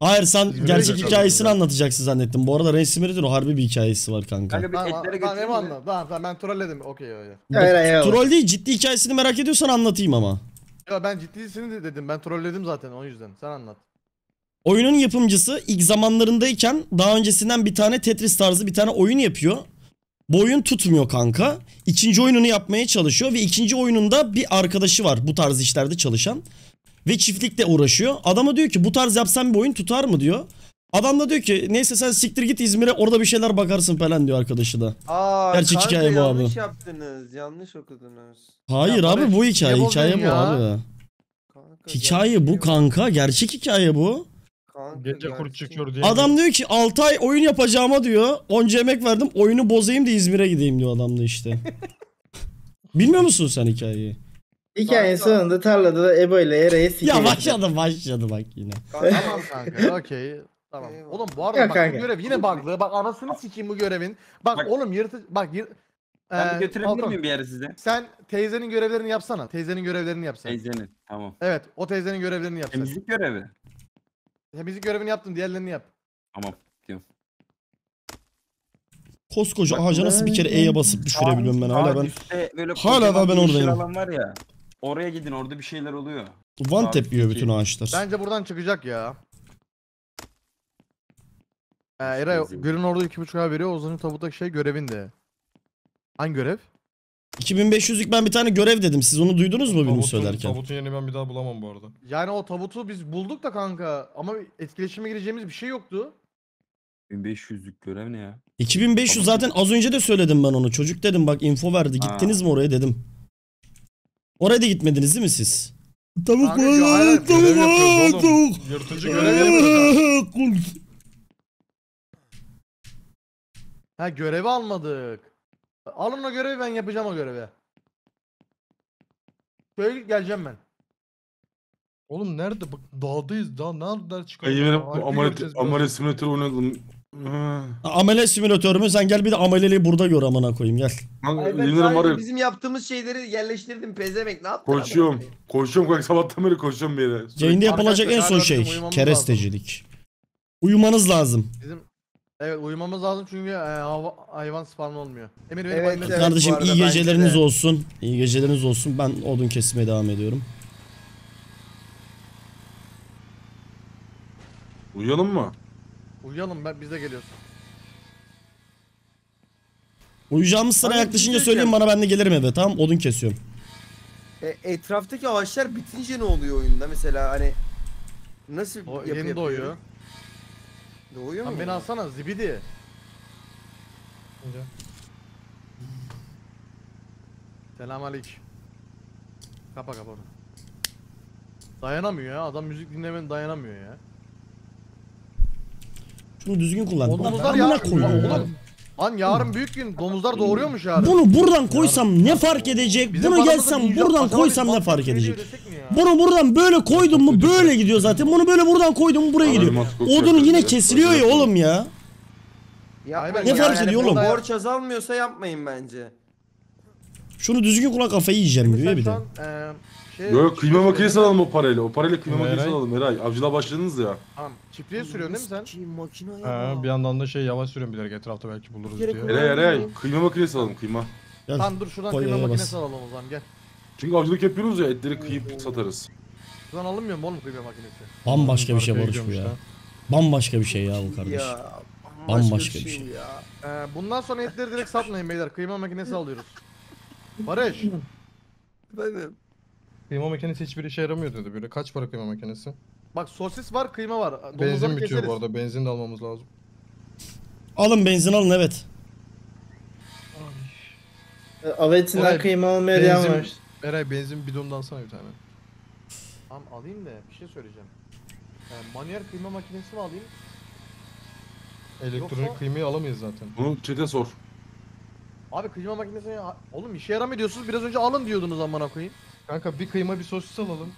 Hayır sen İzmir'e gerçek hikayesini anlatacaksın zannettim. Bu arada Rain Simulator'ın harbi bir hikayesi var kanka. Kanka bir Tamam, etlere tamam, götüreyim mi? eyvallah. Tamam, tamam ben trolledim. Okey öyle. Hayır hayır hayır. Troll değil ciddi hikayesini merak ediyorsan anlatayım ama. Ya ben ciddisini de dedim. Ben trolledim zaten o yüzden. Sen anlat. Oyunun yapımcısı ilk zamanlarındayken daha öncesinden bir tane Tetris tarzı bir tane oyun yapıyor. Bu oyun tutmuyor kanka. İkinci oyununu yapmaya çalışıyor ve ikinci oyununda bir arkadaşı var bu tarz işlerde çalışan. Ve çiftlikle uğraşıyor. Adama diyor ki bu tarz yapsam bir oyun tutar mı diyor. Adam da diyor ki neyse sen siktir git İzmir'e orada bir şeyler bakarsın falan diyor arkadaşı da. Aa, Gerçek kanka hikaye bu abi. yanlış yaptınız. Yanlış okudunuz. Hayır Ya abi bu hikaye hikaye bu ya? abi. Kanka, Hikaye bu kanka gerçek hikaye bu. Kanka, Gece kurt çıkıyor diye. Adam diyor ki 6 ay oyun yapacağıma diyor. Onca emek verdim oyunu bozayım da İzmir'e gideyim diyor adam da işte. Bilmiyor musun sen hikayeyi? Hikayenin Kanka. sonunda tarlada da Ebo ile Eray'ı sikeyim. Ya başladı başladı bak yine. Kanka, Tamam kanka okey. Tamam. Eyvallah. Oğlum bu arada Ya bak kanka. bu görev yine bug'lı. Bak anasını sikeyim bu görevin. Bak, Bak. oğlum yırtı... Bak yır... Ben Ee, bir götürebilir Falcon, miyim bir yere size? Sen teyzenin görevlerini yapsana. Teyzenin görevlerini yap sen. Teyzenin. Tamam. Evet o teyzenin görevlerini yap sen. Temizlik görevi. Temizlik görevini yaptın diğerlerini yap. Tamam. Koskoca ağaca nasıl bir kere E'ye basıp düşürebiliyorum ben hala ben. üstte böyle Hala da kocaman ben bir yeşil oradayım. alan var ya. Oraya gidin orada bir şeyler oluyor. One tap yiyor bütün ağaçlar. Bence buradan çıkacak ya. Ee, Eray gölün orada iki buçuk ay veriyor. Ozan'ın tabuttaki şey görevin de. Hangi görev? 2500'lük ben bir tane görev dedim. Siz onu duydunuz mu benim Tabutun- söylerken? Tabutun yerini ben bir daha bulamam bu arada. Yani o tabutu biz bulduk da kanka ama etkileşime gireceğimiz bir şey yoktu. 1500'lük görev ne ya? 2500 zaten az önce de söyledim ben onu. Çocuk dedim bak info verdi. Ha. Gittiniz mi oraya dedim. Oraya da gitmediniz değil mi siz? Tavuk var, Görev tavuk var, tavuk. Yırtıcı Görev yapıyoruz. Ha görevi almadık. Alın o görevi ben yapacağım o görevi. Şöyle git, geleceğim ben. Oğlum nerede? Bak dağdayız. Dağ nereden çıkıyor? Ben yemin Harbi ederim Amalet, göreceğiz biraz. Amalet Simulator oynadım. Amele simülatörü mü? Sen gel bir de ameleliği burada gör amına koyayım gel. Lan Ay ben sadece bizim yaptığımız şeyleri yerleştirdim pezemek ne yaptın? koşuyorum. Koşuyorum kanka sabahtan beri koşuyorum bir yere. Yayında yapılacak en son Arkadaşlar, şey uyumamız kerestecilik. Uyumanız lazım. Bizim Evet uyumamız lazım çünkü e, hava, hayvan spawn olmuyor. Emir beni Evet, bayılır. evet. Kardeşim bu arada iyi bence geceleriniz de. olsun. İyi geceleriniz olsun. Ben odun kesmeye devam ediyorum. Uyuyalım mı? Uyuyalım ben biz de geliyoruz. Uyuyacağımız sıra bir yaklaşınca söyleyin bana ben de gelirim eve tamam odun kesiyorum. E, etraftaki ağaçlar bitince ne oluyor oyunda mesela hani nasıl O yapı yeni yapıyorum? doğuyor. Doğuyor mu? Lan beni alsana zibidi. Selamünaleyküm. Kapa kapa onu. Dayanamıyor ya. Adam müzik dinlemenin dayanamıyor ya. Şunu düzgün kullan. Domuzlar Amına ya. Oğlum. Lan yarın büyük gün. Domuzlar doğuruyormuş yarın. Bunu buradan koysam ne fark edecek? Bizim Bunu gelsem buradan koysam ne fark edecek? Bunu buradan böyle koydum mu böyle gidiyor zaten. Bunu böyle buradan koydum mu buraya gidiyor. mantıklı Odun yapıyoruz yine kesiliyor ya oğlum ya. Yapmayın Ne ya, fark yani ediyor oğlum? Borç azalmıyorsa yapmayın bence. Şunu düzgün kulak kafayı yiyeceğim diyor bir şu de. an, eee, şey, Yok kıyma çiftliğe makinesi alalım o parayla. O parayla kıyma Eray. makinesi alalım Eray. Avcılığa başladınız ya. Tamam. Çiftliğe sürüyorsun değil mi sen? Sikiyim makine ya. Ha, bir yandan da şey yavaş sürüyorum bilerek etrafta belki buluruz Gerek diye. yok. Eray Eray kıyma makinesi alalım kıyma. Gel. Tamam dur şuradan kıyma bas. makinesi alalım o zaman gel. Çünkü avcılık yapıyoruz ya etleri kıyıp satarız. Şuradan alınmıyor mu oğlum kıyma makinesi? Bambaşka bir şey Arkaya Barış bu gidiyormuş ya. Bambaşka bir şey ya bu kardeş. Ya. Bambaşka bir şey. ya. Ee, bundan sonra etleri direkt satmayın beyler. Kıyma makinesi alıyoruz. Barış. Benim. Kıyma makinesi hiçbir işe yaramıyor dedi böyle. Kaç para kıyma makinesi? Bak sosis var, kıyma var. Benzin Domuzları bitiyor keseriz. bu arada. Benzin de almamız lazım. Alın benzin alın evet. E, Avetinden Eray, kıyma almaya benzin- var. Eray benzin bidonu da alsana bir tane. Tamam alayım da bir şey söyleyeceğim. Ee, manuel kıyma makinesi mi alayım? Elektronik Yoksa- kıymayı alamayız zaten. Bunu çete sor. Abi kıyma makinesi oğlum işe yaramıyor diyorsunuz. Biraz önce alın diyordunuz amına koyayım. Kanka bir kıyma bir sosis alalım.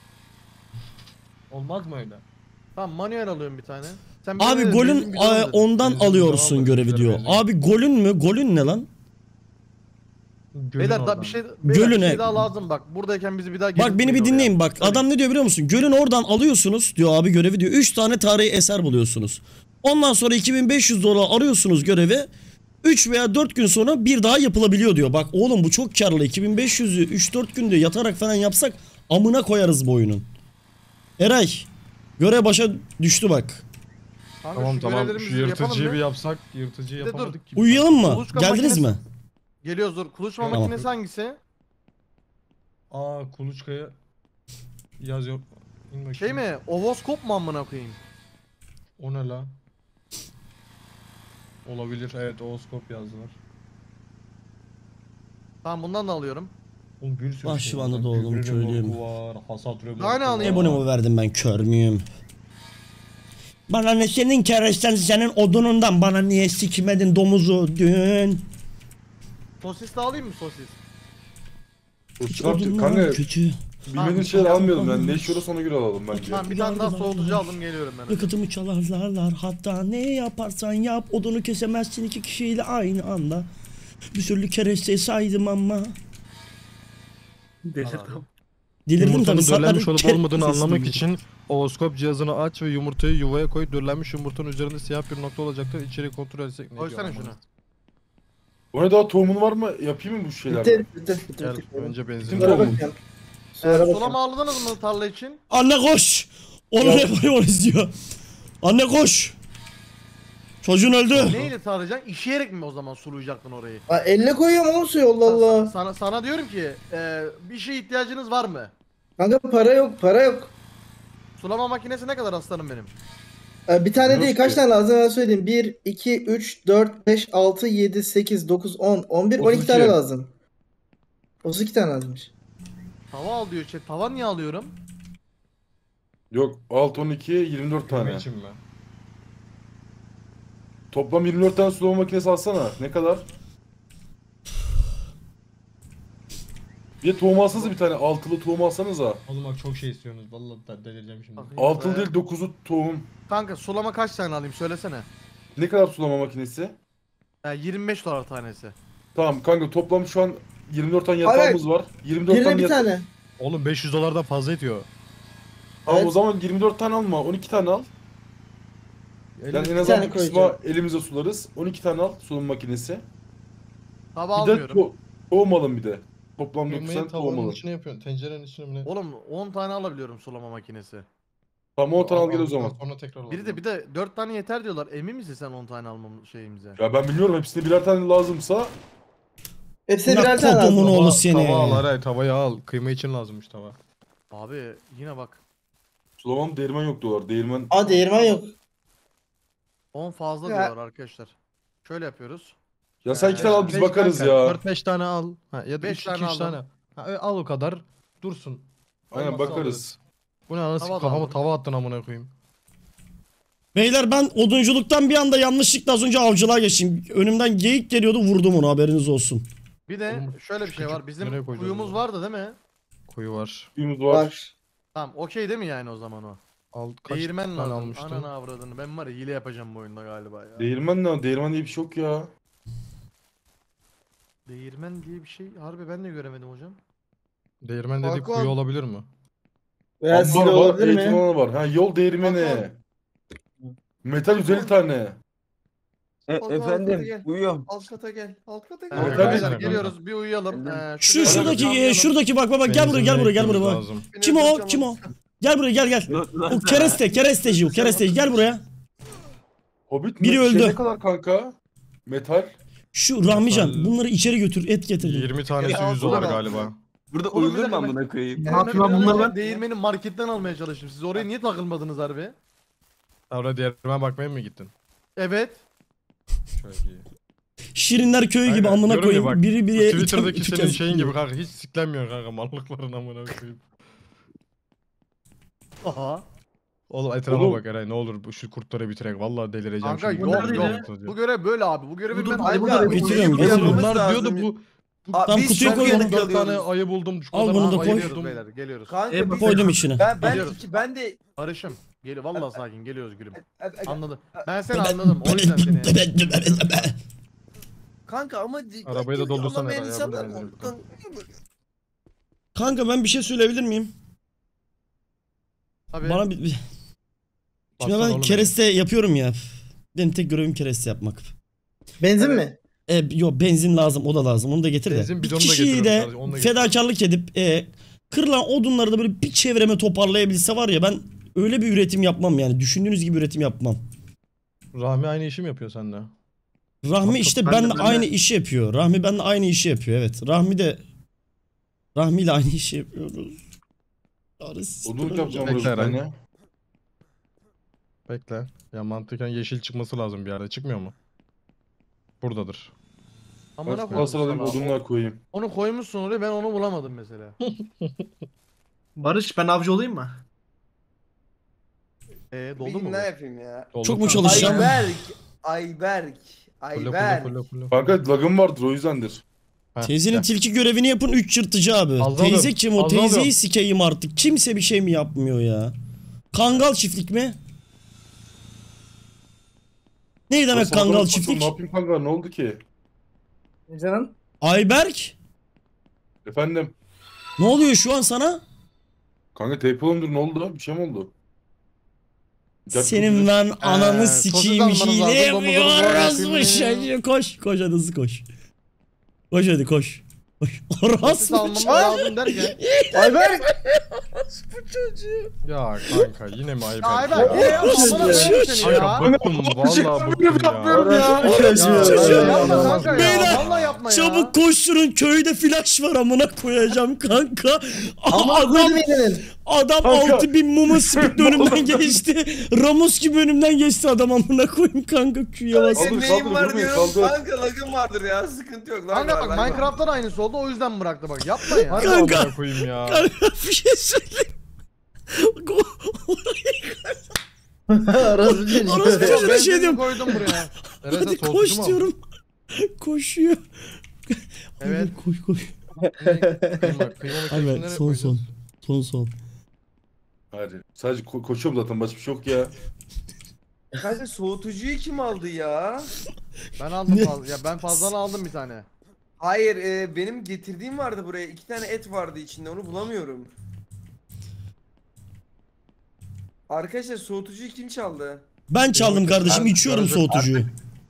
Olmaz mı öyle? Tamam manuel alıyorum bir tane. Sen Abi golün bidonu e, ondan alıyorsun görevi diyor. Abi golün mü? Golün ne lan? Gölün Beyler da bir şey beyler, bir Gölüne- şey daha lazım bak. Buradayken bizi bir daha Bak beni bir getirtmeyin oraya. dinleyin bak. Adam ne diyor biliyor musun? Gölün oradan alıyorsunuz diyor abi görevi diyor. 3 tane tarihi eser buluyorsunuz. Ondan sonra 2500 dolar arıyorsunuz görevi. 3 veya 4 gün sonra bir daha yapılabiliyor diyor. Bak oğlum bu çok karlı. 2500'ü 3-4 günde yatarak falan yapsak amına koyarız bu oyunun. Eray görev başa düştü bak. Kanka, Tamam şu tamam görevlerimizi şu yapalım yırtıcıyı bir yapsak yırtıcıyı Bir de dur. yapamadık ki. Uyuyalım mı? Kuluçka Geldiniz makinesi- mi? Geliyoruz dur. Kuluçma Tamam. makinesi hangisi? Aa kuluçkaya yaz yok. İn bakayım. Şey mi? Ovoskop mu amına koyayım? O ne la? Olabilir evet ooskop yazdılar. Tamam bundan da alıyorum. Oğlum bir sürü Ah, şey şu var anda lan. da oğlum, Gübre söyleyeyim. remorku var, hasat alayım? Verdim ben kör müyüm? Bana ne senin keresten senin odunundan bana niye sikmedin domuzu dün? Sosis de alayım mı sosis? Hiç Kanka, odunlar kanka kötü. Bilmediğin şeyler almayalım yani. Ne iş yiyorsa ona göre alalım bence. Tamam bir tane daha soğutucu aldım geliyorum ben. Yakıtımı çalarlar hatta ne yaparsan yap odunu kesemezsin iki kişiyle aynı anda. Bir sürü kereste saydım ama. Delirdim Yumurtanın tabii döllenmiş olup olmadığını anlamak için ooskop cihazını aç ve yumurtayı yuvaya koy. Döllenmiş yumurtanın üzerinde siyah bir nokta olacaktır. İçeri kontrol etsek ne Koysana şunu. O ne daha tohumun var mı? Yapayım mı bu bitti bitti. Gel bitti. önce benzin. Bizim Sonra tohum. Bakacağım. sulama aldınız mı tarla için? Anne koş. Onu ne yapıyor izliyor. Anne koş. Çocuğun öldü. Neyle tarayacaksın? İşeyerek mi o zaman sulayacaktın orayı? Aa, elle koyuyorum oğlum suyu Allah Sa- Allah. Sana, sana diyorum ki e, bir şey ihtiyacınız var mı? Kanka para yok para yok. Sulama makinesi ne kadar aslanım benim? Ee, Bir tane Yok değil kaç tane lazım ben söyleyeyim. 1, 2, 3, 4, 5, 6, 7, 8, 9, 10, 11, 12 tane 32. lazım. 32 tane lazımmış. Tava al diyor. Şey, tava niye alıyorum? Yok 6, 12, 24 Kıyma tane. için mi? Toplam 24 tane sulama makinesi alsana. Ne kadar? Bir de tohum alsanıza bir tane. Altılı tohum alsanıza. Oğlum bak çok şey istiyorsunuz. Vallahi da delireceğim şimdi. Bakayım Altılı değil 9'lu tohum. Kanka sulama kaç tane alayım söylesene. Ne kadar sulama makinesi? E, 25 dolar tanesi. Tamam kanka toplam şu an 24 tane yatağımız var. 24 Birine tane bir yatağımız tane. Oğlum 500 dolardan fazla ediyor. Tamam o Evet. zaman 24 tane alma. 12 tane al. Yani en azından tane bir kısma koyacağım. elimize sularız. 12 tane al sulama makinesi. Tava Bir de almıyorum. to tohum alın bir de. Toplam 9 Kıymayı tane tohum tavanın alın. içine yapıyorsun. Tencerenin içine mi ne? Oğlum 10 tane alabiliyorum sulama makinesi. Tamam 10 tane al gel o zaman. Sonra tekrar Biri de bir de 4 tane yeter diyorlar. Emin misin sen 10 tane almam şeyimize? Ya ben bilmiyorum hepsine birer tane lazımsa Hepsine Ulan birer tane kodumun lazım. oğlu Tava- seni. Tava al Eray tavayı al. Kıyma için lazımmış tava. Abi yine bak. Sulamam değirmen yok diyorlar. Değirmen. Aa değirmen yok. 10 fazla Ya. diyorlar arkadaşlar. Şöyle yapıyoruz. Ya sen iki tane al biz bakarız kanka, ya. 4-5 tane al. Ha, ya da Beş 3 tane 2 3 aldım. tane. Ha, öyle al o kadar. Dursun. Aynen Olmazsa bakarız. Bu ne anasını Tava da kafama aldım. tava attın amına koyayım. Beyler ben odunculuktan bir anda yanlışlıkla az önce avcılığa geçeyim. Önümden geyik geliyordu vurdum onu haberiniz olsun. Bir de Oğlum, şöyle bir şey var. küçük Bizim koyacağız kuyumuz bunu? vardı değil mi? Koyu var. Suyumuz var. Var. Tamam okey değil mi yani o zaman o? Al kaç Değirmen tane lazım. almıştın? Ananı avradını. Ben var ya hile yapacağım bu oyunda galiba ya. Değirmen ne? Değirmen diye bir şey yok ya. Değirmen diye bir şey harbi ben de göremedim hocam. Değirmen dedik Hakan. kuyu olabilir mi? Veya var, olabilir eğitim mi? alanı var. Ha yol değirmeni. Metal 150 tane. E, Hakan, efendim gel. uyuyorum. Alt kata gel. Alt kata gel. Beyler, bir sene geliyoruz bir uyuyalım. Ee, Şu şurada şuradaki bir e, şuradaki bak bak bak gel buraya gel buraya gel buraya bak. Lazım. Kim o? Kim o? Gel buraya gel gel. O kereste keresteci o keresteci gel buraya. Hobbit Biri öldü. Şey ne kadar kanka? Metal. Şu Rahmican bunları içeri götür et getir. 20 tanesi Ya, 100 bu dolar galiba. Burada Oğlum bir uygun mu dakika, amına koyayım? Ne yapayım ben bunları ben? Değirmeni marketten almaya çalıştım. Siz oraya niye takılmadınız harbi? Orada değirmen bakmaya mı gittin? Evet. Çok iyi. Şirinler köyü gibi Aynen, amına koyayım. bak, Biri Bu biriye Twitter'daki senin kez şeyin gibi kanka hiç siklenmiyor kanka mallıkların amına koyayım. Aha. Oğlum etrafa Oğlum. bak Eray ne olur bu şu kurtları bitirek vallahi delireceğim Kanka şimdi. yok yok. Bu görev böyle abi. Bu görevi ben dur, Ay- burada da Ay- Getiriyorum, Ay- getiriyorum. Ay- Bunlar diyordu bu Aa, Tamam, biz kutuya koyalım. yanık 4 tane ayı buldum. Al bunu da koy. Geliyoruz buldum. beyler geliyoruz. Kanka E, Koydum içine. Ben ben ben de Barış'ım. Geliyor vallahi sakin geliyoruz gülüm. Anladım. Ben seni anladım. O yüzden seni. kanka ama Arabayı da doldursana anlamayan Eray, insanlar arabayı da var. doldur. Kanka ben bir şey söyleyebilir miyim? Tabii. Bana bir... bir- Şimdi ben kereste yapıyorum ya. Benim tek görevim kereste yapmak. Benzin mi? E, yok benzin lazım o da lazım onu da getir de. Benzin bir kişiyi de kardeşim, fedakarlık edip e, kırılan odunları da böyle bir çevreme toparlayabilse var ya ben öyle bir üretim yapmam yani. Düşündüğünüz gibi üretim yapmam. Rahmi aynı işi mi yapıyor seninle? Rahmi Bak, işte ben de- ben de- aynı işi yapıyor. Rahmi benimle aynı işi yapıyor evet. Rahmi de Rahmi ile aynı işi yapıyoruz. Arası Odun yapacağım Bekle? Bekle. Ya mantıken yeşil çıkması lazım bir yerde. Çıkmıyor mu? Buradadır. Amına Ben koyayım sana. odunlar koyayım. Onu koymuşsun oraya ben onu bulamadım mesela. Barış ben avcı olayım mı? Eee doldu mu? ne yapayım ya? Doldur Çok mu kanka. çalışacağım? Ayberk. Ayberk. Ayberk. Kanka lagım vardır o yüzdendir. Heh, Teyzenin tilki görevini yapın 3 yırtıcı abi. Az Teyze alıyorum, kim o? az Teyzeyi sikeyim artık. Kimse bir şey mi yapmıyor ya? Kangal çiftlik mi? Ne demek Nasıl kangal çiftlik? Ne yapayım kanka ne oldu ki? Canım. Ayberk? Efendim. Ne oluyor şu an sana? Kanka tape olundur ne oldu? Bir şey mi oldu? Senin ben ananı Ee, lazım, hile yapıyoruz bu şey. Koş koş hadi hızlı koş. Koş hadi koş. Orası almamız lazım derken. Ayberk. Ya kanka yine mi ayıp Ay ettin bak ya? ya ya. Kanka bıktım valla bıktım ya. Ya, çocuğu. ya. Beyler, ya. Çabuk koşturun köyde flash var amına koyacağım kanka. Adam adam Kanka. 6000 mumu speed önümden geçti. Ramos gibi önümden geçti adam amına koyayım kanka Q'ya bas. Senin neyin var diyorum. Kanka lagım vardır ya. Sıkıntı yok. Kanka bak lag var. Minecraft'ta da aynısı oldu o yüzden bıraktı bak yapma ya. Harbi Kanka. amına koyayım ya. Kanka bir şey söyle. Orası çocuğu. Orası çocuğuna şey diyorum. koydum buraya. Eray sen Hadi soğutucu koş diyorum. Koşuyor. Evet. Koş koş. Kıyma, son son. Son son. Hayır. Sadece ko- koşuyorum zaten başka bir şey yok ya. Kanka soğutucuyu kim aldı ya? Ben aldım fazla. Ya ben fazladan aldım bir tane. Hayır e, benim getirdiğim vardı buraya. İki tane et vardı içinde onu bulamıyorum. Arkadaşlar soğutucuyu kim çaldı? Ben çaldım kardeşim Abi, içiyorum soğutucuyu.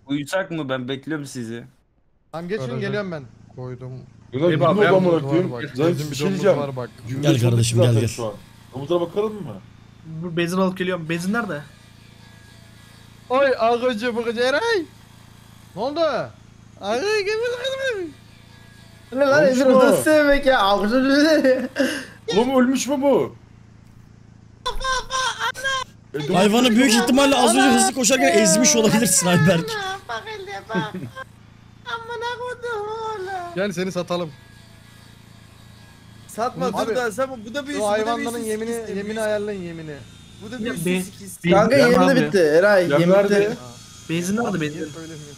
Uyusak mı ben bekliyorum sizi. Tamam geçin Garaja. geliyorum ben. Koydum. Bunlar Eyvah, bilmiyor ben amına Var bak. Zaten bir şey bidonumuz diyeceğim. var bak. Gel kardeşim, zaten gel, gel. şu an. Komutlara bakalım mı? Bu benzin alıp geliyorum. Benzin nerede? Oy ağacı bakıcı Eray. Ne oldu? Ağacı gibi Ne lan Emir mu? nasıl sevmek ya? Oğlum ölmüş mü bu? E. Hayvanı büyük ihtimalle az önce hızlı koşarken ezmiş olabilirsin Ayberk. Bak hele bak. Amına kodum oğlum. Gel seni satalım. Satma Abi, dur da sen bu da büyüsün. Bu hayvanların büyüsün, yemini yemini büyüsün. ayarlayın yemini. Bu da Ya büyüsün be- sikis. be- Kanka Yem yemin abi. de bitti. Eray Yem yemin de. Benzin nerede benzin?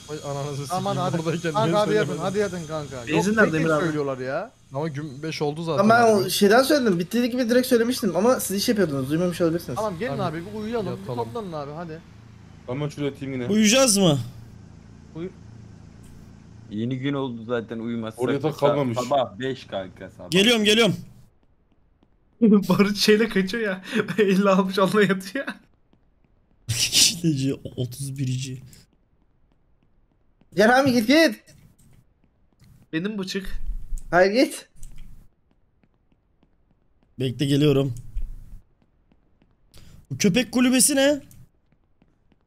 Vay ananızı Aman sikeyim hadi. buradayken Kanka niye hadi yatın söylemedin? hadi yatın kanka. Benzin Yok, nerede tek Emir abi? söylüyorlar ya. Ama gün 5 oldu zaten. Ama ben o şeyden söyledim. Bittiği gibi direkt söylemiştim ama siz iş yapıyordunuz. Duymamış olabilirsiniz. Tamam gelin Abi, abi bir uyuyalım. Bir yatalım. toplanın abi hadi. Ben şuraya yatayım yine. Uyuyacağız mı? Yeni gün oldu zaten uyumazsak. Oraya yatak kalmamış. Sabah 5 kanka sabah. Geliyorum geliyorum. Barış şeyle kaçıyor ya. Elle almış onunla yatıyor. Hileci 31. Gel abi git git. Benim bu çık. Hayır git. Bekle geliyorum. Bu köpek kulübesi ne?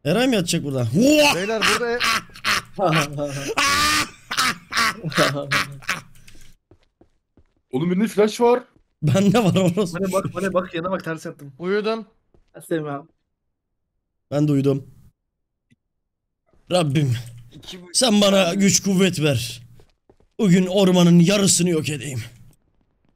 Eray mı yatacak burada? Beyler burada Oğlum birinde flash var. Bende var orası. Bana bak bana bak yana bak ters yaptım. uyudum. Sevmem. Ben de uyudum. Rabbim sen bana güç kuvvet ver. Bugün ormanın yarısını yok edeyim.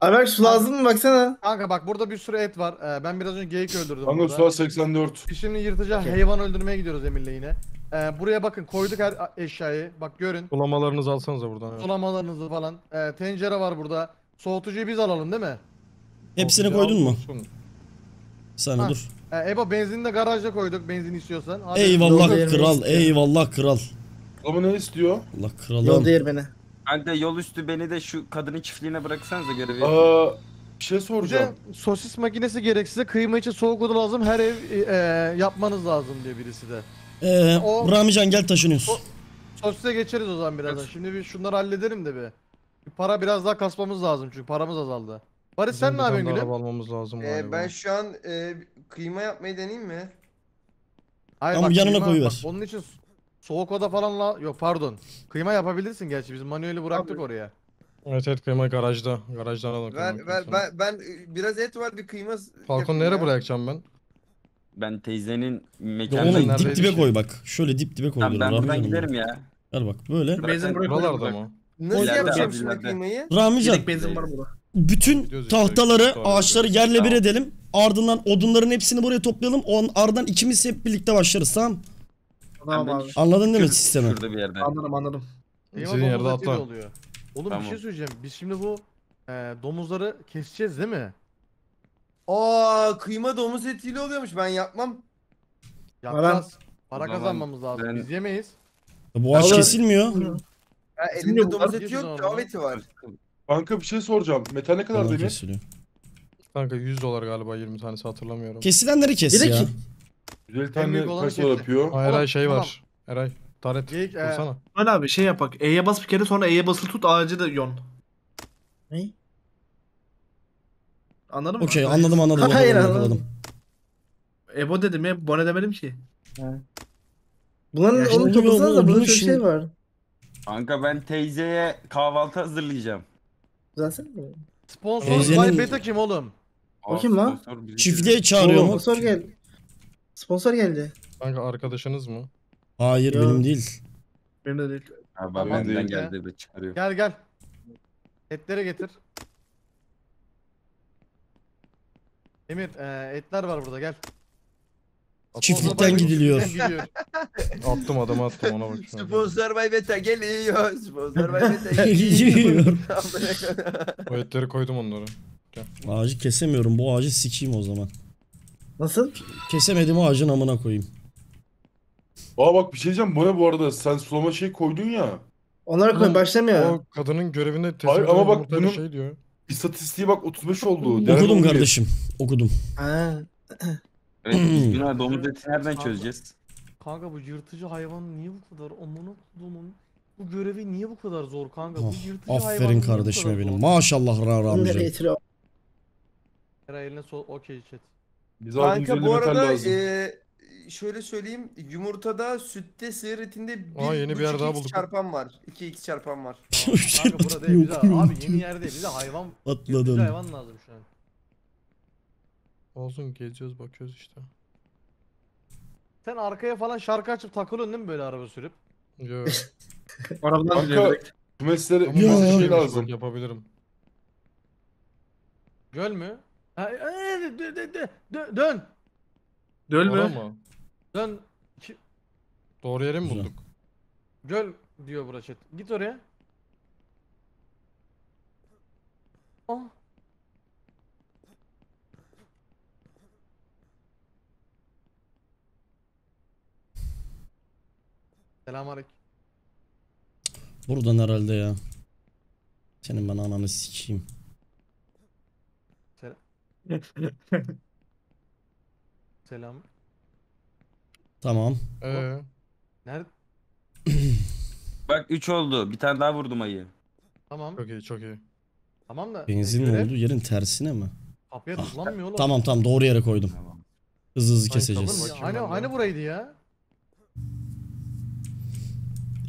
Ayberk su lazım mı baksana. Kanka bak burada bir sürü et var. Ee, ben biraz önce geyik öldürdüm Kanka saat 84. Biz Şimdi yırtıcı hayvan öldürmeye gidiyoruz Emir'le yine. Ee, buraya bakın koyduk her eşyayı. Bak görün. Sulamalarınızı alsanıza buradan. evet. Sulamalarınızı falan. Ee, tencere var burada. Soğutucuyu biz alalım değil mi? Hepsini koydun mu? saniye Ha. dur. Ee, Ebo benzini de garajda koyduk benzin istiyorsan. Hadi. Eyvallah Yolda kral, yemek eyvallah kral. Ama ne istiyor? Allah kralım. Yol değir beni. Kanka yol üstü beni de şu kadının çiftliğine bıraksanıza görevi. Aa, bir şey Bir de soracağım. sosis makinesi gerek size. Kıyma için soğuk oda lazım. Her ev e, yapmanız lazım diyor birisi de. Ee, O- Ramican gel taşınıyoruz. O- Sosise geçeriz o zaman birazdan. Şimdi bir şunları halledelim de bir. bir para biraz daha kasmamız lazım çünkü paramız azaldı. Barış Bizim sen ne bir tane yapıyorsun de gülüm? Araba almamız lazım Ee, galiba. ben şu an e, kıyma yapmayı deneyeyim mi? Hayır, Tamam, yanına kıyma- koyuver. Bak, onun için soğuk oda falan la... Yok pardon. Kıyma yapabilirsin gerçi biz manueli bıraktık Abi. oraya. Evet evet kıyma garajda. Garajdan alın. Ver kıyma ver kıymasını. ben, ben e, biraz et var bir kıyma s- Falcon yapayım nereye ya. bırakacağım ben? Ben teyzenin mekanına oğlum neredeydi dip dibe ki? koy bak. Şöyle dip dibe koy. Tamam, ben diyorum, buradan Ramican'ım. giderim ya. Gel bak böyle. Benzin buraya Buralarda koydum. mı? Nasıl İleride yapacağım abi, şimdi ileride. kıymayı? Ramican Yedek benzin var burada. Bütün tahtaları, ağaçları yerle bir edelim. Ardından odunların hepsini buraya toplayalım. On, ardından ikimiz hep birlikte başlarız tamam? Tamam abi. Anladın değil mi sistemi? Şurada bir yerde. Anladım anladım. Kıyma İstediğin yerde domuz atla. oluyor. Oğlum bir Tamam. şey söyleyeceğim. Biz şimdi bu e, domuzları keseceğiz değil mi? Aa kıyma domuz etiyle oluyormuş ben yapmam. Yapacağız. Para zaman kazanmamız lazım. ben- Biz yemeyiz. Bu ağaç kesilmiyor. Elinde yok, domuz eti yok tav var. eti var. Kanka bir şey soracağım. Metal ne kadar Vallahi demir? kesiliyor. Kanka 100 dolar galiba 20 tanesi hatırlamıyorum. Kesilenleri kes Bir de ya. ki- 150 tane büyük olanı kaç dolar kesin. yapıyor? Hayır Tamam, hayır şey tamam. var. Eray. Taret. Geyik, e, Vursana. Öyle abi şey yap bak. E'ye bas bir kere sonra E'ye basılı tut ağacı da yon. Ne? Anladın mı? Okey anladım anladım. Hayır, anladım, anladım. anladım. Ebo dedim ya bone demedim ki. Bunların Ya onu şimdi toplasanız da bu- burada bunu şöyle şimdi- şey var. Kanka ben teyzeye kahvaltı hazırlayacağım. Düzelsene mi? Sponsor Teyzenin- Bay Beta kim oğlum? O kim lan? sponsor bizi Çiftliğe çağırıyor mu? Sponsor gel. Sponsor geldi. Kanka arkadaşınız mı? Hayır Yo. benim değil. Benim de değil. Ha, Tamam, benden değil. geldi de çıkarıyor. Gel gel. Etleri getir. Emir e, etler var burada gel. Çiftlikten gidiyor. Attım adamı attım ona bak. Sponsor Bay Beta geliyor. Sponsor Bay Beta Yiyor. O etleri koydum onları. Ağacı kesemiyorum. Bu ağacı sikeyim o zaman. Nasıl? Kesemedim ağacın amına koyayım. Aa bak bir şey diyeceğim. Bu ne bu arada? Sen sulama şey koydun ya. Onlara koy Oğlum, başlamıyor. O kadının görevinde Hayır, teslim ama edilen bak bunun- şey diyor. İstatistiği bak 35 oldu. Okudum 11. kardeşim. Okudum. Ha. Evet biz buna domuz eti nereden çözeceğiz? Kanka bu yırtıcı hayvan niye bu kadar amına kodumun bu görevi niye bu kadar zor kanka? Bu yırtıcı hayvan niye aferin bu kardeşime benim. zor? Maşallah ra Bunu amca. getiriyor? Eray eline sol okey chat. Abi Kanka 150 bu arada lazım. e, şöyle söyleyeyim. Yumurtada, sütte, sığır etinde Aa, yeni bir yer 1.5x daha bulduk. çarpan var. 2x çarpan var. Kanka burada değil bize abi yeni yer değil bize hayvan Atladım. hayvan lazım şu an. Olsun geziyoruz bakıyoruz işte. Sen arkaya falan şarkı açıp takılıyorsun değil mi böyle araba sürüp? Yo. Arabadan Kanka direkt. Ama bazı şey şeymiş bak, lazım. Yapabilirim. Göl mü? Ha, e, dö- dö- dö- dö- dön. Döl Ora mü? mı? Dön. Ki- Doğru yeri mi Güzel. bulduk? Göl diyor bura chat. Git oraya. Ah. Selamünaleyküm. Buradan herhalde ya. Senin ben ananı sikeyim. Selam. Tamam. Ee, Nerede? Bak 3 oldu. Bir tane daha vurdum ayı. Tamam. çok iyi çok iyi. Tamam da. Benzin görev olduğu yerin tersine mi? Kapıya Ah, tıklanmıyor oğlum. Tamam tamam doğru yere koydum. Tamam. Hızlı hızlı Ay, keseceğiz. tamam. Hani, ben de. hani buraydı ya?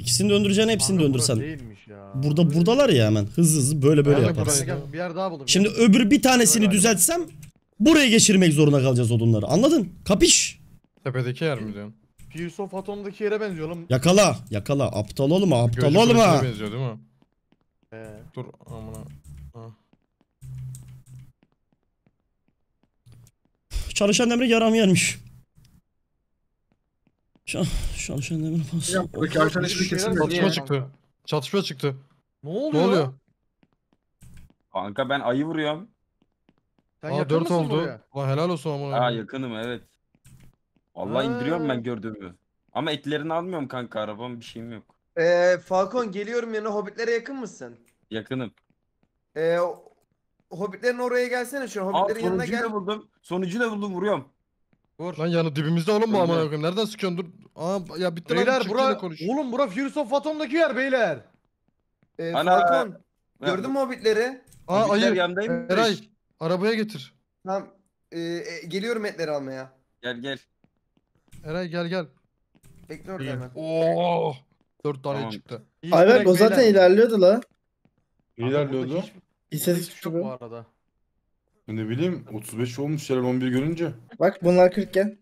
İkisini döndüreceğine hepsini Kanka, döndürsen. değilmiş ya. Burada buradalar ya hemen. Hızlı hızlı böyle böyle de yaparız. Gel, bir yer daha buldum. Şimdi öbür bir tanesini Böyle düzeltsem buraya geçirmek zorunda kalacağız odunları. Anladın? Kapış? Tepedeki yer mi diyorsun? Pierce of Atom'daki yere benziyor oğlum. Yakala, yakala. Aptal olma, aptal Gözü olma. gözüne benziyor değil mi? Ee, Dur amına. Çalışan demir yaram yermiş. Şu- Çalışan demir bas. Ya, buradaki arkadaş bir bir şeyler kesin oluyor Çatışma çıktı. Çatışma çıktı. Ne Ne oluyor? oluyor? Kanka ben ayı vuruyorum. Sen Aa yakın 4 mısın oldu. buraya? Helal olsun amına. Aa koyayım. yakınım evet. Vallahi indiriyorum Ha. ben gördüğümü. Ama etlerini almıyorum kanka arabam bir şeyim yok. Ee, Falcon geliyorum yanına. Hobbitlere yakın mısın? Yakınım. Ee, o- Hobbitlerin oraya gelsene şu an. Aa Hobbitlerin yanına sonuncuyu gel. da buldum. Sonuncuyu da buldum vuruyorum. Vur. Lan yanı dibimizde oğlum bu Öyle. amına koyayım. Nereden sıkıyorsun dur. Aa ya bitti lan. Beyler bura konuş. oğlum bura Pierce of Atom'daki yer beyler. Ee, Ana. Falcon gördün mü Hobbitleri? Aa ayı. yandaymış. Eray arabaya getir. Tamam. Ee, e, geliyorum etleri almaya. Gel gel. Eray gel gel. Bekle orada hemen. Oo. 4 tane Tamam. çıktı. Direkt o zaten beyler. ilerliyordu la. İlerliyordu. bu. bu arada. Ne bileyim 35 olmuş yerel 11 görünce. Bak bunlar 40 gel.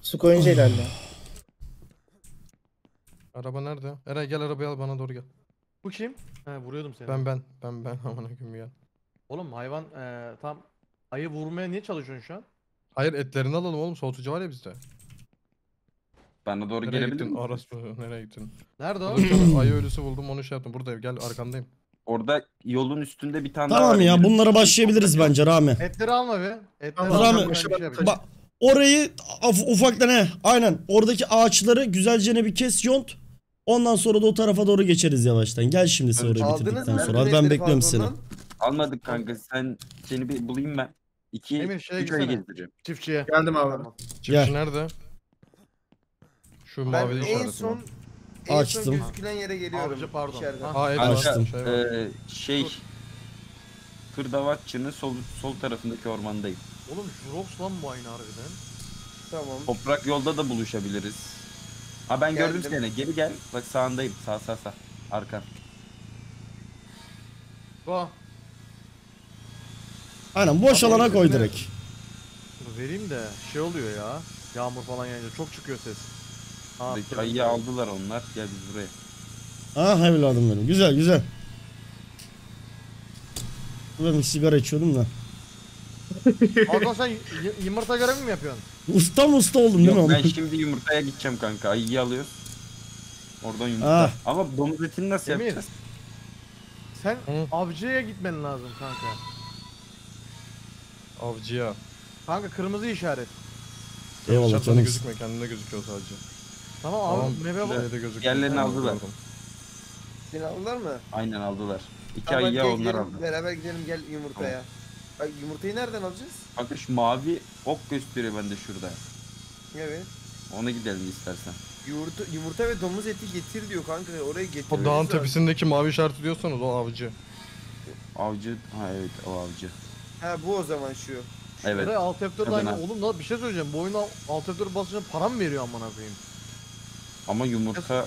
Su koyunca ilerliyor. Araba nerede? Eray gel arabayı al bana doğru gel. Bu kim? He vuruyordum seni. Ben ben ben ben amına koyayım gel. Oğlum hayvan eee tam ayı vurmaya niye çalışıyorsun şu an? Hayır etlerini alalım oğlum soğutucu var ya bizde. Bana doğru Nereye gelebilir gittin? misin? Orası nereye gittin? Nerede o? Ayı ölüsü buldum onu şey yaptım. Buradayım gel arkandayım. Orada yolun üstünde bir tane daha Tamam var. ya bunlara başlayabiliriz bence Rami. Etleri alma be. Etleri Tamam, alma. Şey. Bak orayı af- ufaktan he aynen oradaki ağaçları güzelce bir kes yont. Ondan sonra da o tarafa doğru geçeriz yavaştan. Gel şimdi sen orayı Aldınız bitirdikten mı? sonra. Hadi ben etleri bekliyorum seni. Almadık kanka sen seni bir bulayım ben. İki, Emir, şeye üç gitsene. gezdireceğim. Çiftçiye. Geldim abi. Tamam. Gel. nerede? Şu Ben mavi en işareti son? En Açtım. son gözükülen yere geliyorum. Avcı, pardon. içeride. Ha. Aa et Kanka. Şey. Ee, şey Dur. Hırdavatçı'nın sol, sol tarafındaki ormandayım. Oğlum Jurox lan bu aynı harbiden. Tamam. Toprak yolda da buluşabiliriz. Ha ben gördüm Geldim. seni. Geri gel. Bak sağındayım. Sağ sağ sağ. Arkan. Go. Aynen boş alana koy direkt. Vereyim de şey oluyor ya. Yağmur falan yağınca çok çıkıyor ses. Dur. aldılar onlar. Gel biz buraya. Ah evladım benim. Güzel güzel. Ben bir sigara içiyordum da. Hakan sen y- yumurta görevi mi yapıyorsun? Usta mı usta oldum değil mi? Yok ben ama? şimdi yumurtaya gideceğim kanka. Ayıyı alıyoruz. Oradan yumurta. Ah. Ama domuz etini nasıl Emir. yapacağız? Sen Hı. avcıya gitmen lazım kanka. Avcıya. Kanka kırmızı işaret. Eyvallah Şartlarda canım. gözükmüyor kendine gözüküyor sadece. Tamam abi Tamam. meyve bak. Şeyde gözüküyor. Diğerlerini Tamam, aldılar. Seni aldılar mı? Aynen aldılar. İki Tamam, ayıya gel onlar gidelim, aldı. Beraber gidelim gel yumurtaya. Ay, yumurtayı nereden alacağız? Kanka şu mavi ok gösteriyor bende şurada. Evet. Ona gidelim istersen. Yumurta, yumurta ve domuz eti getir diyor kanka. Oraya getir. O dağın tepesindeki mavi işareti diyorsanız o avcı. Avcı. Ha evet o avcı. Ha bu o zaman şu. Evet. Eray alt F4 Tabii aynı. Oğlum lan bir şey söyleyeceğim. Bu oyunda alt F4 basınca para mı veriyor amına koyayım? Ama yumurta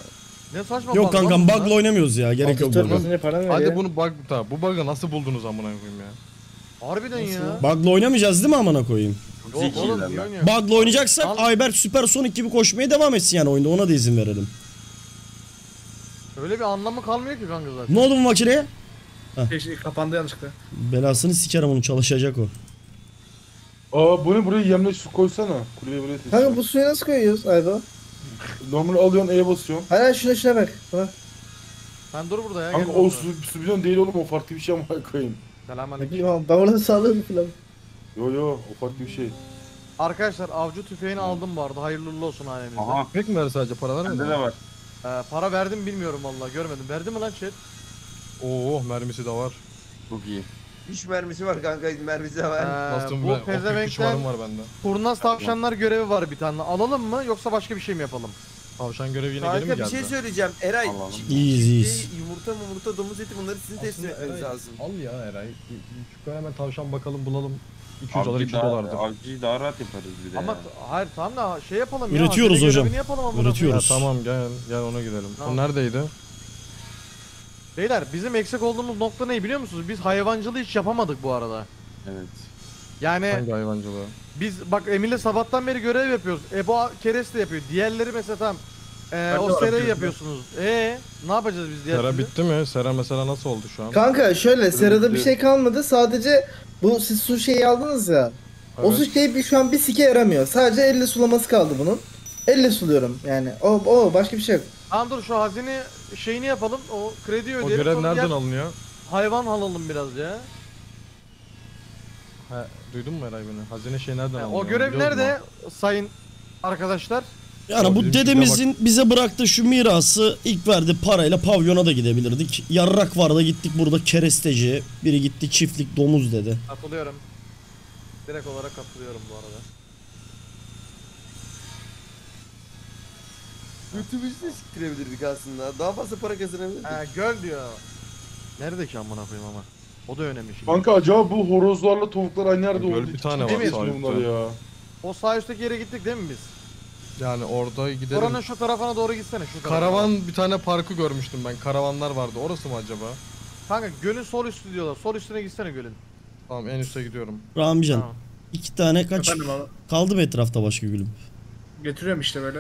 Ne saçma Yok kankam bug'la oynamıyoruz ya. Gerek yok bug'a. para? Hadi bunu bug ta bu bug'ı nasıl buldunuz amına koyayım ya? Harbiden ya. Bug'la oynamayacağız değil mi amına koyayım? Yok oğlum? Bug'la oynayacaksak Al. Ayberk Süpersonic gibi koşmaya devam etsin yani oyunda. Ona da izin verelim. Öyle bir anlamı kalmıyor ki kanka zaten. Ne oldu bu makineye? Şey, şey, kapandı yanlışlıkla. Belasını sikerim onun çalışacak o. Aa bu ne buraya yemle su koysana. Kuleye buraya Kanka bu suyu nasıl koyuyoruz Ayba? Normal alıyorsun E'ye basıyorsun. Hayır hayır, şuna şuna bak. Bak. Sen dur burada ya. Kanka gel o su, su bidon değil oğlum o farklı bir şey ama koyayım. Selamünaleyküm. bileyim ama ben orada sağlıyorum falan. Yo yo o farklı bir şey. Arkadaşlar avcı tüfeğini aldım bu arada. Hayırlı uğurlu olsun alemimizde. Aha. Pek mi ver sadece paralar Bende mı? de var. Ee, para verdim bilmiyorum vallahi görmedim. Verdi mi lan chat? Oo mermisi de var. Çok iyi. Üç mermisi var kanka mermisi de Ee, var. Bastım bu ben. O 43 pezevenkten varım var bende. kurnaz tavşanlar görevi var bir tane. Alalım mı yoksa başka bir şey mi yapalım? Tavşan görevi yine geri mi Kanka bir geldi? şey söyleyeceğim. Eray. Allah'ım. çiğ- İyiyiz, iyiyiz. Yumurta yumurta domuz eti bunları sizin teslim Aslında etmeniz Eray, lazım. Al ya Eray. Şu hemen tavşan bakalım bulalım. 200 dolar Avcı 300 daha, dolardır. avcıyı daha rahat yaparız bir de Ama ya. hayır tamam da şey yapalım Üretiyoruz hazine hocam. görevini yapalım amına Üretiyoruz. Ya tamam gel gel ona gidelim. Tamam. O neredeydi? Beyler bizim eksik olduğumuz nokta ne biliyor musunuz? Biz hayvancılığı hiç yapamadık bu arada. Evet. Yani Hangi hayvancılığı? biz bak Emir'le sabahtan beri görev yapıyoruz. Ebo Keres de yapıyor. Diğerleri mesela. Ee, de o yapıyorum. yapıyorsunuz. Ee, ne yapacağız biz diğer Sera türlü? bitti mi? Sera mesela nasıl oldu şu an? Kanka şöyle serada bir şey kalmadı. Sadece bu siz su şeyi aldınız ya. O su şeyi bir- şu an bir sike yaramıyor. Sadece elle sulaması kaldı bunun. Elle suluyorum yani. O, o başka bir şey yok. Tamam dur şu hazine şeyini yapalım. O kredi O ödeyelim. görev sonra nereden diğer alınıyor? Hayvan alalım biraz ya. He, duydun mu Eray beni? Hazine şey nereden Yani alınıyor? o görev Biliyor musun? nerede sayın arkadaşlar? Yani bu bizim dedemizin bize bıraktığı şu mirası ilk verdiği parayla pavyona da gidebilirdik. Yarrak var da gittik burada keresteci. Biri gitti çiftlik domuz dedi. Katılıyorum. Direkt olarak katılıyorum bu arada. Götümüzü de siktirebilirdik aslında. Daha fazla para kazanabilirdik. Ee, göl diyor. Nerede ki amına koyayım ama? O da önemli şimdi. Kanka acaba bu horozlarla tavuklar aynı yerde Göl oldu. bir tane var Değil mi? sağ üstte. bunlar ya. O sağ üstteki yere gittik değil mi biz? Yani orada gidelim. Oranın şu tarafına doğru gitsene şu tarafa. Karavan bir tane parkı görmüştüm ben. Karavanlar vardı. Orası mı acaba? Kanka gölün sol üstü diyorlar. Sol üstüne gitsene gölün. Tamam en üste gidiyorum. Ramican Tamam. iki tane kaç Efendim abi. kaldı mı etrafta başka gülüm? Getiriyorum işte böyle.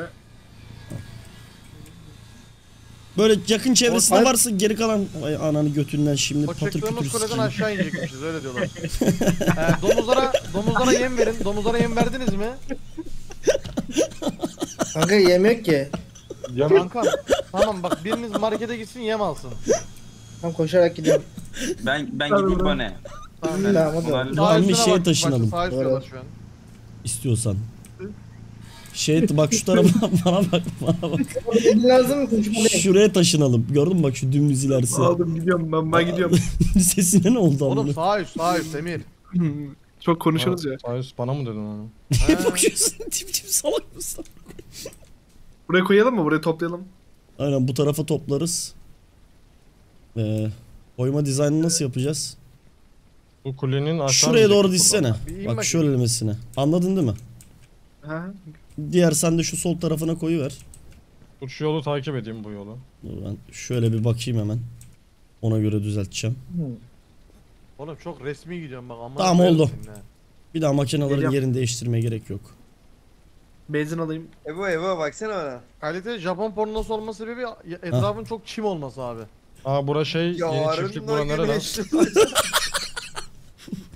Böyle yakın çevresinde Ay- varsa geri kalan Ay ananı götünden şimdi O patır kütür kuleden sikeyim. aşağı inecekmişiz öyle diyorlar. ee, domuzlara, domuzlara yem verin. Domuzlara yem verdiniz mi? Kanka yemek ki. Yemek Kanka tamam bak biriniz markete gitsin yem alsın. Tam koşarak gidiyorum. Ben ben gideyim bana. Tamam. Tamam hadi. Sağ Tamam, bir üstüne şeye bak, taşınalım. Bak, sağ üst diyorlar şu an. istiyorsan. Şey bak şu tarafa bana bak bana bak. Lazım mı? Şuraya taşınalım. Gördün mü bak şu dümdüz ilerisi. Aldım gidiyorum ben ben gidiyorum. Sesine ne oldu Oğlum sağ üst sağ üst Emir. Çok konuşuruz ya. Sağ üst bana mı dedin onu? Ne bakıyorsun? Tip tip salak mısın? Buraya koyalım mı? Buraya toplayalım. Aynen bu tarafa toplarız. Ee, oyma dizaynını nasıl yapacağız? Bu kulenin aşağı Şuraya doğru dizsene. Bak şöylemesine. Anladın değil mi? Ha? Diğer sen de şu sol tarafına koyuver. Dur şu yolu takip edeyim bu yolu. Dur ben şöyle bir bakayım hemen. Ona göre düzelteceğim. Oğlum çok resmi gidiyorum bak. amına Tamam, oldu. ha. Bir daha makinelerin Geliyorum. yerini değiştirmeye gerek yok. Benzin alayım. Evo Evo baksana bana. Kalite Japon pornosu olma sebebi etrafın çok çim olması abi. Aa bura şey yeni çiftlik da bura nerede?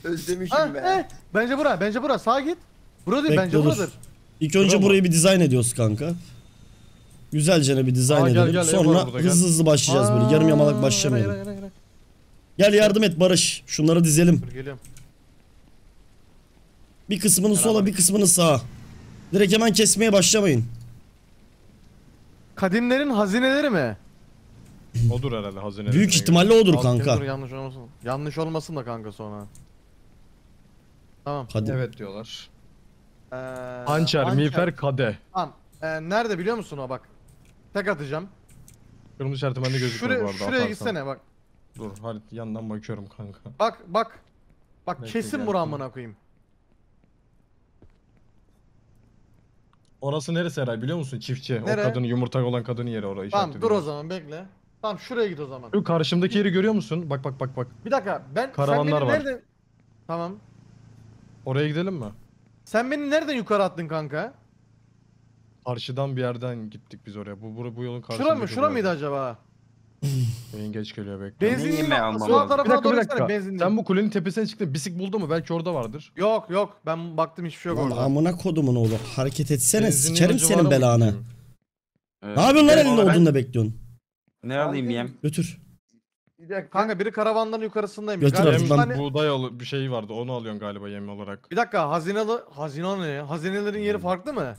Özlemişim Ha, be. eh, bence bura, bence bura. Sağa git. Bura değil, Bekle, bence dur. buradır. İlk önce burayı bir dizayn ediyoruz kanka. Güzelce bir dizayn Aa, gel, edelim. gel, ev Sonra burada, gel. hızlı hızlı başlayacağız böyle. Yarım yamalak başlamayalım. Hayır, hayır, hayır, Gel yardım et Barış. Şunları dizelim. Dur geliyorum. Bir kısmını sola bir kısmını sağa. Direkt hemen kesmeye başlamayın. Kadimlerin hazineleri mi? Odur herhalde hazine. Büyük ihtimalle odur kanka. dur, yanlış olmasın. Yanlış olmasın da kanka sonra. Tamam. Hadi. Evet diyorlar. Ee, Hançer, miğfer, kade. Tamam. Ee, nerede biliyor musun o bak. Tek atacağım. Kırmızı işaretim bende gözüküyor bu arada. Şuraya atarsan. gitsene bak. Dur hadi yandan bakıyorum kanka. Bak bak. Bak Bekle kesin buram amına koyayım. Orası neresi Eray biliyor musun? Çiftçi. Nere? O kadını yumurta olan kadının yeri orayı Tamam dur o zaman bekle. Tamam şuraya git o zaman. Şu karşımdaki yeri görüyor musun? Bak bak bak bak. Bir dakika ben Karavanlar sen var. nerede? Tamam. Oraya gidelim mi? Sen beni nereden yukarı attın kanka? Karşıdan bir yerden gittik biz oraya. Bu bu, bu yolun karşısında. Şura mı? Şura mıydı acaba? Beyin geç geliyor bekle. Benzinliğin sağ almam Bir lazım. tarafına dakika bir dakika. benzinliğin. Sen bu kulenin tepesine çıktın. Bisik buldu mu? Belki orada vardır. Yok yok ben baktım hiçbir şey yok Lan orada. amına kodumun oğlu. Hareket etsene Benzinliğin sikerim senin mı belanı. gideyim? Ee, Ne yapıyorsun lan ben- elinde odunla bekliyorsun? Ne alayım yem? Götür. Bir dakika. Kanka biri karavanların yukarısındaymış. Götür Galiba artık bir lan. tane- Buğday alı bir şey vardı. Onu alıyorsun galiba yem olarak. Bir dakika hazinalı hazine ne ya? Hazinelerin yeri farklı mı?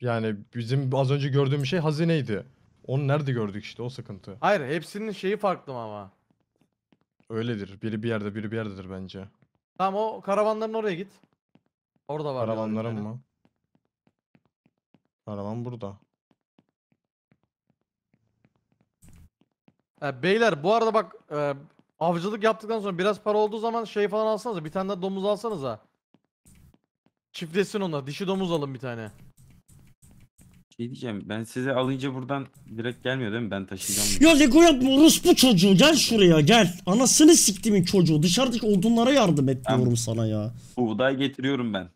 Yani bizim az önce gördüğümüz şey hazineydi. Onu nerede gördük işte o sıkıntı. Hayır hepsinin şeyi farklı mı ama? Öyledir. Biri bir yerde biri bir yerdedir bence. Tamam o karavanların oraya git. Orada var. Karavanların diyorlar bir mı? Karavan burada. E, beyler bu arada bak e, avcılık yaptıktan sonra biraz para olduğu zaman şey falan alsanıza. Bir tane de domuz alsanıza. Çiftleşsin onlar. Dişi domuz alın bir tane. Şey diyeceğim ben size alınca buradan direkt gelmiyor değil mi? Ben taşıyacağım. Ya Lego yapma orospu çocuğu gel şuraya gel. Anasını siktimin çocuğu. Dışarıdaki odunlara yardım et Tamam. diyorum sana ya. Buğday getiriyorum ben.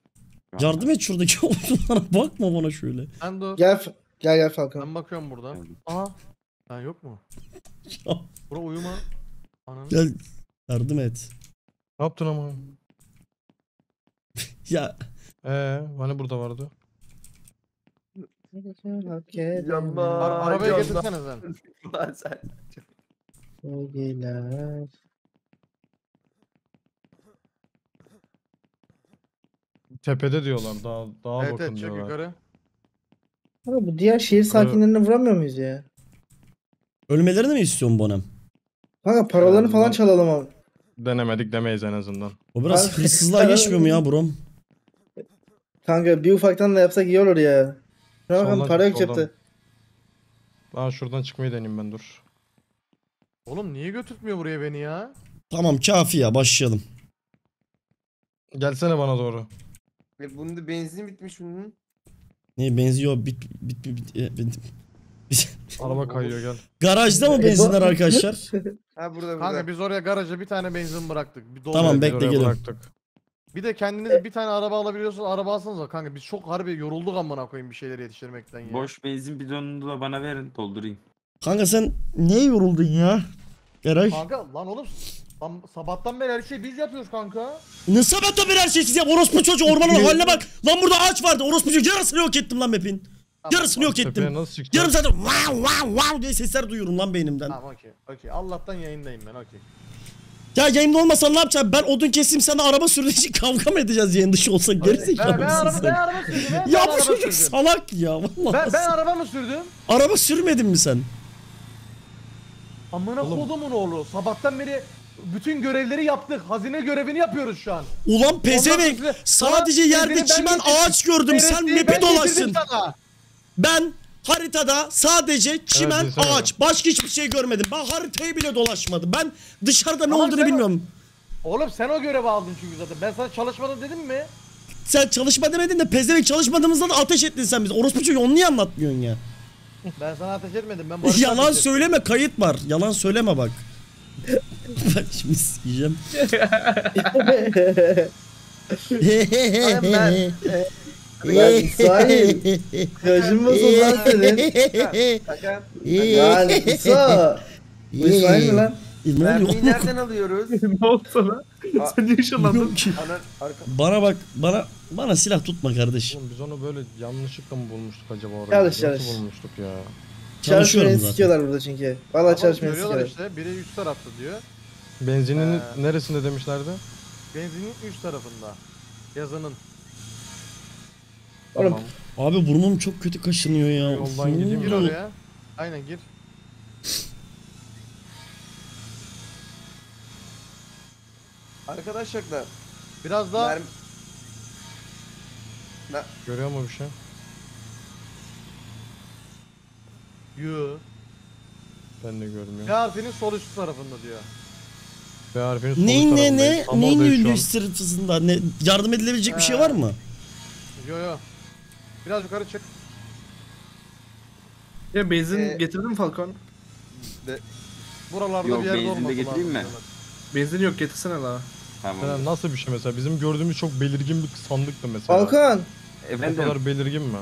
Şu anda. Yardım et şuradaki odunlara bakma bana şöyle. Ben dur. Gel F- gel gel Falcon. Ben bakıyorum burada. Aha. Ha yok mu? Bura uyuma. Ananı. gel yardım et. Ne yaptın ama? Ya Ee, hani burada vardı? Yanma. Ara- arabayı yanma. getirsene sen. Lan sen. Sevgiler. Tepede diyorlar. Daha daha evet bakın evet diyorlar. yukarı. Abi bu diğer şehir sakinlerini vuramıyor muyuz ya? Ölmelerini mi istiyorsun Bonem? Kanka paralarını falan çalalım abi. Denemedik demeyiz en azından. O biraz Kanka- hırsızlığa geçmiyor mu ya brom? Kanka bir ufaktan da yapsak iyi olur ya. Şuna bakın Soldan para yok soldan. cepte. Aa şuradan çıkmayı deneyeyim ben dur. Oğlum niye götürtmüyor buraya beni ya? Tamam kafi ya başlayalım. Gelsene bana doğru. E, Bunun da benzin bitmiş bunun. Ne benziyor bit bit bit, bit, e, bit- bit- Araba kayıyor gel. Garajda mı E, benzinler arkadaşlar? Ha burada burada. Kanka biz oraya garaja bir tane benzin bıraktık. Bir dolu. Tamam, biz bekle, oraya gelin. bıraktık. Bir de kendiniz bir tane araba alabiliyorsanız araba alsanız kanka biz çok harbi yorulduk amına koyayım bir şeyler yetiştirmekten ya. Boş benzin bidonunu da bana verin doldurayım. Kanka sen neye yoruldun ya? Eray. Kanka lan oğlum lan sabahtan beri her şeyi biz yapıyoruz kanka. Ne sabahtan beri her şey siz yap. Orospu çocuğu ormanın haline bak. Lan burada ağaç vardı. Orospu çocuğu yarısını yok ettim lan map'in. Yarısını yok ettim. Yarım saattir wow wow wow diye sesler duyuyorum lan beynimden. Tamam okey okey Allah'tan yayındayım ben okey. Ya yayında olmasan ne yapacağım? Ben odun keseyim sana araba sürdüğün için kavga mı edeceğiz yayın dışı olsa Ben, gerizekalı ben, araba, mısın ben sen? araba sürdüm ben, Ya ben bu çocuk sürdüm. salak ya vallahi. Ben, ben araba mı sürdüm? Araba sürmedin mi sen? Amına kodumun oğlu. Sabahtan beri bütün görevleri yaptık. Hazine görevini yapıyoruz şu an. Ulan pezevenk sadece yerde ben çimen ağaç gördüm sen ben getirdim dolaşsın. sana. Ben haritada sadece çimen desene. ağaç başka hiçbir şey görmedim. Ben haritayı bile dolaşmadım. Ben dışarıda ne Ama olduğunu o- bilmiyorum. Oğlum sen o görevi aldın çünkü zaten. Ben sana çalışmadın dedim mi? Sen çalışma demedin de pezevenk çalışmadığımızda da ateş ettin sen bize. Orospu çocuğu onu niye anlatmıyorsun ya? Ben sana ateş etmedim. Ben Barış'a Yalan ateş ettim. söyleme kayıt var. Yalan söyleme bak. bak şimdi sikeceğim. Lan İsmail. Gözüm bozuldu lan senin. Kanka Lan İsa. Bu İsmail mi lan? Mermiyi nereden alıyoruz? ne oldu sana? Sen niye ışınlandın? Ki. Bana bak bana bana silah tutma kardeşim. Oğlum biz onu böyle yanlışlıkla mı bulmuştuk acaba orayı? Çalış, Nasıl çalış. bulmuştuk ya? Çalışıyorum zaten. sikiyorlar burada çünkü. Valla çalışmayı görüyorlar sikiyorlar. işte. Biri üst tarafta diyor. Benzinin Ee. neresinde demişlerdi? Benzinin üst tarafında. Yazının. Oğlum Abi burnum çok kötü kaşınıyor ya. Yoldan Ne gideyim. Gir oraya. Aynen gir. Arkadaşlar da Biraz daha mermi Görüyor mu bir şey? Yoo. Ben de görmüyorum. K harfinin sol üst tarafında diyor. B harfinin sol Ne ne tarafındayız. ne? Tam Neyin ünlü sırtısında? Ne yardım edilebilecek bir şey Ee. var mı? Yo yo. Biraz yukarı çık. Ya benzin Ee, getirdin mi Falcon? Buralarda Yok, bir yerde benzin de olması getireyim mi? Benzin yok getirsene la. Tamam. Mesela nasıl bir şey mesela? Bizim gördüğümüz çok belirgin bir sandıktı mesela. Falcon. O Efendim kadar belirgin mi?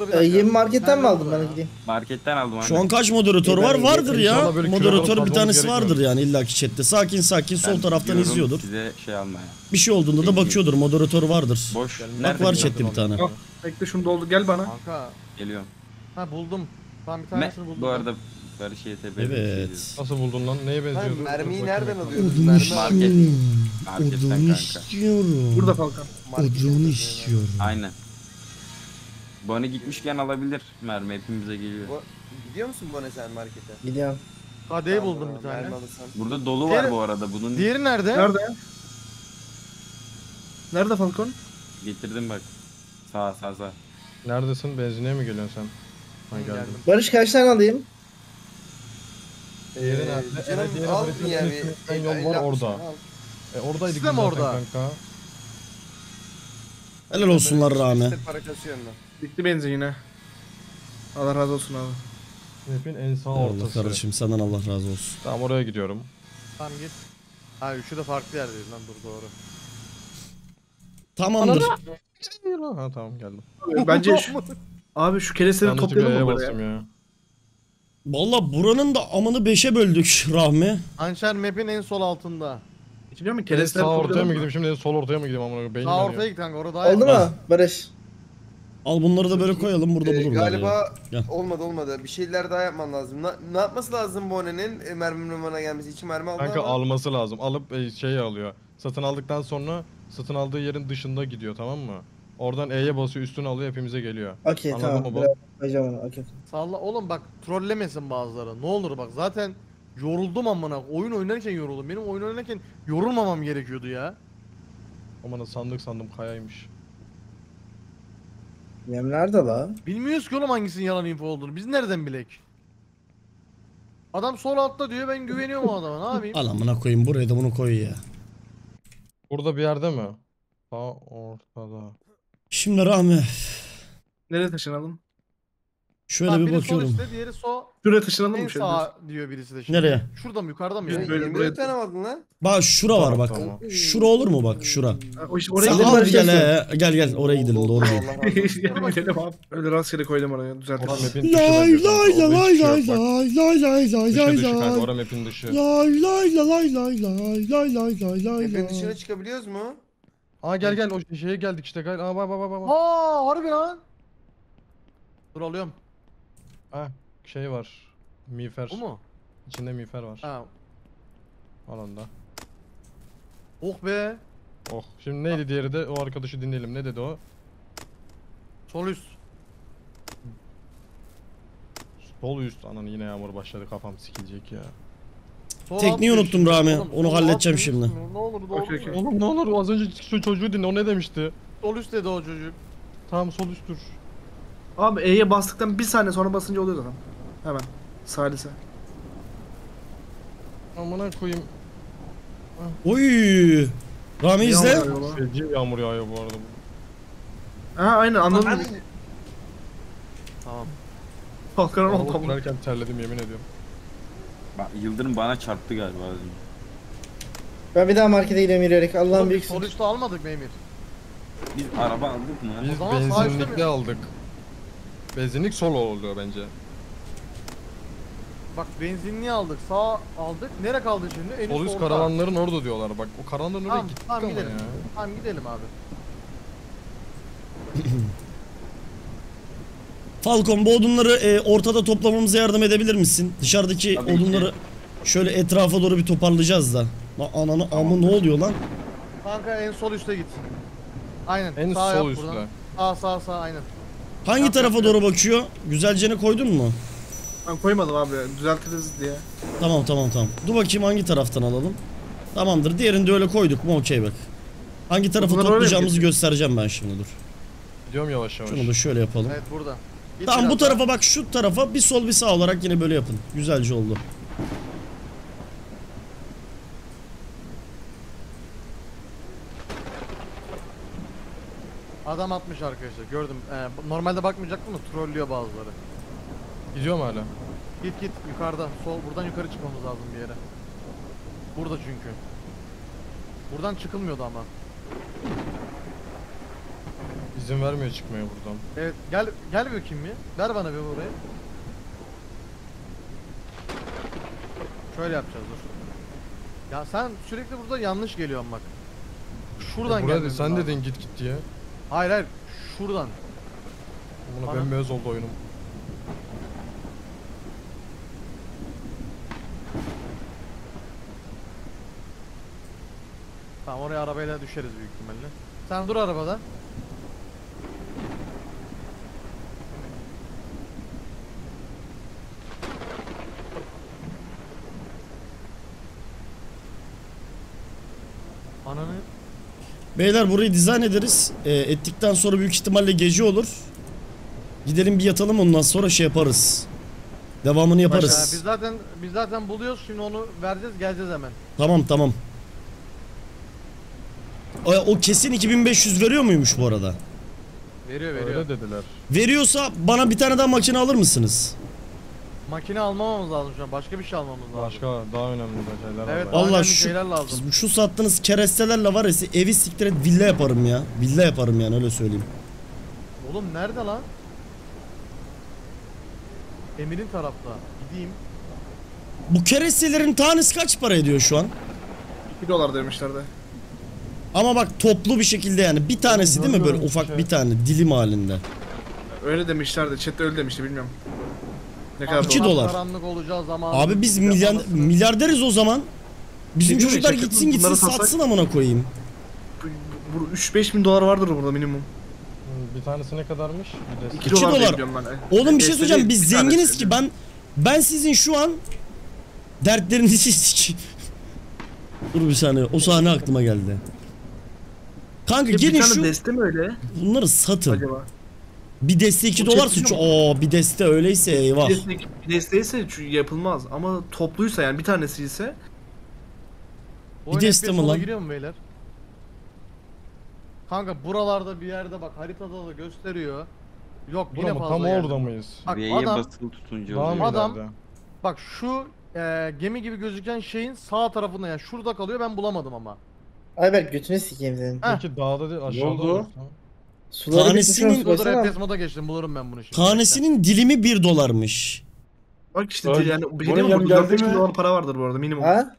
Dur bir E, dakika. yemi marketten mi aldın ya? gideyim? marketten aldım Şu an kaç moderatör var? Ben Vardır ya. Moderatör bir tanesi vardır yani illaki chatte. Sakin sakin sol Ben taraftan izliyordur. Size şey almaya. Bir şey olduğunda da bakıyordur. Moderatör vardır. Boş. Bak Nerede var chatte bir tane. Yok. Bekle şunu doldu gel bana. Kanka. Geliyorum. Ha buldum. Tamam bir tanesini buldum. bu ben. arada Barış YTB. Evet. Nasıl buldun lan? Neye benziyordu? Hayır, mermiyi nereden? Odun Mermi Market. istiyorum. Marketten Odun kanka. istiyorum. Burada Falcon. Odun istiyorum. Aynen. Bonnie gitmişken alabilir mermi hepimize geliyor. Bu- Gidiyor musun Bone sen markete? Gidiyorum. Kadeyi Tamam, buldum bir tamam, tane. mermi alırsan. Burada dolu var Diğeri- bu arada. Bunun Diğeri nerede? Nerede? Nerede Falcon? getirdim bak. Sağ sağ sağ. Neredesin? Benzinliğe mi geliyorsun sen? Ha geldim. Barış kaç tane alayım? Diğeri Ee, nerede? canım, Evet, diğeri al haritanın yani, üstünden el- yol var el orada. yapmışsın, al. E oradaydık Siz de biz mi zaten orada? kanka. Helal olsunlar Rami. İşte para kasıyorsun lan. Bitti benzin yine. Allah razı olsun abi. Snap'in en sağ Allah ortası. kardeşim senden Allah razı olsun. Tamam oraya gidiyorum. Tamam git. Ha üçü de farklı yerdeyiz lan dur doğru. Tamamdır. Ha tamam geldim. Bence şu, abi şu keresteleri Yanlışlıkla toplayalım E'ye mı buraya? bastım ya. Valla buranın da amını beşe böldük Rahmi. Hançer map'in en sol altında. Biliyor musun? Keresteleri sağ ortaya toplayalım mı mı? gideyim şimdi sol ortaya mı gideyim amına koyayım? Beynim Sağ yanıyor. ortaya git kanka orada daha Oldu mu Barış? Al bunları da böyle koyalım burada Ee, bulurlar ya. galiba Gel. olmadı olmadı. Bir şeyler daha yapman lazım. Na- ne yapması lazım Bone'nin e, mermi numara gelmesi için mermi aldı Kanka ama alması lazım. Alıp e, şey alıyor. Satın aldıktan sonra satın aldığı yerin dışında gidiyor tamam mı? Oradan E'ye basıyor üstüne alıyor hepimize geliyor. Okey Anladın tamam. mı bu? Biraz. Okey. Salla oğlum bak trollemesin bazıları. Ne olur bak zaten yoruldum amına. Oyun oynarken yoruldum. Benim oyun oynarken yorulmamam gerekiyordu ya. Aman sandık sandım kayaymış. Yem nerede la? Bilmiyoruz ki oğlum hangisinin yalan info olduğunu. Biz nereden bilek? Adam sol altta diyor ben güveniyorum o adama ne yapayım? Al amına koyayım buraya da bunu koy ya. Burada bir yerde mi? Sağ ortada. Şimdi Rahmi Nereye taşınalım? Şöyle Tamam, bir biri bakıyorum. işte, diğeri sol. Şuraya taşınalım mı şöyle? diyor birisi de şimdi. Nereye? Şurada mı yukarıda mı? Biz Yani? böyle- Yemin buraya- etmeyemezdin lan. Bak şura var bak. Tamam. Şura olur mu bak şura? Ha, oraya Sen gidelim. gel he. Gel gel oraya gidelim doğru diyor. Allah razı olsun. Gidelim, abi. Öyle rastgele koydum oraya Ora düzeltelim. map'in dışı bence kanka, o map dışı yok bak. lay lay lay Dışı dışı kanka ora map'in dışı. Lay lay la lay lay lay lay lay lay lay Efendim dışına çıkabiliyoruz mu? Aa gel gel o şeye geldik işte gel. Aa bak bak bak bak. Aa harbi lan. Dur alıyorum. Ha şey var. Miğfer. Bu mu? İçinde miğfer var. Ha. Alanda. Oh be. Oh. Şimdi neydi diğeri de o arkadaşı dinleyelim. Ne dedi o? Sol üst. Sol üst. Anan yine yağmur başladı kafam sikilecek ya. Sol Tekniği unuttum üst. Rami, Oğlum, onu halledeceğim şimdi. üst? Ne olur okey. mu? Oğlum ne olur az önce şu çocuğu dinle o ne demişti? Sol üst dedi o çocuk. Tamam sol üsttür. Abi E'ye bastıktan bir saniye sonra basınca oluyor zaten. Hemen. Salise. Amına koyayım. Oy. Rami izle. Feci yağmur yağıyor bu arada. Ha aynen anladım. Tamam. Falkan'ın Araba oldu. sürerken terledim yemin ediyorum. Bak Yıldırım bana çarptı galiba az önce. Ben bir daha markete gidiyorum yürüyerek. Allah'ım Oğlum, büyük üstü almadık mı Emir? Biz araba aldık mı? Biz mi? aldık. Benzinlik sol oluyor bence. Bak benzinliği aldık, sağ aldık. Nere kaldı şimdi? En Sol üst orta. karavanların orada diyorlar. Bak o karavanların oraya Tamam, gittik tamam ama gidelim. ya. Tamam gidelim abi. Falcon bu odunları e, ortada toplamamıza yardım edebilir misin? Dışarıdaki Tabii ki. odunları şöyle etrafa doğru bir toparlayacağız da. La ananı amı ne oluyor lan? Kanka en sol üste git. Aynen. En sağ sol üstte. Sağ sağ sağ aynen. Hangi tarafa doğru bakıyor? Güzelce koydun mu? Ben koymadım abi düzeltiriz diye. Tamam tamam tamam. Dur bakayım hangi taraftan alalım. Tamamdır. Diğerini de öyle koyduk mu okey bak. Hangi tarafı Bunları öyle mi toplayacağımızı göstereceğim ben şimdi dur. Gidiyorum yavaş yavaş. Şunu da şöyle yapalım. Evet burada. Git Tamam bu tarafa bak şu tarafa bir sol bir sağ olarak yine böyle yapın. Güzelce oldu. Adam atmış arkadaşlar gördüm. Ee, normalde bakmayacaktım da trollüyor bazıları. Gidiyor mu hala? Git git yukarıda. Sol buradan yukarı çıkmamız lazım bir yere. Burada çünkü. Buradan çıkılmıyordu ama. İzin vermiyor çıkmaya buradan. Evet gel gel bakayım bir. Ver bana bir burayı. Şöyle yapacağız dur. Ya sen sürekli burada yanlış geliyorsun bak. Şuradan E, da gelmemiz sen dedin git git diye. Hayır hayır. Şuradan. Buna Bana- bembeyaz oldu oyunum. Tamam oraya arabayla düşeriz büyük ihtimalle. Sen dur arabada. Ananı Beyler burayı dizayn ederiz. Ee, ettikten sonra büyük ihtimalle gece olur. Gidelim bir yatalım ondan sonra şey yaparız. Devamını yaparız. biz zaten biz zaten buluyoruz şimdi onu vereceğiz geleceğiz hemen. Tamam tamam. O, o kesin 2500 veriyor muymuş bu arada? Veriyor veriyor. Öyle dediler. Veriyorsa bana bir tane daha makine alır mısınız? Makine almamamız lazım şu an. Başka bir şey almamız lazım. Başka daha önemli de şeyler Evet, var. daha Allah önemli şu şeyler lazım. şu sattığınız kerestelerle var ya size evi siktir et villa yaparım ya. Villa yaparım yani öyle söyleyeyim. Oğlum nerede lan? Emir'in tarafta. Gideyim. Bu kerestelerin tanesi kaç para ediyor şu an? 2 dolar demişlerdi. Ama bak toplu bir şekilde yani bir tanesi değil mi böyle ufak bir tane dilim halinde. Öyle demişlerdi. Chat'te öyle demişti bilmiyorum. Ne kadar İki dolar? dolar. Karanlık olacağı zaman. Abi biz milyar, milyarderiz o zaman. Bizim Bilmiyorum, çocuklar şaka- gitsin gitsin bunları satsak- satsın amına koyayım. Bu 3-5 bin dolar vardır burada minimum. Bir tanesi ne kadarmış? Bir de 2 İki dolar, dolar. ben. Oğlum bir şey Deste söyleyeceğim değil, biz bir tanesi. zenginiz ki ben ben sizin şu an dertlerinizi sik. Dur bir saniye o sahne aklıma geldi. Kanka Bir gelin tane şu deste mi öyle bunları satın. acaba? Bir deste 2 O dolar suç. Oo bir deste öyleyse eyvah. Bir deste, bir deste ise yapılmaz ama topluysa yani bir tanesi ise Bir de istem FPS moda lan. giriyor mu beyler? Kanka buralarda bir yerde bak haritada da gösteriyor. Yok Burada yine mı? fazla Tam geldi. orada mıyız? Bak V'ye adam basılı tutunca Daha mı. Adam- ileride? bak şu e, gemi gibi gözüken şeyin sağ tarafında yani şurada kalıyor ben bulamadım ama. Ayberk götünü sikeyim senin. Heh. Peki dağda değil aşağıda oldu? olursa? Suları Tanesinin- bitmiş moda geçtim bulurum ben bunu şimdi. Tanesinin dilimi 1 dolarmış. bak işte Ay, yani benim ne yem bu geldi 4-5 bin mi? dolar para vardır bu arada minimum. Ha?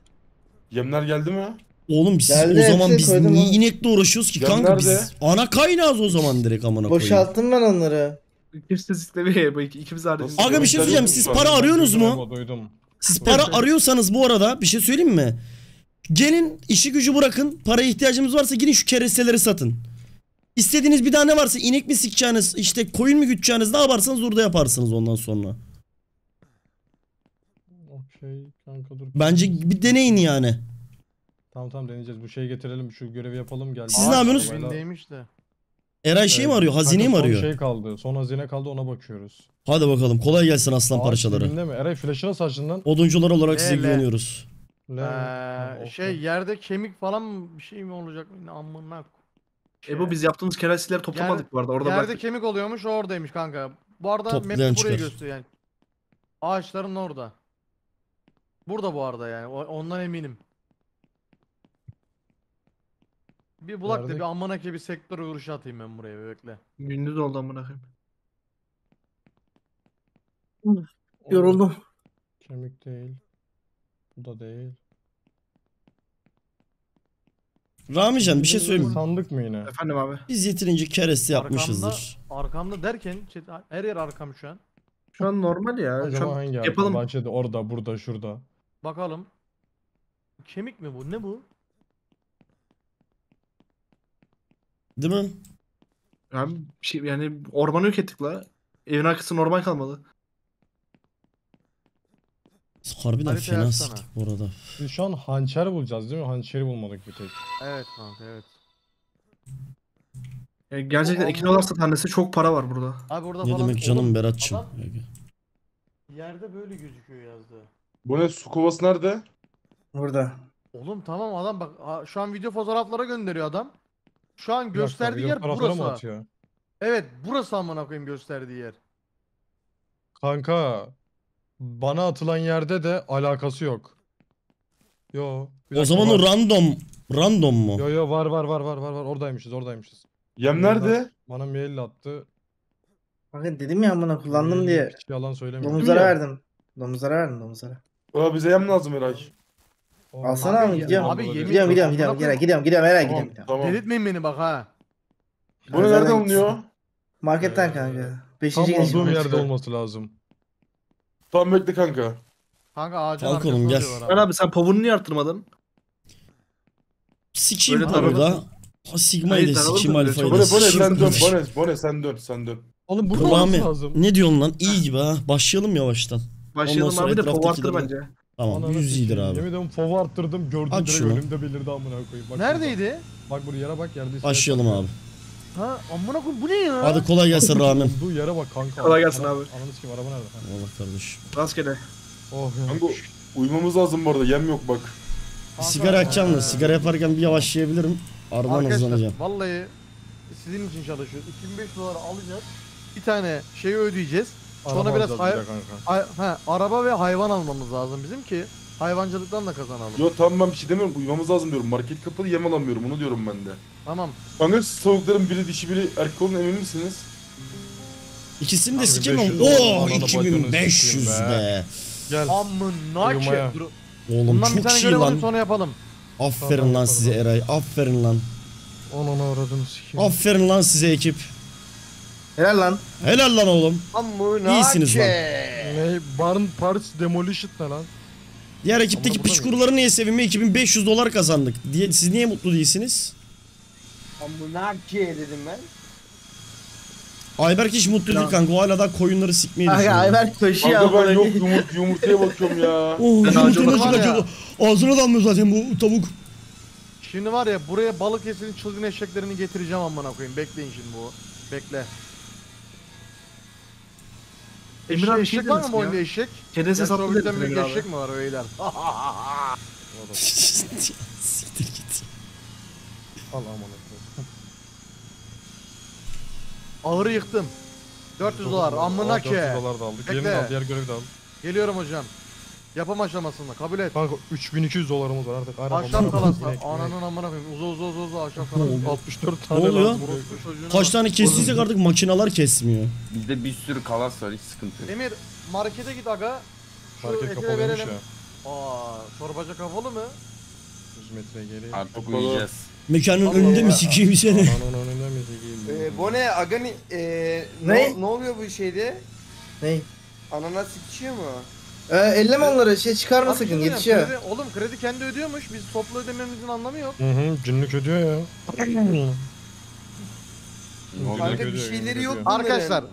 Yemler geldi mi? Oğlum siz Geldi, o zaman biz niye inekle uğraşıyoruz ki Ya kanka biz ana kaynağız o zaman direkt amına koyayım. Boşalttım ben onları. Kimse istemiyor bu iki, ikimiz hariç. Aga bir şey söyleyeceğim siz para arıyorsunuz mu? Duydum. Siz para arıyorsanız bu arada bir şey söyleyeyim mi? Gelin işi gücü bırakın. Paraya ihtiyacımız varsa gidin şu keresteleri satın. İstediğiniz bir daha ne varsa inek mi sikeceğiniz işte koyun mu güteceğiniz ne yaparsanız orada yaparsınız ondan sonra. Okey kanka dur. Bence bir deneyin yani. Tamam tamam deneyeceğiz. Bu şeyi getirelim, şu görevi yapalım gel. Siz ne yapıyorsunuz? Bindeymiş de. Eray şey mi arıyor? Hazineyi mi arıyor? Son şey kaldı. Son hazine kaldı ona bakıyoruz. Hadi bakalım kolay gelsin aslan Ağaç parçaları. dibinde mi? Eray flash'ını saçın lan. Oduncular olarak size Öyle. güveniyoruz. Ee, şey yerde kemik falan bir şey mi olacak? Amına. Şey. E bu biz yaptığımız kerasileri toplamadık bu arada orada Yerde bıraktık. kemik oluyormuş oradaymış kanka. Bu arada Toplayan map burayı çıkar. gösteriyor yani. Ağaçların orada. Burada bu arada yani. o- Ondan eminim. Bir bulak da Nerede? bir amına ki bir sektör vuruşu atayım ben buraya bir bekle. Gündüz oldu amına koyayım. Yoruldum. Kemik değil. Bu da değil. Ramican bir şey söyleyeyim mi? Sandık mı yine? Efendim abi. Biz yeterince kereste Arkamda, yapmışızdır. arkamda derken chat- her yer arkam şu an. Şu an normal ya. Şu Acaba an hangi yapalım. yapalım. Bahçede orada, burada, şurada. Bakalım. Kemik mi bu? Ne bu? Değil mi? Abi şey yani ormanı yok ettik la. Evin arkası normal kalmadı. Harbiden Harita fena siktik bu arada. Biz şu an hançer bulacağız değil mi? Hançeri bulmadık bir tek. Evet kanka evet. Yani gerçekten O 2 orman- dolarsa tanesi çok para var burada. Abi burada Ne falan demek canım Oğlum, Berat'cığım. adam Yerde böyle gözüküyor yazdı. Bu ne su kovası nerede? Burada. Oğlum tamam adam bak a- şu an video fotoğraflara gönderiyor adam. Şu an Bir dakika, gösterdiği video yer taraflara mı burası. atıyor? Evet burası amına koyayım gösterdiği yer. Kanka bana atılan yerde de alakası yok. Yo. bir O dakika, zaman var. o random. Random mu? Yo yo var var var var var var oradaymışız oradaymışız. Yem nerede? Bana mail attı. Bakın dedim ya amına kullandım Mail diye. Hiç yalan söylemiyor. Domuzlara verdim. Domuzlara verdim domuzlara. Aa bize yem lazım Eray. Alsana Abi, gidiyorum. abi, yemin gidiyorum gidiyorum gidiyorum gidiyorum gidiyorum gidiyorum Eray Tamam gidiyorum. tamam. Delirtmeyin beni bak ha. Bu ne Zaten nereden alınıyor? Marketten Ee, kanka. Tam Beşinci olduğum gidişim. yerde olması lazım. Tamam bekle kanka. Kanka ağacın Kalk arkasında oğlum, gel. diyorlar Ben abi. abi sen pavuğunu niye arttırmadın? Sikeyim Öyle burada. tanıdık. Ha Sigma'yı Hayır, da tanıdık sikeyim alfayı Bone da bone sikeyim. sen dön kardeşim. bone bone sen dön sen dön. Oğlum burada Rami olması lazım. ne diyorsun lan? İyi gibi ha. Başlayalım yavaştan. Başlayalım sonra abi de etraftakileri- arttır bence. Tamam Ananı 100 iyidir sikeyim. abi. Yemin ediyorum fova arttırdım gördüm Aç direkt şunu. önümde belirdi amına koyayım. Bak Neredeydi? Bak buraya yere bak yerde. iskelet Başlayalım var. abi. Ha amına koyayım bu ne ya? Hadi kolay gelsin Rami. Olduğu yere bak kanka. Kolay gelsin abi. Ananı sikeyim araba nerede? Ha. Allah kardeş. Rastgele. Oh ya. Kanka uyumamız lazım bu arada yem yok bak. Bir sigara yakacağım da sigara yaparken bir yavaşlayabilirim. Arkadaşlar hızlanacağım. vallahi sizin için çalışıyoruz. 2500 dolar alacağız. Bir tane şeyi ödeyeceğiz. Sonra Araba biraz alacağız hay- bir de kanka. Ay, ha, araba ve hayvan almamız lazım bizim ki hayvancılıktan da kazanalım. Yo tamam ben bir şey demiyorum uyumamız lazım diyorum. Market kapalı yem alamıyorum onu diyorum ben de. Tamam. Kanka siz tavukların biri dişi biri erkek olduğuna emin misiniz? İkisini de 2500 sikeyim. dolar, Oo ananı 2500 bacını be. Gel. Amına Uyumaya. ki. Oğlum Bundan bir çok tane iyi görev alayım lan. sonra yapalım. Aferin Tamam, lan size Eray. Aferin lan. Onun uğradığını sikeyim. Aferin lan size ekip. Helal lan. Helal lan oğlum. Amına İyisiniz lan. Ne? Barn Parts Demolition ne lan? Diğer ekipteki piç kuruları niye sevinme? 2500 dolar kazandık. Diye, siz niye mutlu değilsiniz? Amına dedim ben. Ayberk hiç mutlu değil kanka. O hala da koyunları sikmeyi Kanka düşünüyor. Ayberk koşuyor. Kanka ben yok yumurt, yumurtaya bakıyorum ya. Oh yumurta nasıl var ya. Ağzına damlıyor zaten bu tavuk. Şimdi var ya buraya balık esinin çılgın eşeklerini getireceğim amına koyayım. Bekleyin şimdi bu. Bekle. Emir abi şey eşek var mı oyunda eşek? Satlı Sovyet'ten dedim Emir abi. eşek mi var beyler? Siktir git. Al aman koyayım. Ahırı yıktım. 400 dolar amına ki. 400 dolar da aldık. De al diğer görevi de al. Geliyorum hocam. Yapım aşamasında kabul et. Kanka 3200 dolarımız var artık. Araba, Ahşap kalası. Ananın amına koyayım. Uza uza uza uza ahşap kalası. 64 Ne tane oluyor? lazım. Orospu çocuğuna Kaç tane kestiysek artık makineler kesmiyor. Bizde bir sürü kalas var hiç sıkıntı yok. Emir markete git aga. Şu Market ete kapalıymış verelim. ya. Aa, çorbacı kapalı mı? 100 metre geri. Artık Kapalı. uyuyacağız. Mekanın Allah önünde mi Allah. sikeyim seni? Ananın önünde mi sikeyim? Ee, Bone Agani ee, Ne? ne? ne oluyor bu şeyde? Ney? Ananas yetişiyor mu? Ee, elleme onları şey çıkarma Abi sakın diyeceğim, yetişiyor. Kredi, oğlum kredi kendi ödüyormuş. Biz toplu ödememizin anlamı yok. Hı hı günlük ödüyor ya. Ne oluyor? Günlük Kanka bir ödüyor, şeyleri yok ödüyor. Arkadaşlar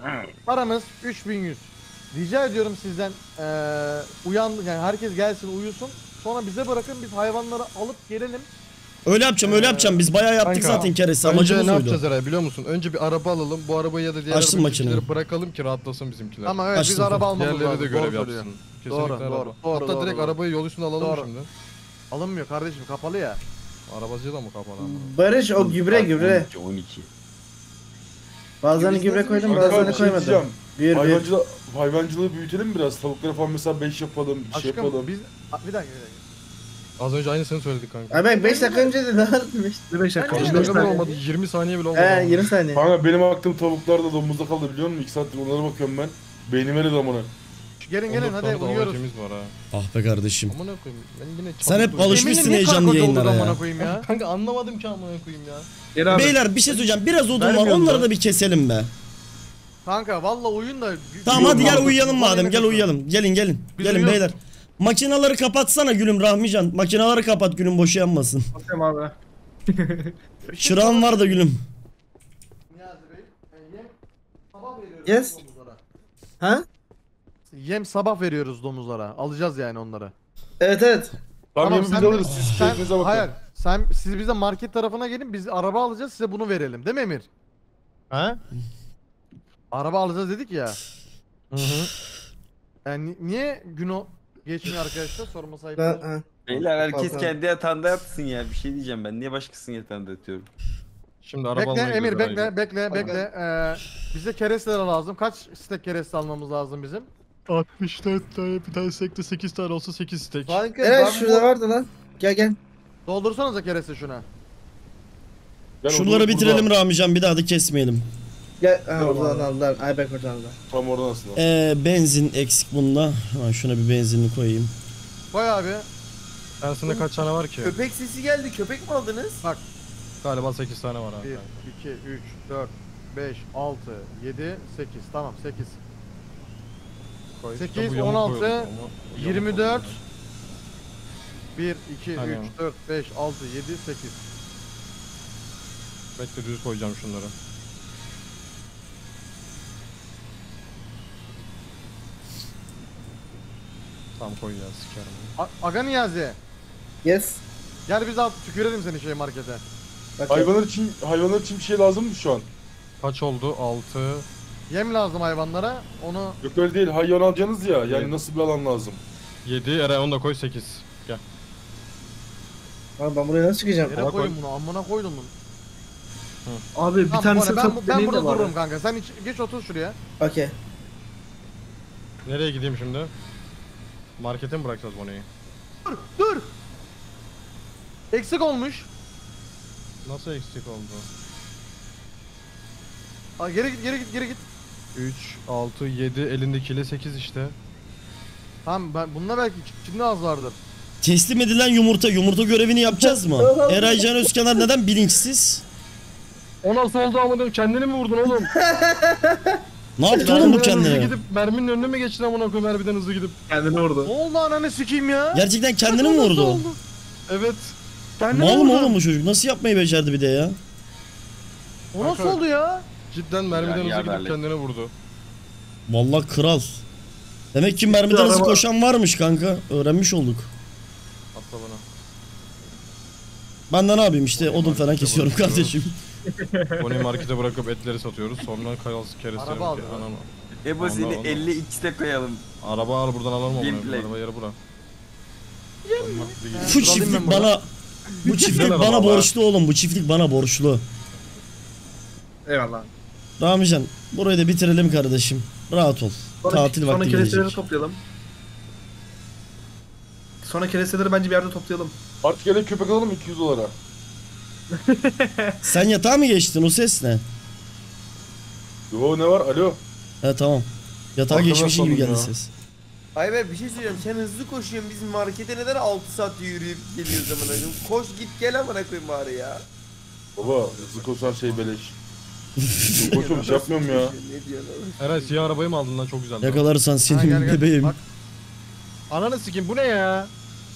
paramız 3100. Rica ediyorum sizden eee uyan yani herkes gelsin uyusun. Sonra bize bırakın biz hayvanları alıp gelelim. Öyle yapacağım öyle yapacağım. Biz bayağı yaptık Kanka, zaten keresi. Önce Amacımız ne oydu. yapacağız Eray biliyor musun? Önce bir araba alalım. Bu arabayı ya da diğer makineyi. bizimkileri bırakalım ki rahatlasın bizimkiler. Ama evet biz araba almamız Diğerleri lazım. de görev söylüyor. yapsın. Kesinlikle Doğru, araba. doğru, doğru, Hatta doğru, direkt doğru. arabayı yol üstünde alalım Doğru. şimdi. Alınmıyor kardeşim kapalı ya. Arabacı da mı kapalı ama? Barış o gübre gübre. 12, 12. Bazılarını gübre koydum Kanka bazılarını bir şey koymadım. Bir bir. Hayvancılığı, büyütelim biraz. Tavuklara falan mesela 5 yapalım, bir şey Aşkım yapalım. biz... A, bir dakika bir dakika. Az önce aynısını söyledik kanka. Ayberk 5 dakika önce de daha 5 Bir beş dakika. Ben Kaç de- beş dakika bile dakika. olmadı 20 saniye bile olmadı. Ee ama. 20 saniye. Kanka benim aklım tavuklar da domuzda kaldı biliyor musun? 2 saattir onlara bakıyorum ben. Beynim eridi amına. Gelin gelin 14 hadi uyuyoruz. Var ha. Ah be kardeşim. Amına koyayım. Ben yine Sen hep alışmışsın heyecanlı yayınlara ya. amına koyayım ya. Kanka anlamadım ki amına koyayım ya. Gel abi. Beyler bir şey söyleyeceğim. Biraz odun var. Vermiyorum Onları da. bir keselim be. Kanka valla oyun da... Tamam hadi gel uyuyalım madem. Gel uyuyalım. Gelin gelin. Biz Gelin uyuyoruz. beyler. Makinaları kapatsana gülüm Rahmican. Makinaları kapat gülüm boşu yanmasın. Bakıyorum abi. Çırağın var da gülüm. Yes. Ha? Yem sabah veriyoruz domuzlara. Alacağız yani onları. Evet evet. Tamam, sen biz alırız. Siz Sen, bakın. hayır. Sen siz bize market tarafına gelin. Biz araba alacağız. Size bunu verelim. Değil mi Emir? Ha? Araba alacağız dedik ya. Hı hı. Yani ni- niye gün o geçmiyor arkadaşlar? Sorma sahip. Ben. Beyler herkes Kalkalım. kendi yatağında yatsın ya. Bir şey diyeceğim ben. Niye başkasının yatağında yatıyorum? Şimdi araba Bekle Emir bekle herhalde. bekle bekle. Ee, bize keresteler lazım. Kaç stek kereste almamız lazım bizim? 64 tane bir tane stekte 8 tane olsa 8 stek. Kanka Eren ben şurada bu... vardı lan. Gel gel. Doldursanıza kereste şuna. Gel Şunları bitirelim burada. Ramican bir daha da kesmeyelim. Gel. Ha, Tamam oradan aldılar. Ayberk oradan aldı. Tam oradan aslında. Ee, benzin eksik bunda. Hemen şuna bir benzinli koyayım. Koy abi. Tersinde kaç tane var ki? Köpek sesi geldi. Köpek mi aldınız? Galiba 8 tane var abi. 1, 2, 3, 4, 5, 6, 7, 8. Tamam 8. Koy. 8, İşte bu yamuk 16, koyalım ama yamuk 24. oldu. 1, 2, Aynen. 3, 4, 5, 6, 7, 8. Bekle düz koyacağım şunları. Tamam koy ya sikerim. A- Aga Niyazi. Yes. Gel biz al tükürelim seni şey markete. Hayvanlar için hayvanlar için bir şey lazım mı şu an? Kaç oldu? 6. Yem lazım hayvanlara. Onu Yok öyle değil. Hayvan alacaksınız ya. Yani nasıl bir alan lazım? 7. Eren onu da koy 8. Gel. Abi ben buraya nasıl çıkacağım? yere koyun bunu. Amına koydum bunu. Abi bir Tamam, tane Bora, ben, ben burada dururum kanka. Sen hiç, geç otur şuraya. Okey. Nereye gideyim şimdi? Markete mi bırakacağız Bonnie'yi? Dur. Eksik olmuş. Nasıl eksik oldu? Aa, geri git geri git geri git. 3, 6, 7, elindekiyle 8 işte. Tamam ben bununla belki içinde az vardır. Teslim edilen yumurta. Yumurta görevini yapacağız mı? Eray Can Özkenar neden bilinçsiz? O nasıl oldu amına kendini mi vurdun oğlum? Ne yaptı oğlum bu kendine? gidip merminin önüne mi geçtin amına koyayım mermiden hızlı gidip? Kendini vurdu. Ne oldu ananı sikeyim ya? Gerçekten kendini mi vurdu? oldu? Evet. Kendine Mal mı vurdu. oğlum bu çocuk? Nasıl yapmayı becerdi bir de ya? O nasıl oldu ya? Cidden mermiden Yani hızlı gidip yaverlik. kendine vurdu. Vallahi kral. Demek ki mermiden hızlı araba- koşan varmış kanka. Öğrenmiş olduk. Atla bana. Ben de ne yapayım işte odun falan kesiyorum kardeşim. Bonnie'yi markete bırakıp etleri satıyoruz. Sonra kayası keresi. Araba aldı. Anam. Ebo Ondan, seni ondan. 50 x'te koyalım. Araba al buradan alalım onu. Gameplay. Araba yeri bura. Bu çiftlik bana bu çiftlik Güzel bana borçlu oğlum. Bu çiftlik bana borçlu. Eyvallah. Ramican burayı da bitirelim kardeşim. Rahat ol. Sonra, Tatil sonra vakti gelecek. toplayalım. Sonra keresteleri bence bir yerde toplayalım. Artık gene köpek alalım 200 dolara. Sen yatağa mı geçtin? O ses ne? Yo ne var? Alo. He tamam. Yatağa Arkadan geçmiş gibi geldi ya. ses. Ayber bir şey söyleyeceğim. Sen hızlı koşuyorsun. Biz markete neden 6 saat yürüyüp geliyoruz amına koyayım? Koş git gel amına koyayım bari ya. Baba hızlı koşan şey beleş. Bir şey yapmıyorum ya. Eren siyah arabayı mı aldın lan çok güzel. Yakalarsan Ha, senin gel, bebeğim. Bak. Ananı sikeyim bu ne ya?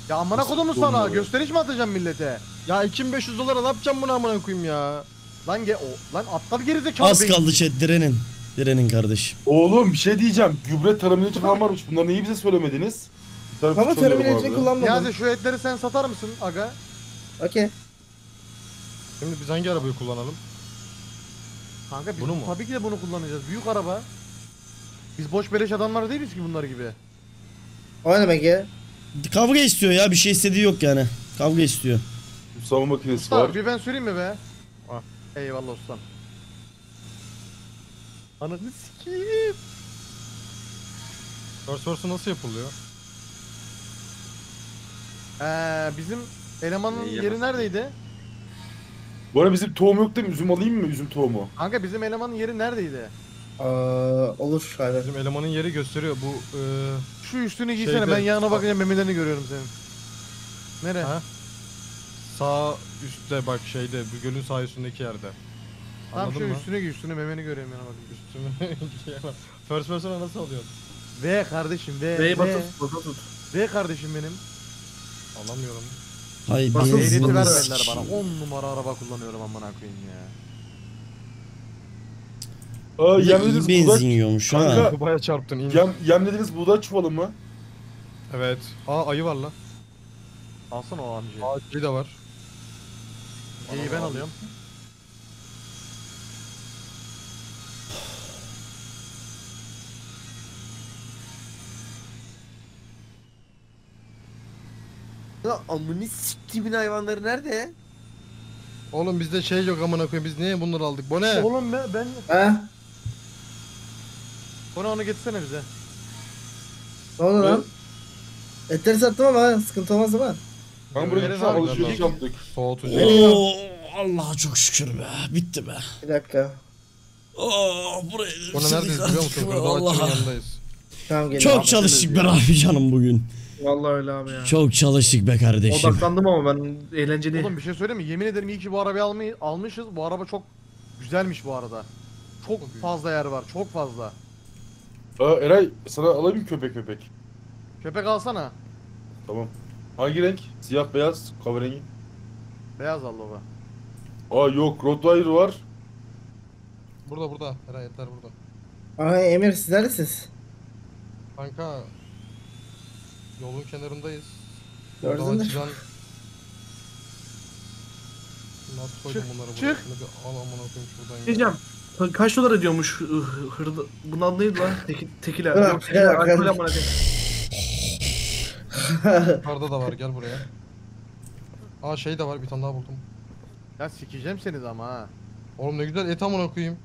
Ya amına kodumu sana gösteriş mi atacağım millete? Ya 2500 dolara ne yapacağım bunu amına koyayım ya? Lan ge o lan aptal gerizekalı. Az beyin. kaldı chat direnin. Direnin kardeşim. Oğlum bir şey diyeceğim. Gübre tarım ilacı falan varmış. Bunları niye bize söylemediniz? Bir terminalci abi. kullanmadım. Niyazi şu etleri sen satar mısın aga? Okey. Şimdi biz hangi arabayı kullanalım? Kanka biz Bunu mu? tabii ki de bunu kullanacağız. Büyük araba. Biz boş beleş adamlar değiliz ki bunlar gibi. O ne demek ya? Kavga istiyor ya bir şey istediği yok yani. Kavga istiyor. Savunma makinesi Usta var. bir ben söyleyeyim mi be? Al. Eyvallah ustam. Ananı sikeyim. First person nasıl yapılıyor? Ee, bizim elemanın yeri neredeydi? Bu arada bizim tohum yok değil mi? Üzüm alayım mı? Üzüm tohumu. Kanka bizim elemanın yeri neredeydi? Aa, olur Ayberk. Bizim elemanın yeri gösteriyor bu e, Şu üstünü giysene Şeyde- ben yanına bakınca memelerini görüyorum senin. Nere? Ha? sağ üstte bak şeyde bu gölün sağ üstündeki yerde. Tam Anladın şu mı? üstüne giy üstüne memeni görüyorum yana bakınca. Üstüme giyemem. First person'a nasıl alıyorsun? V kardeşim V. B'yi V. tut. V kardeşim benim. Alamıyorum. Hay Basın Ehliyeti benzin. vermediler bana. 10 numara araba kullanıyorum amına koyayım ya. Aa de yem iyi dediğiniz benzin buğday... yiyormuş ha. Kanka- Baya çarptın in. Yem, yem dediğiniz buğday çuvalı mı? Evet. Aa ayı var lan. Alsana o amcayı. Ayı da var. İyi ben alıyorum. Ya amını siktimin hayvanları nerede? Oğlum bizde şey yok amına koyayım biz niye bunları aldık? Bu ne? Oğlum ben, ben... Ha? Bana onu getirsene bize. Ne oldu lan? Etleri sattım ama sıkıntı olmaz ama. Kanka buraya Verin gitsen abi, alışveriş yaptık. Soğutucu. Oo, Allah'a çok şükür be. Bitti be. Bir dakika. Oo, buraya Bunu neredeyiz biliyor musun? Kırdoğan'ın Allah. yanındayız. Tamam geliyorum. Çok çalıştık be abi canım bugün. Vallahi öyle abi ya. Çok çalıştık be kardeşim. Odaklandım ama ben eğlenceli. Oğlum bir şey söyleyeyim mi? Yemin ederim iyi ki bu arabayı almayı, almışız. Bu araba çok güzelmiş bu arada. Çok fazla yer var. Çok fazla. Aa, Eray sana alayım köpek köpek. Köpek alsana. Tamam. Hangi renk? Siyah beyaz kahverengi. Beyaz al baba. Aa yok Rottweiler var. Burada burada. Eray etler burada. Aha Emir siz neredesiniz? Kanka yolun kenarındayız. Gördün mü? açılan... Nasıl koydum Çık, bunları buraya? çık. Şunu bir al amına koyayım şuradan ya. Diyeceğim. Ka- Kaç dolar ediyormuş hı- hırda? Bunun adı neydi lan? Teki, tekila. Bırak, Yok, tekila. Alkol bırak. amına koyayım. Yukarıda da var gel buraya. Aa şey de var bir tane daha buldum. Ya sikeceğim seni de ama ha. Oğlum ne güzel et amına koyayım.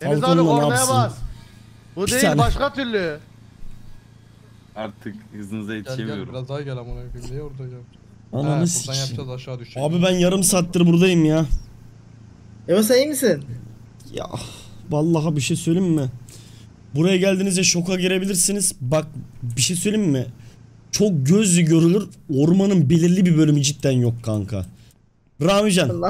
Deniz abi Falcon'la ne kornaya yapsın? bas. Bu Bir değil tane. başka türlü. Artık hızınıza Gel gel yetişemiyorum. biraz daha gel amına koyayım. Niye orada ya? Ha, Ananı buradan sikeyim. yapacağız aşağı düşecek. Abi ben yarım saattir buradayım ya. Emo sen iyi misin? Ya vallahi bir şey söyleyeyim mi? Buraya geldiğinizde şoka girebilirsiniz. Bak bir şey söyleyeyim mi? Çok gözlü görülür. Ormanın belirli bir bölümü cidden yok kanka. Ramican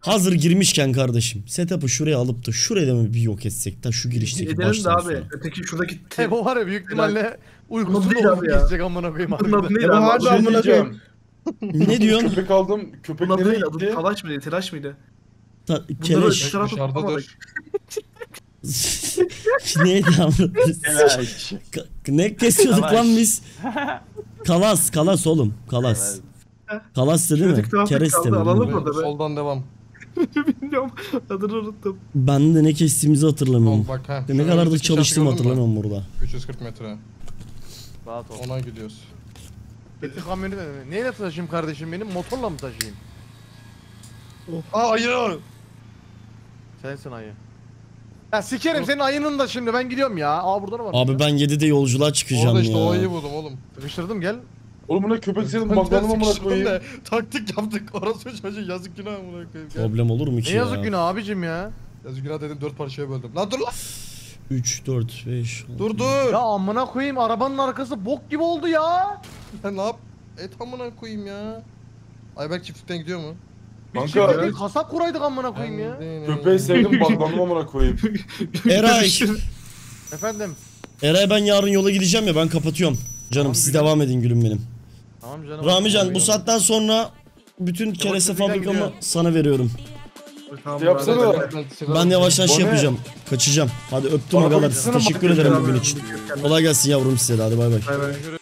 hazır girmişken kardeşim setup'ı şuraya alıp da şuraya da mı bir yok etsek de şu girişteki Edelim de baştan abi. sonra. Öteki şuradaki te- bu var ya büyük ihtimalle uykusuz değil olup geçecek amına koyayım Bunun adı harbiden. neydi Emo abi? harbi şey amına koyayım. Ne diyorsun? Köpek aldım. Köpek Bunun nereye gitti? Talaş mıydı? Telaş mıydı? Ta- keleş. Dışarıda dur. Neydi. Ka- ne kesiyorduk lan biz? Kalas, kalas oğlum. Kalas. Kalas değil mi? Şuradaki tarafta Kereste kaldı, mi? alalım? Orada be. Soldan devam. Bilmiyorum. Adını unuttum. Ben de ne kestiğimizi hatırlamıyorum. Bak ha. Ne Şöyle kadardır çalıştım hatırlamıyorum burada. 340 metre. Rahat ol. Ona gidiyoruz. Getir kamyonu da. Neyle taşıyayım kardeşim benim? Motorla mı taşıyayım? Aa hayır. Sensin ayı. Ya sikerim senin ayının da şimdi ben gidiyorum ya. Aa burada da var. Abi ben 7'de yolculuğa çıkacağım Orada işte ya. o iyi buldum oğlum. Sıkıştırdım gel. Oğlum buna köpek senin amına sıkıştırdım koyayım. Taktik yaptık. Orası çocuğu yazık günah amına koyayım. Problem olur mu ki Ne ya? yazık günah abicim ya. Yazık günah dedim 4 parçaya böldüm. Lan dur lan. 3, 4, 5, Dur dur. Ya amına koyayım arabanın arkası bok gibi oldu ya. Sen ne yap? Et amına koyayım ya. Ayberk çiftlikten gidiyor mu? Biz Kanka- şimdi bir kasap kuraydık amına koyayım ya. Köpeği sevdim baklanma amına koyayım. Eray. Efendim. Eray ben yarın yola gideceğim ya ben kapatıyorum. Canım Tamam, siz devam edin gülüm benim. Tamam canım. Ramican bu saatten sonra bütün kerese çiftlikten fabrikamı gidiyor. sana veriyorum. Tamam, Yapsana. Ben yavaştan şey yapacağım. Kaçacağım. Hadi öptüm Bana agalar. Teşekkür ederim bugün için. Kolay gelsin yavrum size de hadi bay bay. Bay bay.